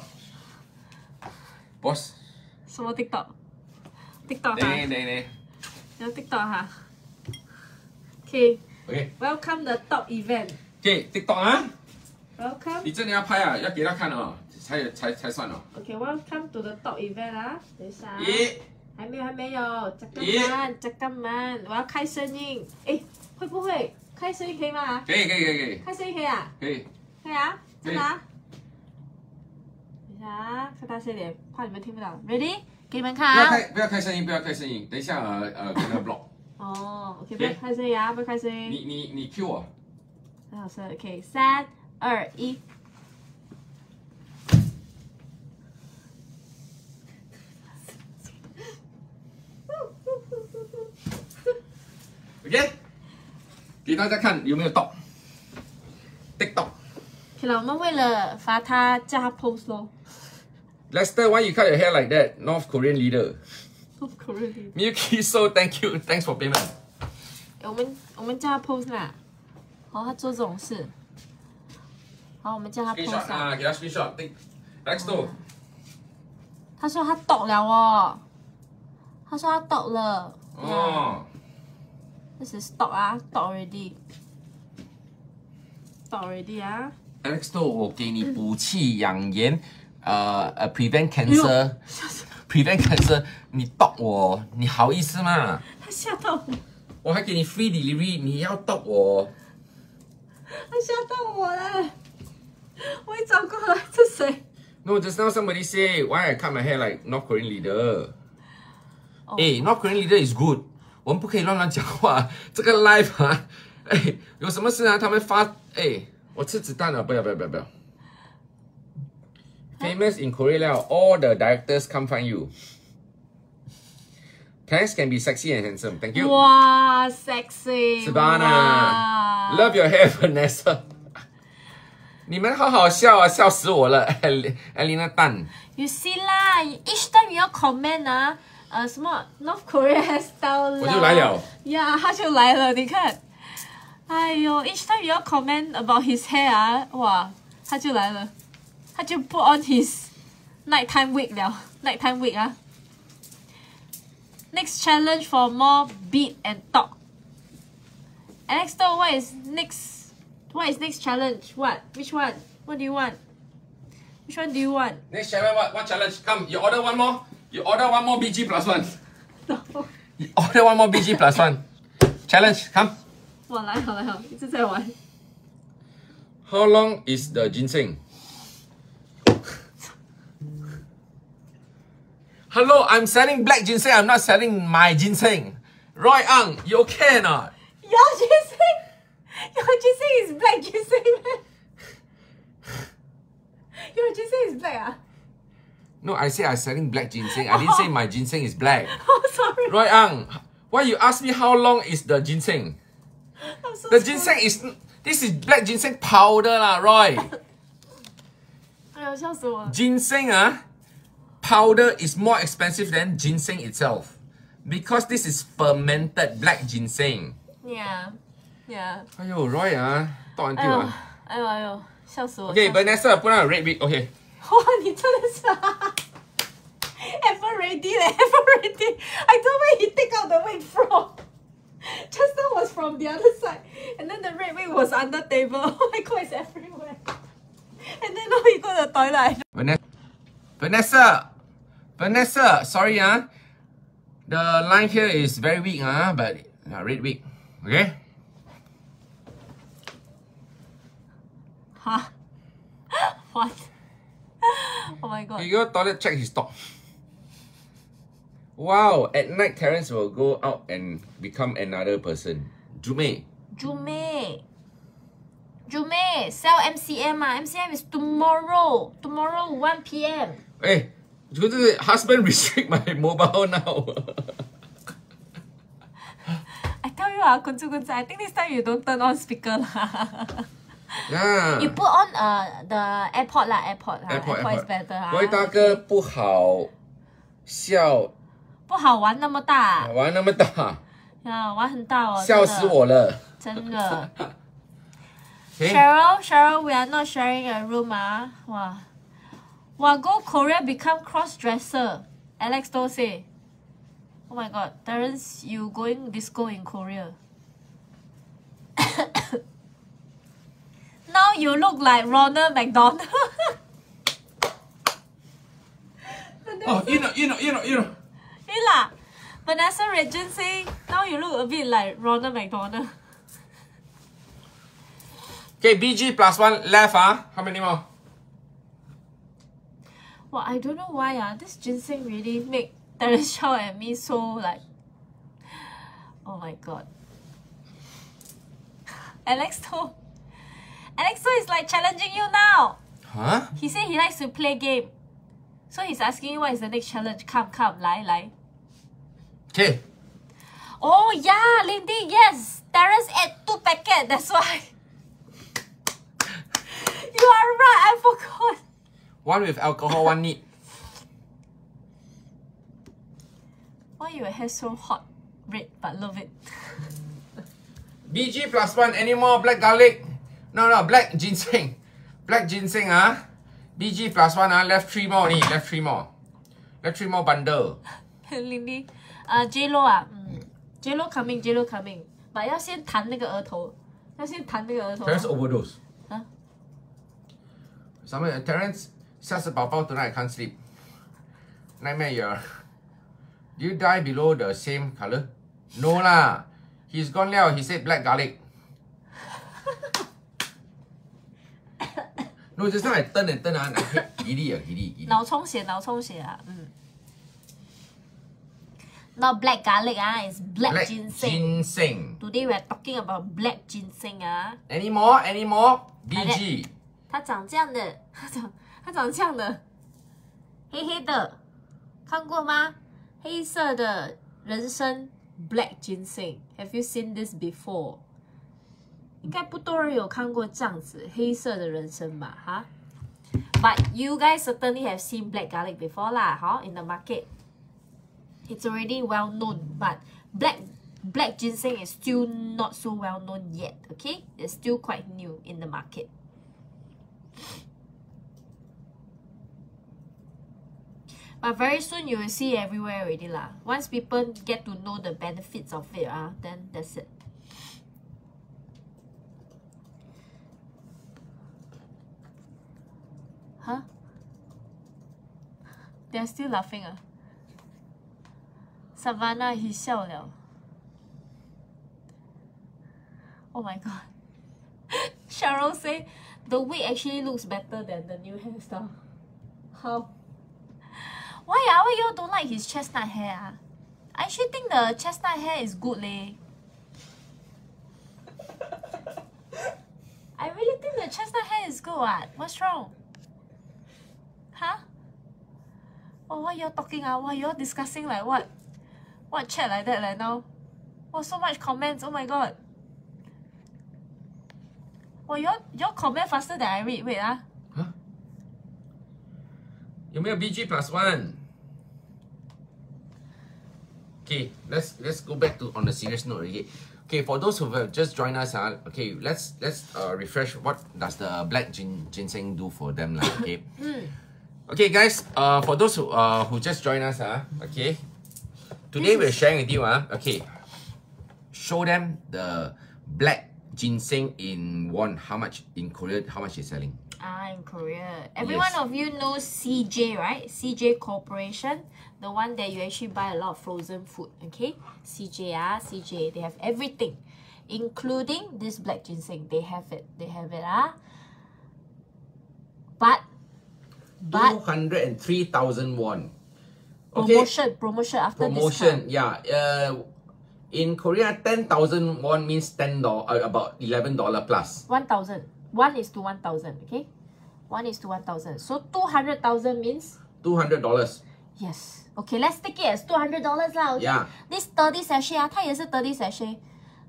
Boss, 什么 TikTok？TikTok 哈，你你你有 TikTok 哈。OK，，OK Welcome the top event. OK TikTok 啊，Welcome. 你真的要拍啊，要给他看哦，才有才才算哦。OK, welcome to the top event 啊。等一下还没有，还没有。在干咦慢，加干嘛。我要开声音。哎，会不会开声音可以吗？可以可以可以可以开声音可以啊？可以，可以啊，真的啊。等一下啊，开大声点，怕你们听不到。Ready？给你们看啊。不要开不要开声音，不要开声音，等一下呃呃跟他 block。哦，OK，不要开声音啊，不要开声音。你你你 Q 我，很好声，OK，三二一。给大家看有没有到 TikTok。OK 了，我们为了罚他，叫他 post 咯。Lester, why you cut your hair like that? North Korean leader. North Korean leader. Miyuki, so thank you, thanks for payment. 我们我们叫他 post 啦。好，他做这种事。好，我们叫他 post 啊。啊，给他 screenshot。Take Lester，他说他抖了哦。他说他抖了。哦，This is stop 啊，stop already。stop already 啊。 Alex 豆，我给你补气养颜，呃呃，prevent cancer，prevent cancer，你 dog 我，你好意思吗？他吓到我，我还给你 free delivery，你要 dog 我？他吓到我了。我一找过来，这谁？ No, just now somebody say why I cut my hair like North Korean leader. 哦哎、n o r t h Korean leader is good， 我们不可以乱乱讲话。这个 live 啊，哎，有什么事啊？他们发，哎，我吃子弹了，不要不要不要不要。Famous in Korea all the directors come find you. Thanks can be sexy and handsome. Thank you. 哇，sexy. Savannah, love your hair, Vanessa. 你们好好笑啊，笑死我了，艾琳艾琳娜蛋。You see 啦，each time you comment 啊，呃，什么 North Korea hairstyle 啦，我就来了。呀，他就来了，你看，哎呦，each time 你要 comment about his hair 啊，哇，他就来了，他就 put on his nighttime wig 了，nighttime wig 啊。Next challenge for more beat and talk. Alex, though, what is next? What is next challenge? What? Which one? What do you want? Which one do you want? Next challenge, what, what challenge? Come, you order one more. You order one more BG plus one. You order one more BG plus one. Challenge, come. 哇，来好来好，一直在玩。 How long is the ginseng? Hello, I'm selling black ginseng. I'm not selling my ginseng. Roy Ang, you okay or not? Your ginseng, your ginseng is black ginseng. man. Your ginseng is black ah. No, I say I'm selling black ginseng. I didn't say my ginseng is black. Oh sorry. Roy Ang, why you ask me how long is the ginseng? I'm so The sorry. ginseng is this is black ginseng powder lah, Roy. 哎呦，笑死我了。 ginseng ah, powder is more expensive than ginseng itself because this is fermented black ginseng. Yeah, yeah. 哎呦，Roy 啊，到完哎呦丢啊。，哎呦哎呦，笑死我了。 Okay, Vanessa, put on a red wig. Okay. 哇，你真的是、啊。Ever ready 嘞，ever ready. I don't know where he take out the wig from. Just now was from the other side, and then the red wig was under table. Oh my god, it's everywhere. And then now he go to the toilet. Vanessa, Vanessa, Vanessa. Sorry ah, the line here is very weak ah, but uh, red wig. Okay. Huh? what? Oh my god. You go toilet check his top. Wow, at night Terence will go out and become another person. Jume. Jume. Jume, sell MCM ah. MCM is tomorrow. Tomorrow 1 p.m. Hey, good husband restrict my mobile now. I tell you ah, kunzu kunzu, I think this time you don't turn on speaker lah. yeah. you put on uh the airport lah, airport. ah. airport, airport is airport. better 啊。各位大哥不好笑，不好玩那么大玩那么大，呀，玩很大哦，笑死我了。真的。真的 Okay. Cheryl, Cheryl, we are not sharing a room 啊，哇，哇，go Korea become cross dresser. Alex Do say, Oh my god, Terence, you going disco in Korea. now you look like Ronald McDonald. Oh, you know, you know, you know, you know. Ila, Vanessa Regent say, now you look a bit like Ronald McDonald. Okay, BG plus one left, ah. How many more? Well, I don't know why ah, this ginseng really make Terence Chow and me so like, oh my god. Alex Toh, Alex Toh is like challenging you now. Huh? He said he likes to play game. So he's asking you what is the next challenge. Come, come, lie, lie. Okay. Oh yeah, Lindy, yes. Terence ate two packet, that's why. you are right, I forgot. One with alcohol, one neat. Why your hair so hot? Red, but love it. BG plus one, any more black garlic? No, no, black ginseng. Black ginseng, ah. BG plus one, ah. Left three more only. Left three more. Left three more bundle. Lindy, 啊、j Lo 啊，嗯，J Lo coming J Lo coming，but 要先弹那个额头，要先弹那个额头。 Terence overdose. Huh? Some Terence 吓死宝宝 tonight I can't sleep. Nightmare year. Do you die below the same color? No lah. He's gone liao. He said black garlic. no, just now I turn and turn on. I hate giddy, ah, giddy, giddy. 脑充血，脑充血啊，嗯。Not black garlic 啊，is black, ginseng. ginseng. Today we are talking about black ginseng 啊，Any more? Any more? BG. 它长这样的，它长它长这样的，黑黑的，看过吗？黑色的人参 black ginseng，Have you seen this before？应该不多人有看过这样子黑色的人参吧？哈，But you guys certainly have seen black garlic before 啦，哈，in the market。It's already well known, but black black ginseng is still not so well known yet. Okay, it's still quite new in the market. But very soon you will see everywhere already lah. Once people get to know the benefits of it, ah, then that's it. Huh? They're still laughing ah. Savannah, he 笑了. Oh my god. Cheryl say the wig actually looks better than the new hairstyle. How? Why ah? Why you all don't like his chestnut hair ah? I actually think the chestnut hair is good leh. I really think the chestnut hair is good what? What's wrong? Huh? Oh, what you all talking ah? What you all discussing like what? What chat like that like now? Oh, so much comments. Oh my god. Oh, you all, you all comment faster than I read. Wait ah. 有没有 BG plus one? Okay, let's let's go back to on the serious note again. Okay, for those who have just joined us, uh, okay, let's let's uh, refresh what does the black gin, ginseng do for them, like, okay. okay, guys, uh, for those who uh, who just joined us, uh, okay, today we're sharing with you, uh, okay, show them the black ginseng in won. How much in Korea? How much is selling? Ah, in Korea. Every Yes. one of you knows CJ, right? CJ Corporation, the one that you actually buy a lot of frozen food. Okay, CJ, ah, CJ. They have everything, including this black ginseng. They have it. They have it, ah. But, but 203,000 won. Okay, promotion, promotion after promotion, discount. yeah. Uh, in Korea, 10,000 won means 10 dollars, uh, about 11 dollar plus. One thousand. One is to one thousand. Okay, one is to one thousand. So two hundred thousand means 200 dollars. Yes. Okay, let's take it as two hundred dollars lah. Okay? Yeah. This thirty sachet 啊，它也是 thirty sachet.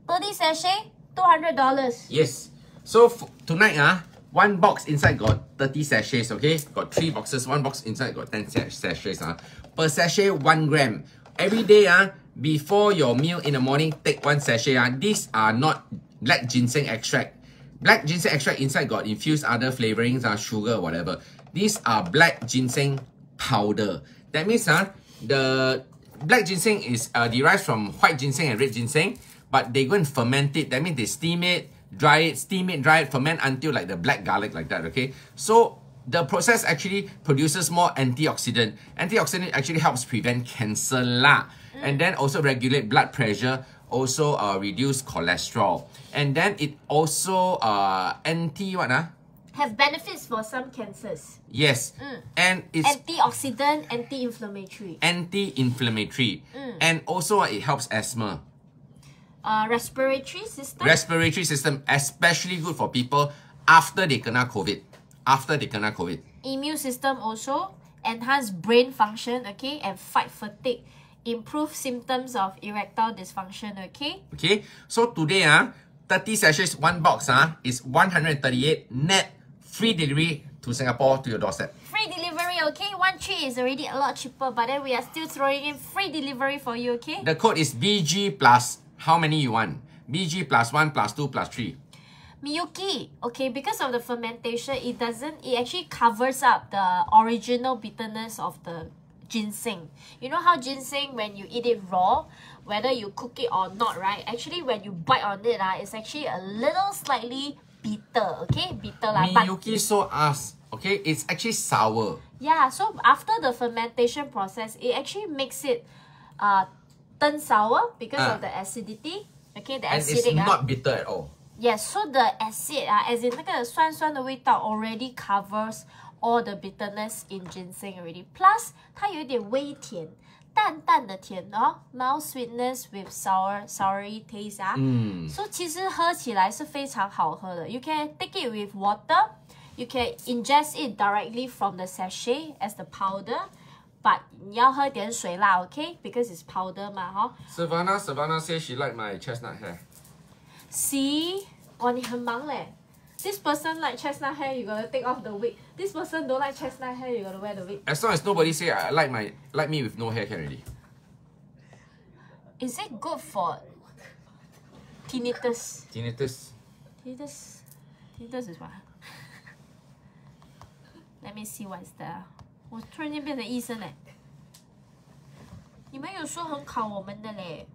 Thirty sachet, two hundred dollars. Yes. So f- tonight, ah, one box inside got 30 sachets, okay? Got three boxes, one box inside got 10 sa- sachets. Ah. Per sachet, one gram. Every day, ah, before your meal in the morning, take one sachet. Ah. These are not black ginseng extract. Black ginseng extract inside got infused other flavorings, ah, sugar, whatever. These are black ginseng powder. That means ah, the black ginseng is uh, derived from white ginseng and red ginseng, but they go and ferment it. That means they steam it, dry it, steam it, dry it, ferment until like the black garlic like that, okay? So the process actually produces more antioxidant. Antioxidant actually helps prevent cancer lah. And then also regulate blood pressure, also uh, reduce cholesterol. And then it also uh, anti what ah? Have benefits for some cancers. Yes. And it's Antioxidant, anti-inflammatory. anti-inflammatory. And also uh, it helps asthma. Uh, respiratory system. Respiratory system, especially good for people after they kena COVID. After they kena COVID. immune system also enhance brain function okay and fight fatigue improve symptoms of erectile dysfunction okay Okay, so today ah, 30 sachets, one box ah, is 138 net free delivery to Singapore to your doorstep. free delivery okay one tree is already a lot cheaper but then we are still throwing in free delivery for you okay The code is BG plus how many you want? BG plus 1 plus 2 plus 3. Miyuki, okay, because of the fermentation, it doesn't, it actually covers up the original bitterness of the ginseng. You know how ginseng, when you eat it raw, whether you cook it or not, right? Actually, when you bite on it, ah, it's actually a little slightly bitter, okay? Bitter but- Miyuki so asked, okay, it's actually sour. Yeah, so after the fermentation process, it actually makes it uh, turn sour because Ah. of the acidity. Okay, the And it's acidic. ah. not bitter at all. Yes, so the acid 啊，as in 那个酸酸的味道 already covers all the bitterness in ginseng already. Plus 它有一点微甜，淡淡的甜哦，mild sweetness with sour soury taste 啊。嗯 So 其实喝起来是非常好喝的。You can take it with water, you can ingest it directly from the sachet as the powder. But 你要喝点水啦，OK? Because it's powder 嘛，哈。 Savannah, Savannah says she like my chestnut hair. See? 哇，你很忙嘞。This person like chestnut hair, you gotta take off the wig. This person don't like chestnut hair, you gotta wear the wig. As long as nobody say I like my like me with no hair can already. Is it good for tinnitus? Tinnitus. Tinnitus, tinnitus is what? Let me see what is that. 我突然间变成医生嘞。你们有说很考我们的嘞。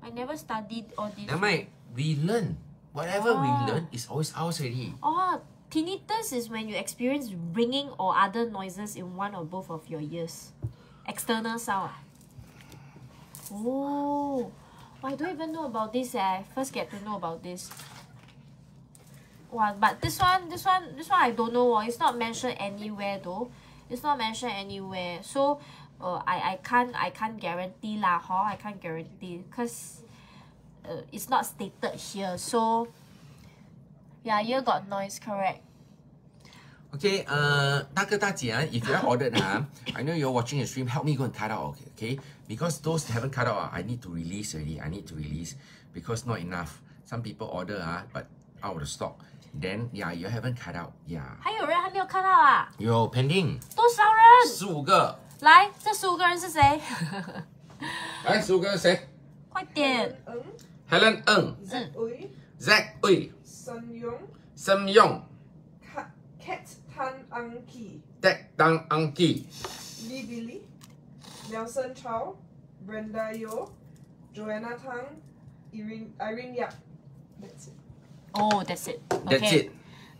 I never studied all this. Never mind, we learn. Whatever we Oh. learn is always ours already. Oh, tinnitus is when you experience ringing or other noises in one or both of your ears. External sound. ah. Oh, oh, I don't even know about this. Eh. I first get to know about this. Wow, but this one, this one, this one I don't know. oh. It's not mentioned anywhere though. It's not mentioned anywhere. So, uh, I I can't I can't guarantee lah. Huh? I can't guarantee because uh, it's not stated here. So. Yeah, you got noise, correct. Okay, uh, 大哥大姐 ah, if you have ordered ah, I know you're watching the stream, help me go and cut out, okay? okay? Because those haven't cut out, ah, I need to release already. I need to release because not enough. Some people order ah, but out of stock. Then yeah, you haven't cut out. Yeah, 还有人还没有看到啊？有 pending 多少人？十五个。来，这十五个人是谁？来，十五个谁快点！ Ng,？Helen Ng, Zack Uy, Zack Uy, Sun Yong, Sam Yong, Kat, Kat Tan Ang Ki, Tek Tang Ang Ki, Lee Billy, Nelson Chow, Brenda Yo, Joanna Tang, Irene, Irene Yap. That's it. Oh, that's it. That's Okay. it.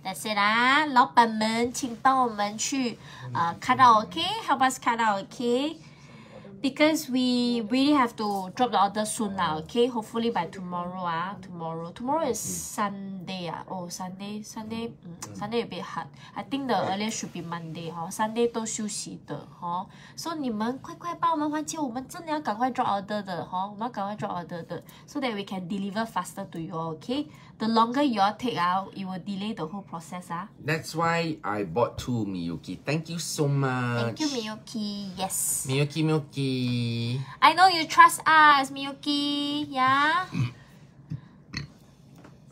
That's it 啊，老板们，请帮我们去呃 cut out OK，help us cut out OK。Because we really have to drop the order soon now, okay? Hopefully by tomorrow, ah, tomorrow. Tomorrow is Sunday, ah. Oh, Sunday, Sunday, mm, Sunday a bit hard. I think the earliest should be Monday, 哈、Sunday 都休息的，哈、So 你们快快帮我们还钱，我们真的要赶快 drop order 的，哈、我们要赶快 drop order 的，so that we can deliver faster to you all, okay? The longer you all take, ah, it will delay the whole process, ah. That's why I bought two Miyuki. Thank you so much. Thank you, Miyuki. Yes. Miyuki, Miyuki. I know you trust us, Miyuki. Yeah.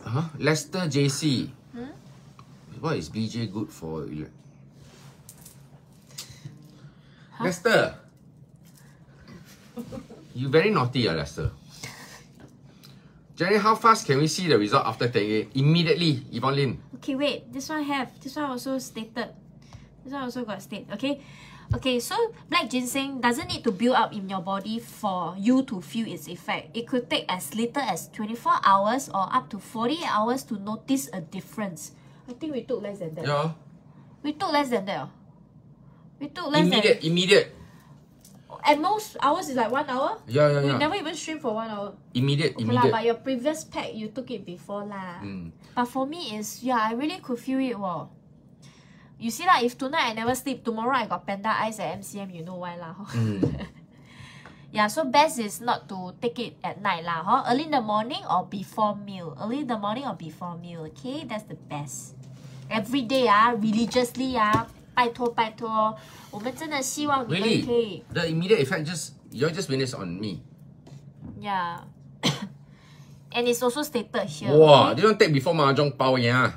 Huh? Lester JC. Hmm? What is BJ good for? ele- Lester. you very naughty, ah, Lester. Jenny, how fast can we see the result after taking it? Immediately, Yvonne Lin. Okay, wait. This one have. This one also stated. This one also got state. Okay. Okay, so black ginseng doesn't need to build up in your body for you to feel its effect. It could take as little as 24 hours or up to 48 hours to notice a difference. I think we took less than that. Yeah. We took less than that. oh. We took less Immediate, immediate. than at most hours is like one hour. Yeah, yeah, We yeah. never even stream for one hour. Immediate, Okay immediate. but your previous pack you took it before lah. Mm. But for me is yeah, I really could feel it. Wow. You see lah, if tonight I never sleep, tomorrow I got panda eyes at MCM, you know why lah. Mm. yeah, so best is not to take it at night lah. Huh? Early in the morning or before meal. Early in the morning or before meal. Okay, that's the best. Every day ah, religiously, 啊，拜托拜托，我们真的希望你们可以 Really? The immediate effect just you just witness on me. Yeah. and it's also stated here. Wow, okay? they don't take before mahjong bao yeah.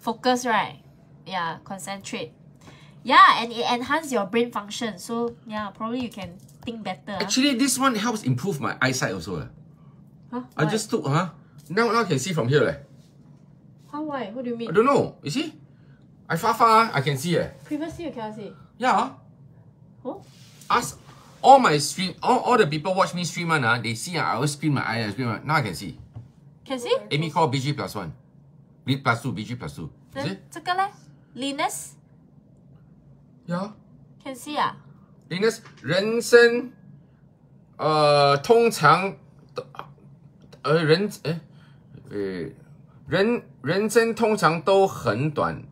Focus, right? Yeah, concentrate. Yeah, and it enhance your brain function. So yeah, probably you can think better. ah. Actually, this one helps improve my eyesight also. eh. huh? I Why? just took, huh? Now, now I can see from here. Eh. How why? What do you mean? I don't know. You see? I far far, I can see. Eh. Previously you cannot see. Yeah. Oh? Ask all my stream, all, all the people watch me stream one, uh, they see uh, I always screen my eye, I screen my, now I can see. Can see? Amy call BG plus one. B plus two, BG plus two. You see? Then 这个嘞？Linus Yeah. can see 啊？ Linus 人生，呃，通常，呃，人，哎，呃，人人生通常都很短，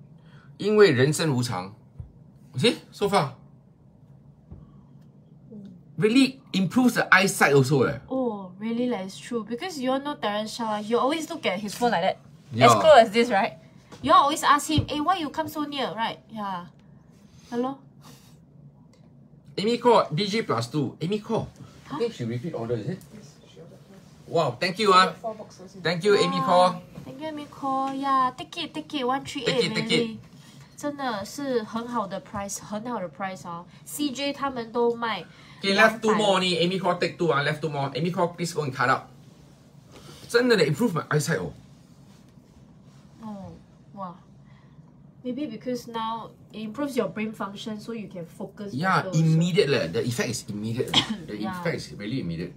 因为人生无常。See so far, really improves the eyesight also. Eh. Oh, really? Like it's true because you all know Terence Shaw. You always look at his phone like that, Yeah. as close as this, right? You all always ask him, "Hey, why you come so near?" Right? Yeah. Hello. Amy call BG plus two. Amy call. I think she repeat order, is it? Yes, she ordered first. Wow, thank you, ah. Four boxes. in. Thank you, Amy Wow. call. Thank you, Amy call. Yeah, take it, take it. One three Take eight, it, take really. 真的是很好的 price，很好的 price 哦。CJ 他们都卖 Okay, left two 200 more only. Amy call take two, ah. Left two more. Amy call, please go and cut out. 真的 they improve my eyesight oh. Oh, wow. Maybe because now it improves your brain function so you can focus. Yeah, better also. immediate leh. The effect is immediate. the Yeah. effect is really immediate.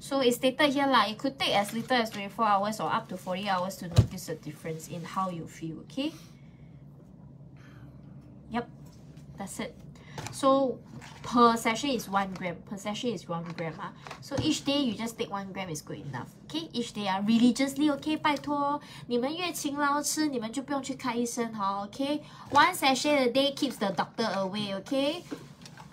So it's stated here lah, it could take as little as 24 hours or up to 40 hours to notice a difference in how you feel, okay? Yep, that's it. So per session is 1 gram. Per session is 1 gram. Ah. So each day you just take 1 gram is good enough. Okay? Each day ah, religiously, okay? 拜托，你们越勤劳吃，你们就不用去看医生哈，okay? One sachet a day keeps the doctor away, okay?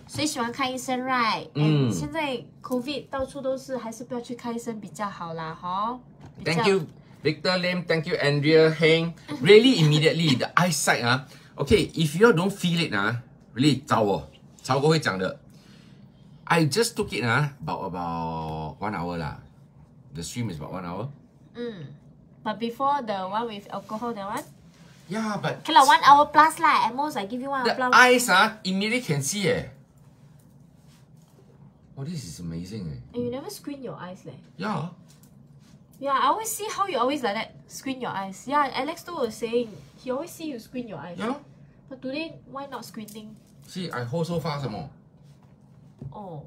谁喜欢看医生，right？嗯嗯，现在 COVID 到处都是，还是不要去看医生比较好啦，哈。比较 Thank you, Victor Lim. Thank you, Andrea Heng. Really immediately the eyesight ah. Okay, Okay, if you don't feel it ah, 啊，really I just took it ah, 啊，about about one hour the stream is about one hour mm. but before the one with alcohol that one。Yeah, but okay lah, one hour plus lah. At most, I give you one hour plus. The eyes ah, immediately can see eh. Oh, this is amazing eh. And you never screen your eyes leh. Yeah. Yeah, I always see how you always like that. Screen your eyes. Yeah, Alex Toh was saying. he always see you screen your eyes. Yeah. But today, why not screening? See, I hold so fast some more. Oh,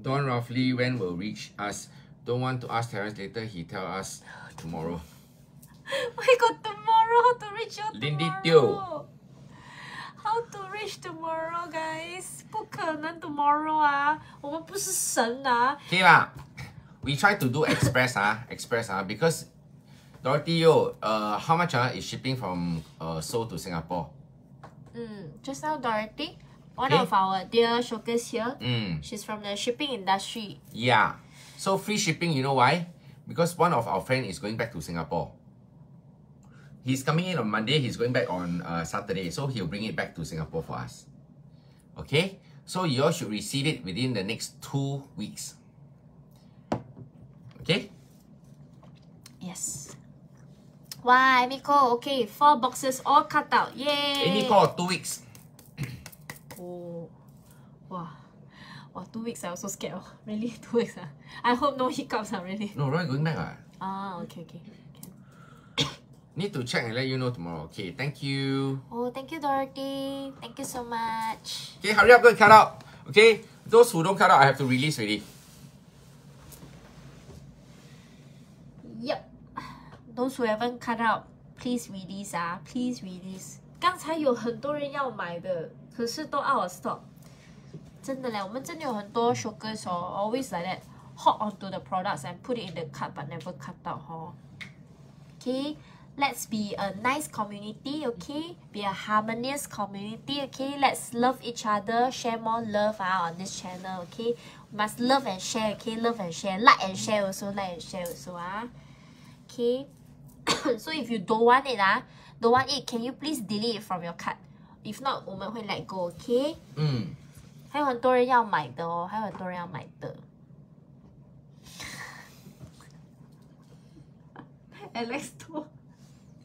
Don roughly when will reach us. Don't want to ask Terence later. He tell us tomorrow. we got tomorrow to reach your Lindy tomorrow. How to reach tomorrow, guys? 不可能 tomorrow 啊，我们不是神啊。 Okay lah. We try to do express ah, express ah, because Dorothy yo, uh, how much ah is shipping from uh, Seoul to Singapore? Mm, just now Dorothy, one Okay. of our dear showcase here, Mm, she's from the shipping industry. yeah. So free shipping, you know why? Because one of our friend is going back to Singapore. He's coming in on Monday. He's going back on uh, Saturday. So he'll bring it back to Singapore for us. Okay? So you all should receive it within the next two weeks. Okay? Yes. Why, Miko? Okay, four boxes all cut out. Yay! Amy call two weeks. Oh, wow. Wow, two weeks I also scared. Oh. Really? Two weeks? Ah? I hope no hiccups, ah, really. No, Roy going back. Ah. Ah, okay, okay. Can. Need to check and let you know tomorrow. Okay, thank you. Oh, thank you, Dorothy. Thank you so much. Okay, hurry up, go and cut out. Okay, those who don't cut out, I have to release already. Yep. Those who haven't cut out, please release 啊，please release。刚才有很多人要买的，可是都 out of stock。真的嘞，我们真的有很多 showgirls 哦，always like that hop onto the products and put it in the cart but never cut out 哦。Okay, let's be a nice community, okay? Be a harmonious community, okay? Let's love each other, share more love ah, on this channel, okay? We must love and share, okay? Love and share, like and share also, like and share also ah. Okay. so if you don't want it ah, don't want it, can you please delete it from your cart? If not, 我们会 let go, okay? 嗯，还有很多人要买的哦，还有很多人要买的。Alex 多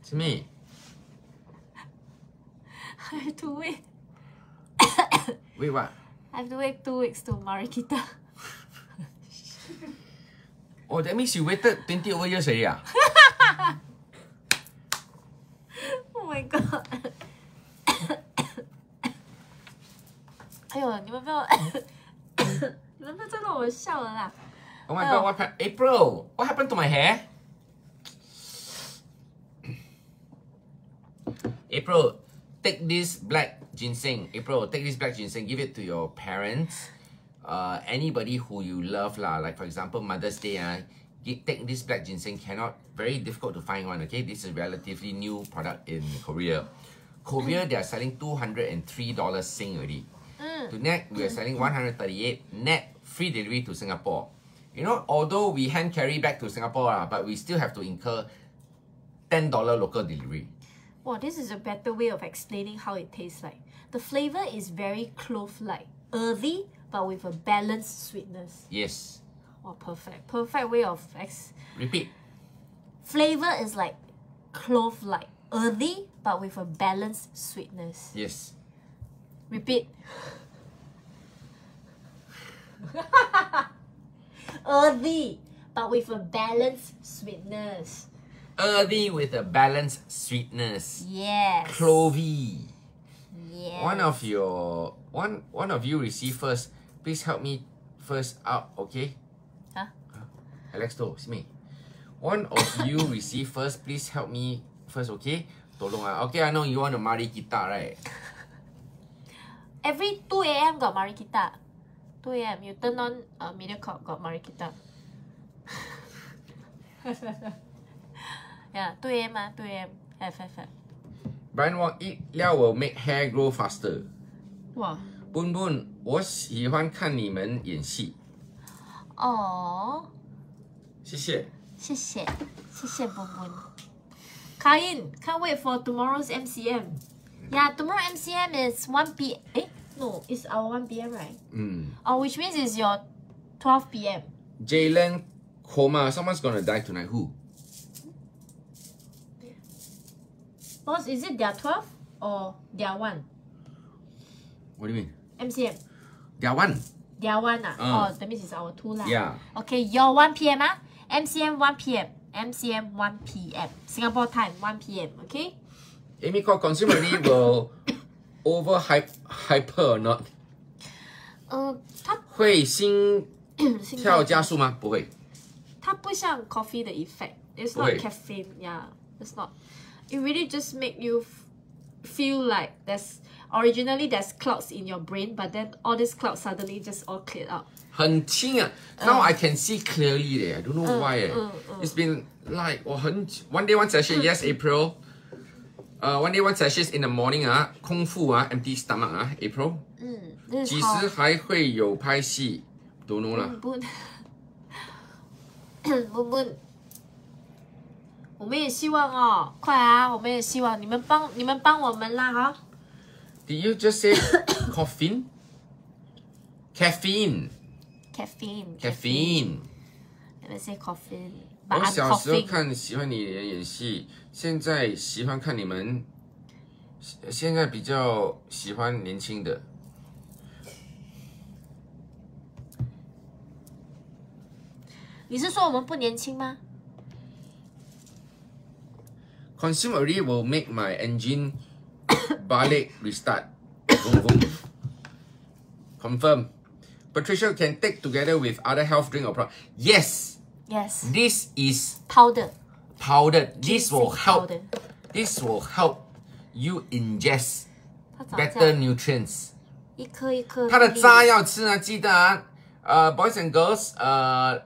什么？ I have to wait. Wait, what? I have to wait two weeks to Marikita. Oh, that means you waited 20 over years already ah? Oh my god. 哎呦，你们不要，你们不要再让我笑了啦！ Oh my god, what happened? April, what happened to my hair? April, take this black ginseng. April, take this black ginseng, give it to your parents. Uh, anybody who you love, lah. Like for example, Mother's Day, ah, take this black ginseng. Cannot very difficult to find one. Okay, this is relatively new product in Korea. Korea, they are selling two hundred and three dollars sing already. To net, we are selling 138 net free delivery to Singapore. You know, although we hand carry back to Singapore, ah, but we still have to incur $10 local delivery. Wow, this is a better way of explaining how it tastes like. The flavor is very clove-like, earthy, but with a balanced sweetness. Yes. Wow, perfect. Perfect way of ex- Repeat. flavor is like clove-like, earthy, but with a balanced sweetness. Yes. Repeat. earthy, but with a balanced sweetness. Earthy with a balanced sweetness. Yes. Clovey. Yes. One of your one one of you receive first. Please help me first out, okay? Alex Toh, it's me. One of you receive first, please help me first, okay? Tolong ah. Okay, I know you want to mari kita, right? Every 2 a.m. got mari kita. 2 a.m. You turn on uh, MediaCorp, got mari kita. yeah, 2 a.m. Ah, 2 a.m. Have, have, have. Brian Wong, eat 料 will make hair grow faster. 哇！Boon Boon，我喜欢看你们演戏。哦。Oh. 谢谢。谢谢，谢谢波波。Kain, can't wait for tomorrow's MCM. Yeah, tomorrow MCM is 1 p. Eh, no, it's our 1 p.m. right? 嗯 Oh, which means it's your 12 p.m. Jalen coma. Someone's gonna die tonight. Who? Boss, is it their 12 or their 1? What do you mean? MCM. Their one. Their 1 ah? Uh. Oh, that means it's our 2 lah. Yeah. Okay, your 1 p.m. ah? MCM 1 p.m. MCM 1 p.m. Singapore time 1 p.m. Okay? Amy called consumer really will over hype hyper or not? 呃，它会心心跳加速吗？不会。它不像 coffee 的 effect. It's 不 not 会 caffeine. Yeah, it's not. It really just make you f- feel like there's originally there's clouds in your brain, but then all these clouds suddenly just all cleared up. 很轻啊。Now I can see clearly 咧，I don't know why 诶嗯嗯。It's been like 我很 one day one session yes April。呃、uh,，one day one sessions in the morning 啊，空腹啊，empty stomach 啊，April。嗯，this 几时还会有拍戏？Don't know 啦。不不不，我们也希望哦，快啊！我们也希望你们帮你们帮我们啦哈。Did you just say caffeine? Caffeine, Caffeine, caffeine. Say caffeine. 我小时候看喜欢你的演戏，现在喜欢看你们。现在比较喜欢年轻的。你是说我们不年轻吗？Consume already will make my engine balik restart. Vroom, vroom. Confirm. Patricia can take together with other health drink or product. Yes, Yes. this is Powder. powdered. This will Ginseng help. powder. This will help you ingest 它长这 better 样， nutrients. 一颗一颗。它的渣要吃啊，记得啊，呃，boys and girls，呃，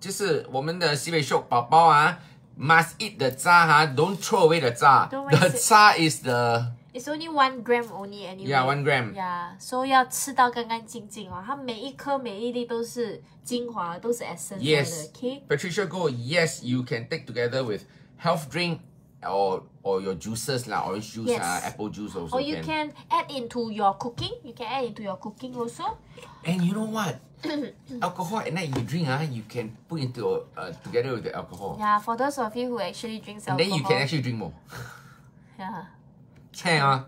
就是我们的西北秀宝宝啊，must eat the 渣哈，don't throw away the 渣 Don't ，the waste it. 渣 is the It's only one gram only anyway. Yeah, one gram. Yeah, so 要吃到干干净净哦。它每一颗每一粒都是精华，都是 essence 来的 yes. OK。 Patricia Go, yes, you can take together with health drink or or your juices lah, orange juice Yes. ah, apple juice also Or you can add into your cooking. You can add into your cooking also. And you know what? alcohol at night you drink ah, you can put into uh, together with the alcohol. Yeah, for those of you who actually drinks And alcohol. then you can actually drink more. Yeah, Can ah.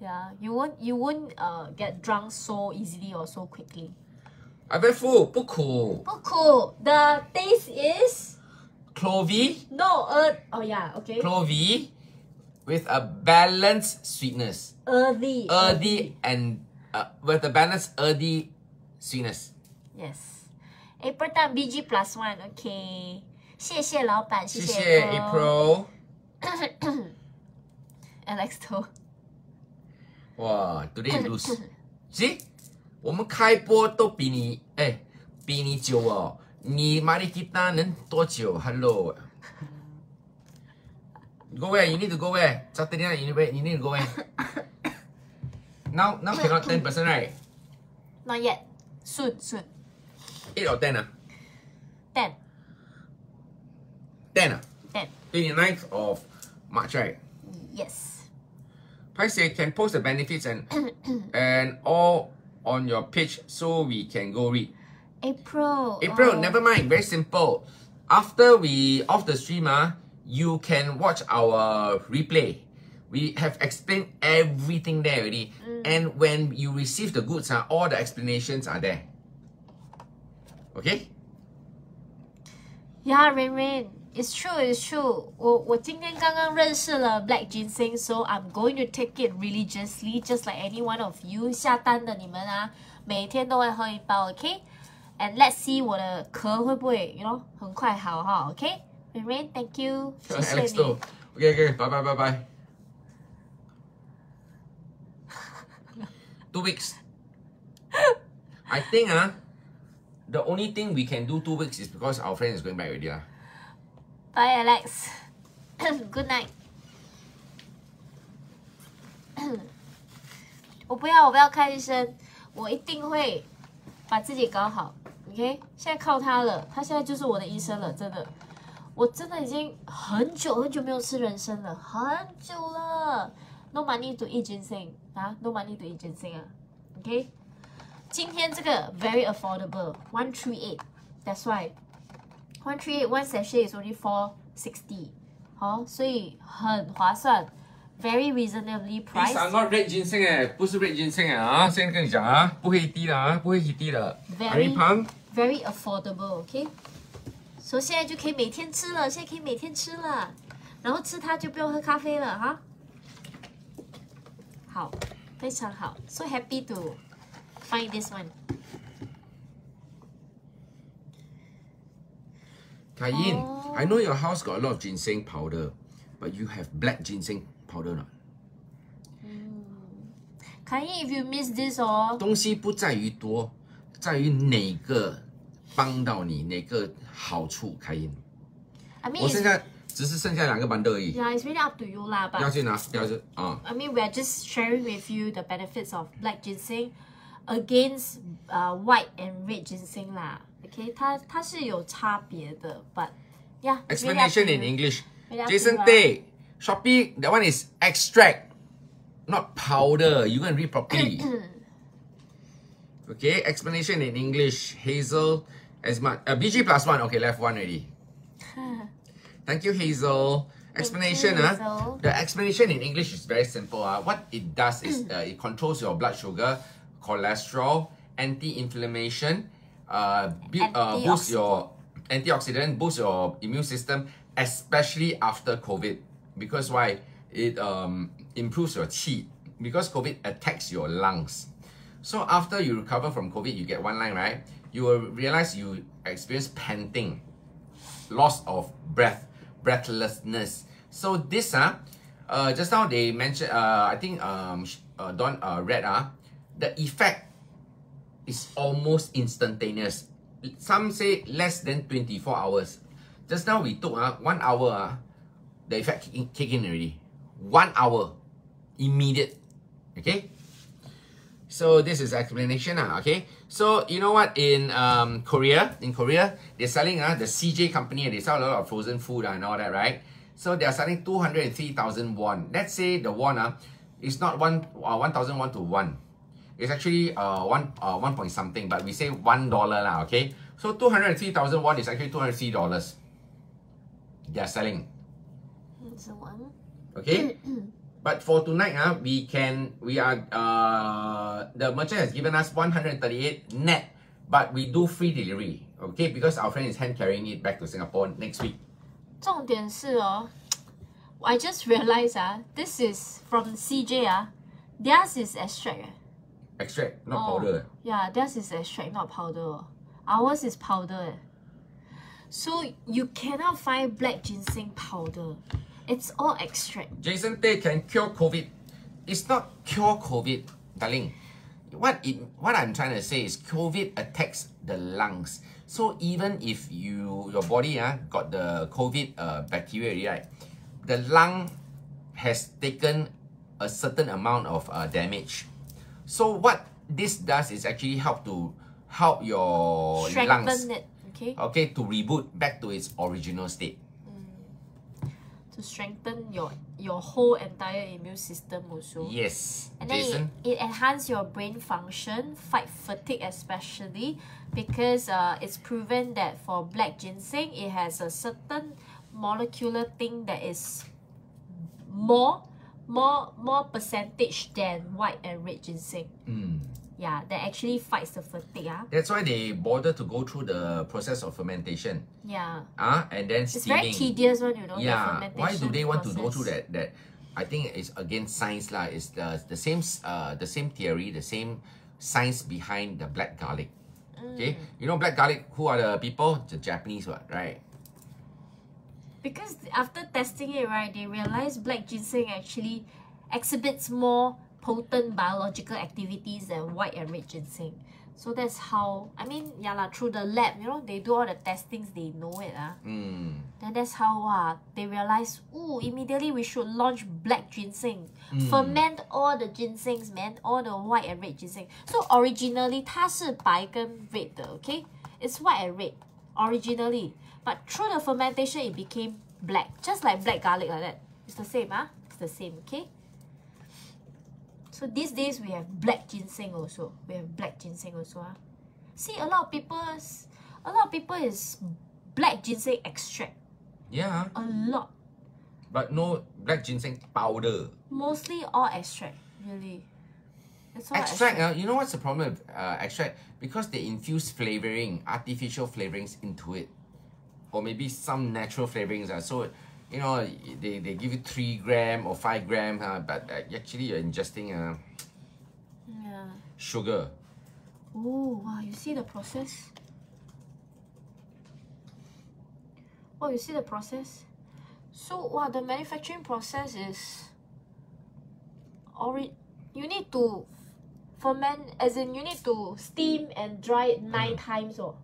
yeah. You won't you won't uh get drunk so easily or so quickly. I very full, 不苦。不苦。The taste is Clovey, no uh oh yeah okay. clovey with a balanced sweetness. Earthy. Earthy and uh, with a balanced earthy sweetness. Yes. April 蛋 BG plus one OK。谢谢老板，谢谢谢 April。 April. Alex 头。哇，today you lose. See，我们开播都比你哎，比你久哦。你马里吉他能多久？Hello。Go where? You need to go where? Saturday night you need where? You need to go where? now now cannot ten percent right? Not yet. Soon, soon. Eight or ten ah? Ten. Ten ah? Ten. 29th of March right? Yes. Paiseh can post the benefits and and all on your page so we can go read. April. April, oh. never mind, very simple. After we off the stream, ah, you can watch our replay. We have explained everything there already. And when you receive the goods, ah, all the explanations are there. Okay? Yeah, Rain Rain. It's true, it's true. 我我今天刚刚认识了 Black Ginseng, so I'm going to take it religiously, just like any one of you 下单的你们啊，每天都会喝一包，OK? And let's see 我的壳会不会，you know，很快好哈，OK? Rain Rain, thank you，谢谢 Alex 你 too.。Okay, okay, bye bye bye bye. two weeks. I think ah, the only thing we can do two weeks is because our friend is going back already lah. Bye, Alex. Good night. 我不要，我不要看医生，我一定会把自己搞好。OK，现在靠他了，他现在就是我的医生了，真的。我真的已经很久很久没有吃人参了，很久了。No money to eat ginseng 啊，No money to eat ginseng 啊。OK，今天这个 very affordable，one three eight，that's why。One three eight one sachet is only four sixty，好，所以很划算，very reasonably These are priced。 not red ginseng 哎，不是 red ginseng 哎啊！现在跟你讲啊，不会低的啊，不会低的。 Very- 阿里胖 very affordable，OK、所以现在就可以每天吃了，现在可以每天吃了，然后吃它就不用喝咖啡了哈。好，非常好，so happy to find this one。 Kayin, Oh. I know your house got a lot of ginseng powder, but you have black ginseng powder not? 凯印，if you miss this 哦，东西不在于多，在于哪个帮到你，哪个好处。凯印， I mean 我 it's 现在只是剩下两个班的而已， yeah it's really up to you 啦，but 要去拿，要去啊。 I mean, we are just sharing with you the benefits of black ginseng against uh, white and red ginseng 啦。 OK，它它是有差别的，but yeah. it's really up to Explanation in you. English. Really up to Jason you, ah. Tay, Shopee, that one is extract, not powder. You can read properly. okay, explanation in English. Hazel, as much uh, BG plus one. Okay, left one already. Thank you, Hazel. Explanation, you, ah. Hazel. The explanation in English is very simple. Ah, what it does is uh, it controls your blood sugar, cholesterol, anti-inflammation, uh, uh, boost your antioxidant, boost your immune system, especially after COVID. because why? It um, improves your qi because COVID attacks your lungs. So after you recover from COVID, you get one line, right? You will realize you experience panting, loss of breath, breathlessness. So this, uh, uh just now they mentioned, uh, I think um, uh, Don uh, read, uh, the effect is almost instantaneous. Some say less than 24 hours. Just now we took uh, one hour, uh, the effect kick in, already. One hour, immediate. Okay? So this is explanation, uh, okay? So you know what? In um, Korea, in Korea, they're selling uh, the CJ company. They sell a lot of frozen food uh, and all that, right? So they're selling 203,000 won. Let's say the won uh, is not one uh, 1,000 won to one. It's actually uh, one uh, one point something, but we say one dollar lah, okay? So 203,000 won is actually 203 dollars. They're selling. That's the one. Okay? but for tonight, uh, we can, we are, uh, the merchant has given us 138 net, but we do free delivery, okay? Because our friend is hand carrying it back to Singapore next week. 重点是哦，I just realized 啊，this is from CJ 啊，theirs is extract 哎。 Extract, not Oh. powder. Yeah, theirs is extract, not powder. Ours is powder. So you cannot find black ginseng powder. It's all extract. Jason Tay can cure COVID. It's not cure COVID, darling. What it what I'm trying to say is COVID attacks the lungs. So even if you your body uh, got the COVID uh, bacteria, already, right? The lung has taken a certain amount of uh, damage. So what this does is actually help to help your Strengthen lungs it. Okay? okay to reboot back to its original state. To strengthen your your whole entire immune system also. Yes, And then Jason. it, it enhance your brain function, fight fatigue especially, because uh, it's proven that for black ginseng, it has a certain molecular thing that is more, more, more percentage than white and red ginseng. Mm. Yeah, that actually fights the fatigue. Ah, That's why they bother to go through the process of fermentation. yeah. Ah, and then It's steaming. very tedious one, you know. yeah. fermentation Why do they want to go through that? That I think it's against science lah. It's the the same uh the same theory, the same science behind the black garlic. Okay, Mm. you know black garlic. Who are the people? The Japanese one, right? Because after testing it, right, they realized black ginseng actually exhibits more potent biological activities than white and red ginseng. So that's how, I mean, yeah, lah, through the lab, you know, they do all the testings, they know it. Ah. Mm. Then that's how uh, they realized, ooh, immediately we should launch black ginseng. Ferment all the ginsengs, man, all the white and red ginseng. So originally, 它是白跟 red 的, okay? It's white and red, originally. but through the fermentation, it became black. Just like black garlic like that. It's the same, ah? It's the same, okay? So these days, we have black ginseng also. We have black ginseng also, ah. See, a lot of people, a lot of people is black ginseng extract. Yeah, A lot. but no black ginseng powder. Mostly all extract, really. Extract, uh, you know what's the problem with uh, extract? Because they infuse flavoring, artificial flavorings into it. Or maybe some natural flavorings. Uh, so, you know, they, they give you 3 gram or 5 gram, uh, but uh, actually you're ingesting uh, Yeah. sugar. Oh, wow, you see the process? Oh, you see the process? So, wow, the manufacturing process is... Ori- you need to ferment, as in you need to steam and dry it nine times. Oh.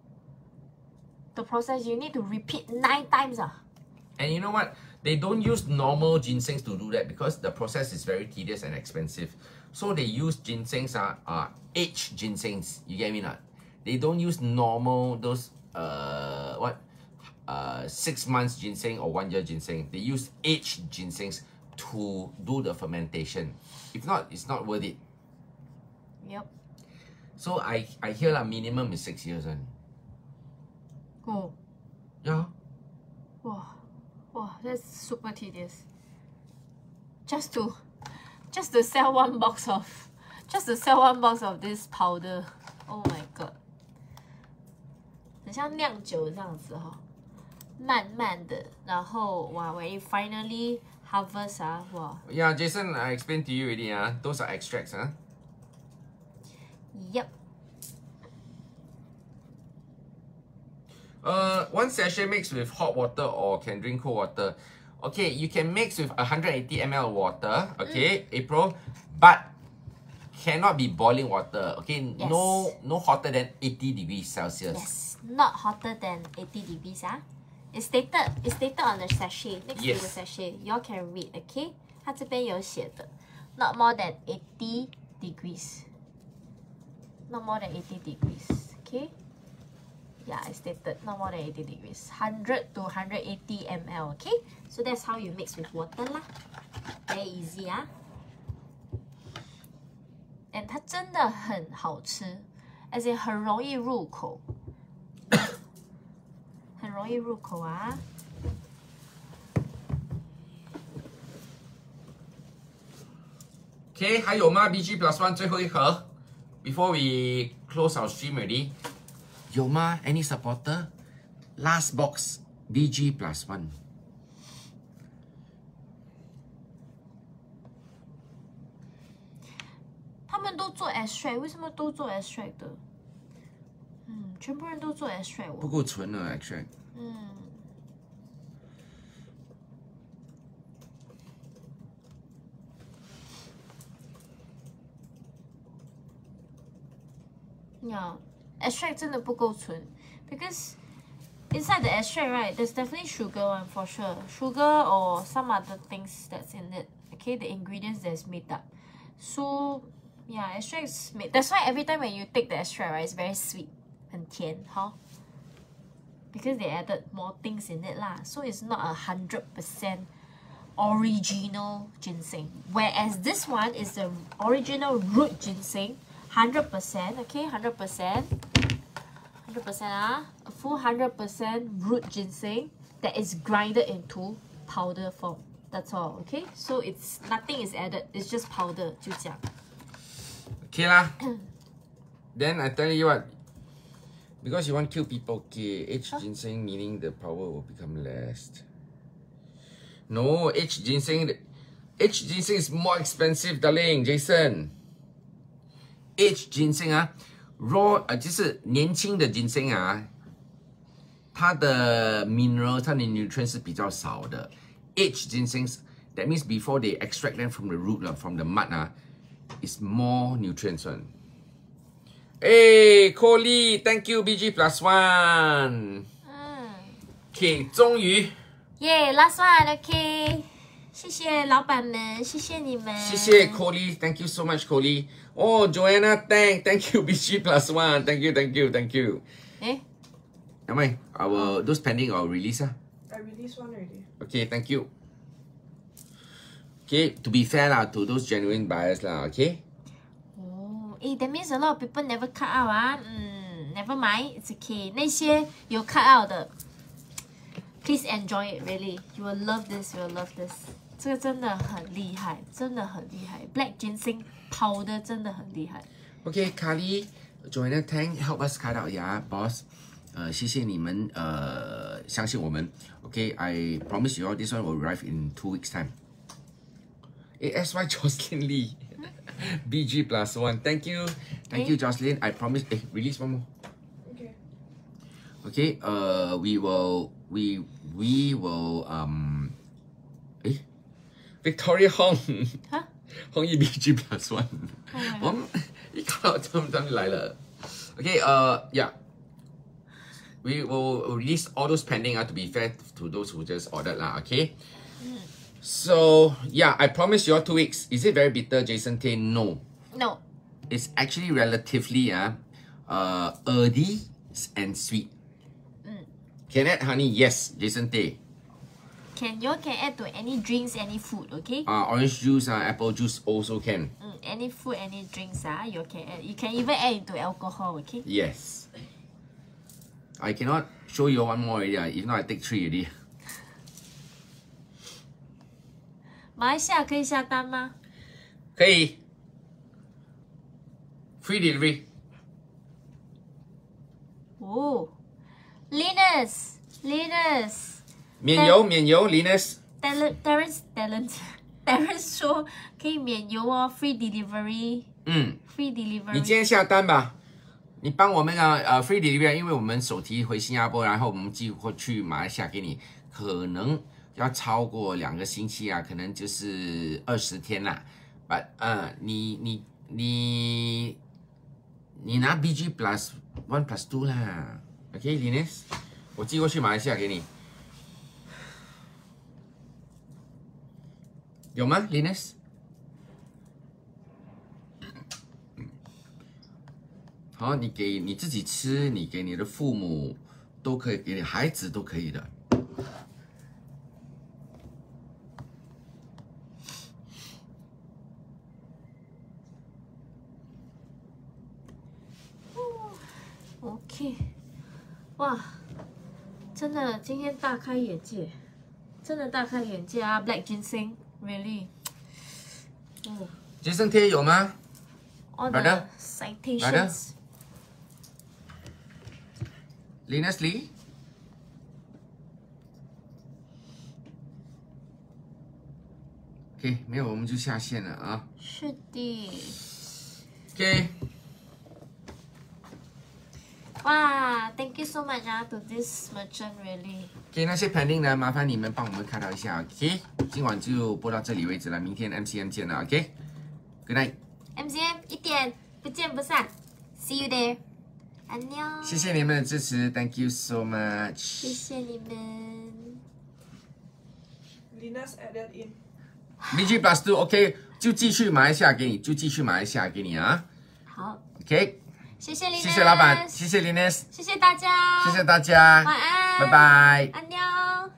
The process, you need to repeat nine times. Ah. And you know what? They don't use normal ginsengs to do that because the process is very tedious and expensive. So they use ginsengs are uh, aged ginsengs. You get me not? They don't use normal those uh what uh six months ginseng or one year ginseng. They use aged ginsengs to do the fermentation. If not, it's not worth it. Yep. So I I hear like minimum is six years and Oh. yeah. Wow, wow, that's super tedious. Just to, just to sell one box of, just to sell one box of this powder. Oh my god，很像酿酒这样子哈、慢慢的，然后哇，when it finally harvest 啊，哇 Yeah, Jason, I explained to you already. Uh, those are extracts. Huh? ，Yep， Uh, one sachet mixed with hot water or can drink cold water. Okay, you can mix with 180 ml water. Okay, April, but cannot be boiling water. Okay, no no hotter than 80 degrees Celsius. Yes, not hotter than 80 degrees. Ah, it's stated. It's stated on the sachet next Yes. to the sachet. You all can read. Okay，它这边有写的，not more than 80 degrees. Not more than 80 degrees. Okay. Yeah, it's stated not more than 80 degrees. 100 to 180 ml. Okay, so that's how you mix with water lah. Very easy 啊。And 它真的很好吃，as in 很容易入口，很容易入口啊。 Okay, 还有吗？BG plus one 最后一盒，before we close our stream already， 有吗？Any supporter? Last box BG plus one。他们都做 extract，为什么都做 extract 的？嗯，全部人都做 extract 不哦。够纯了，actually。嗯，呀 ，extract 真的不够纯，because inside the extract right, there's definitely sugar one for sure, sugar or some other things that's in it. Okay, the ingredients that's made up. So yeah, extracts made. That's why every time when you take the extract, right, it's very sweet, 很甜，哈。because they added more things in it lah. So it's not a hundred percent original ginseng. Whereas this one is the original root ginseng, hundred percent. Okay, hundred percent, hundred percent ah, a full hundred percent root ginseng that is grinded into powder form. That's all. Okay, so it's nothing is added. It's just powder. 就这样。 Okay lah. then I tell you what. Because you want to kill people, okay, H ginseng meaning the power will become less. No, H ginseng, H ginseng is more expensive, darling, Jason. H ginseng 啊，raw 呃就是年轻的 ginseng 啊，它的 mineral 它的 nutrients 是比较少的。H ginseng that means before they extract them from the root 啦，from the mud 啊，is more nutrients one. Hey, Coley, thank you BG plus one. 嗯。 Okay, 终于，耶、l a s t one，OK，、谢谢老板们，谢谢你们，谢谢 Coley, thank you so much, Coley. Oh, Joanna, thank, thank you BG plus one. Thank you, thank you, thank you. 诶， Am I? Our those pending our release ah. I released one already. Okay, thank you. Okay, to be fair lah, to those genuine buyers lah, okay? 哦，诶，that means a lot of people never cut out 啊，嗯，never mind，it's okay。那些有 cut out 的，please enjoy it really，you will love this，you will love this。 这个真的很厉害，真的很厉害，black ginseng 跑的真的很厉害。 Okay, Kali, Joanna Tang, help us cut out, yeah, boss. 呃，谢谢你们，呃，相信我们。Okay, I promise you all this one will arrive in two weeks time. A S Y Jocelyn Lee, BG plus one. Thank you, thank you, Jocelyn. I promise. Eh, release one more. Okay. Okay, uh, we will, we, we will, um, eh, Victoria Hong, 哈 Hong Yi BG plus one. 我们一看到他们他们来了。Okay, uh, yeah. We will release all those pending uh, to be fair to those who just ordered lah, okay? So, yeah, I promise you all two weeks. Is it very bitter, Jason Tay? No. No， It's actually relatively uh, uh, earthy and sweet. Can add honey? Yes, Jason Tay. can you can add to any drinks, any food, okay？ Uh, orange juice, uh, apple juice also can. 嗯，any food, any drinks 啊，you can add. You can even add into alcohol, okay？ Yes. I cannot show you one more already. uh, If not, I take three already. 马来西亚可以下单吗？可以 free delivery 哦，Linus，Linus， 免邮免邮 Linus Talent Terence Talent Terence 说可以免邮哦，free delivery 嗯，free delivery。你今天下单吧，你帮我们啊呃 free delivery，因为我们手提回新加坡，然后我们寄过去马来西亚给你，可能要超过两个星期啊，可能就是二十天啦。把呃，你你你你拿 BG plus one plus two 啦，OK，Linus，我寄过去马来西亚给你，有吗，Linus？好，你给你自己吃，你给你的父母都可以，给你孩子都可以的。OK，哇，真的今天大开眼界，真的大开眼界啊！Black ginseng，really，哦学生贴有吗？ ，all 好 the 的 citations， Linus Lee，OK，没有我们就下线了啊。是的， OK，哇，Thank you so much 啊，to this merchant really。 给那些 pending 的，麻烦你们帮我们看到一下，OK？今晚就播到这里为止了，明天 MCM 见了，OK？Good night，MCM 一点不见不散，See you there，安妞，谢谢你们的支持，Thank you so much。谢谢你们。Linus added in. BG Plus Two OK，就继续马来西亚给你，就继续马来西亚给你啊好，，OK？谢谢林，谢谢老板，谢谢林 s 谢谢大家，谢谢大家，晚安，拜拜，安妞。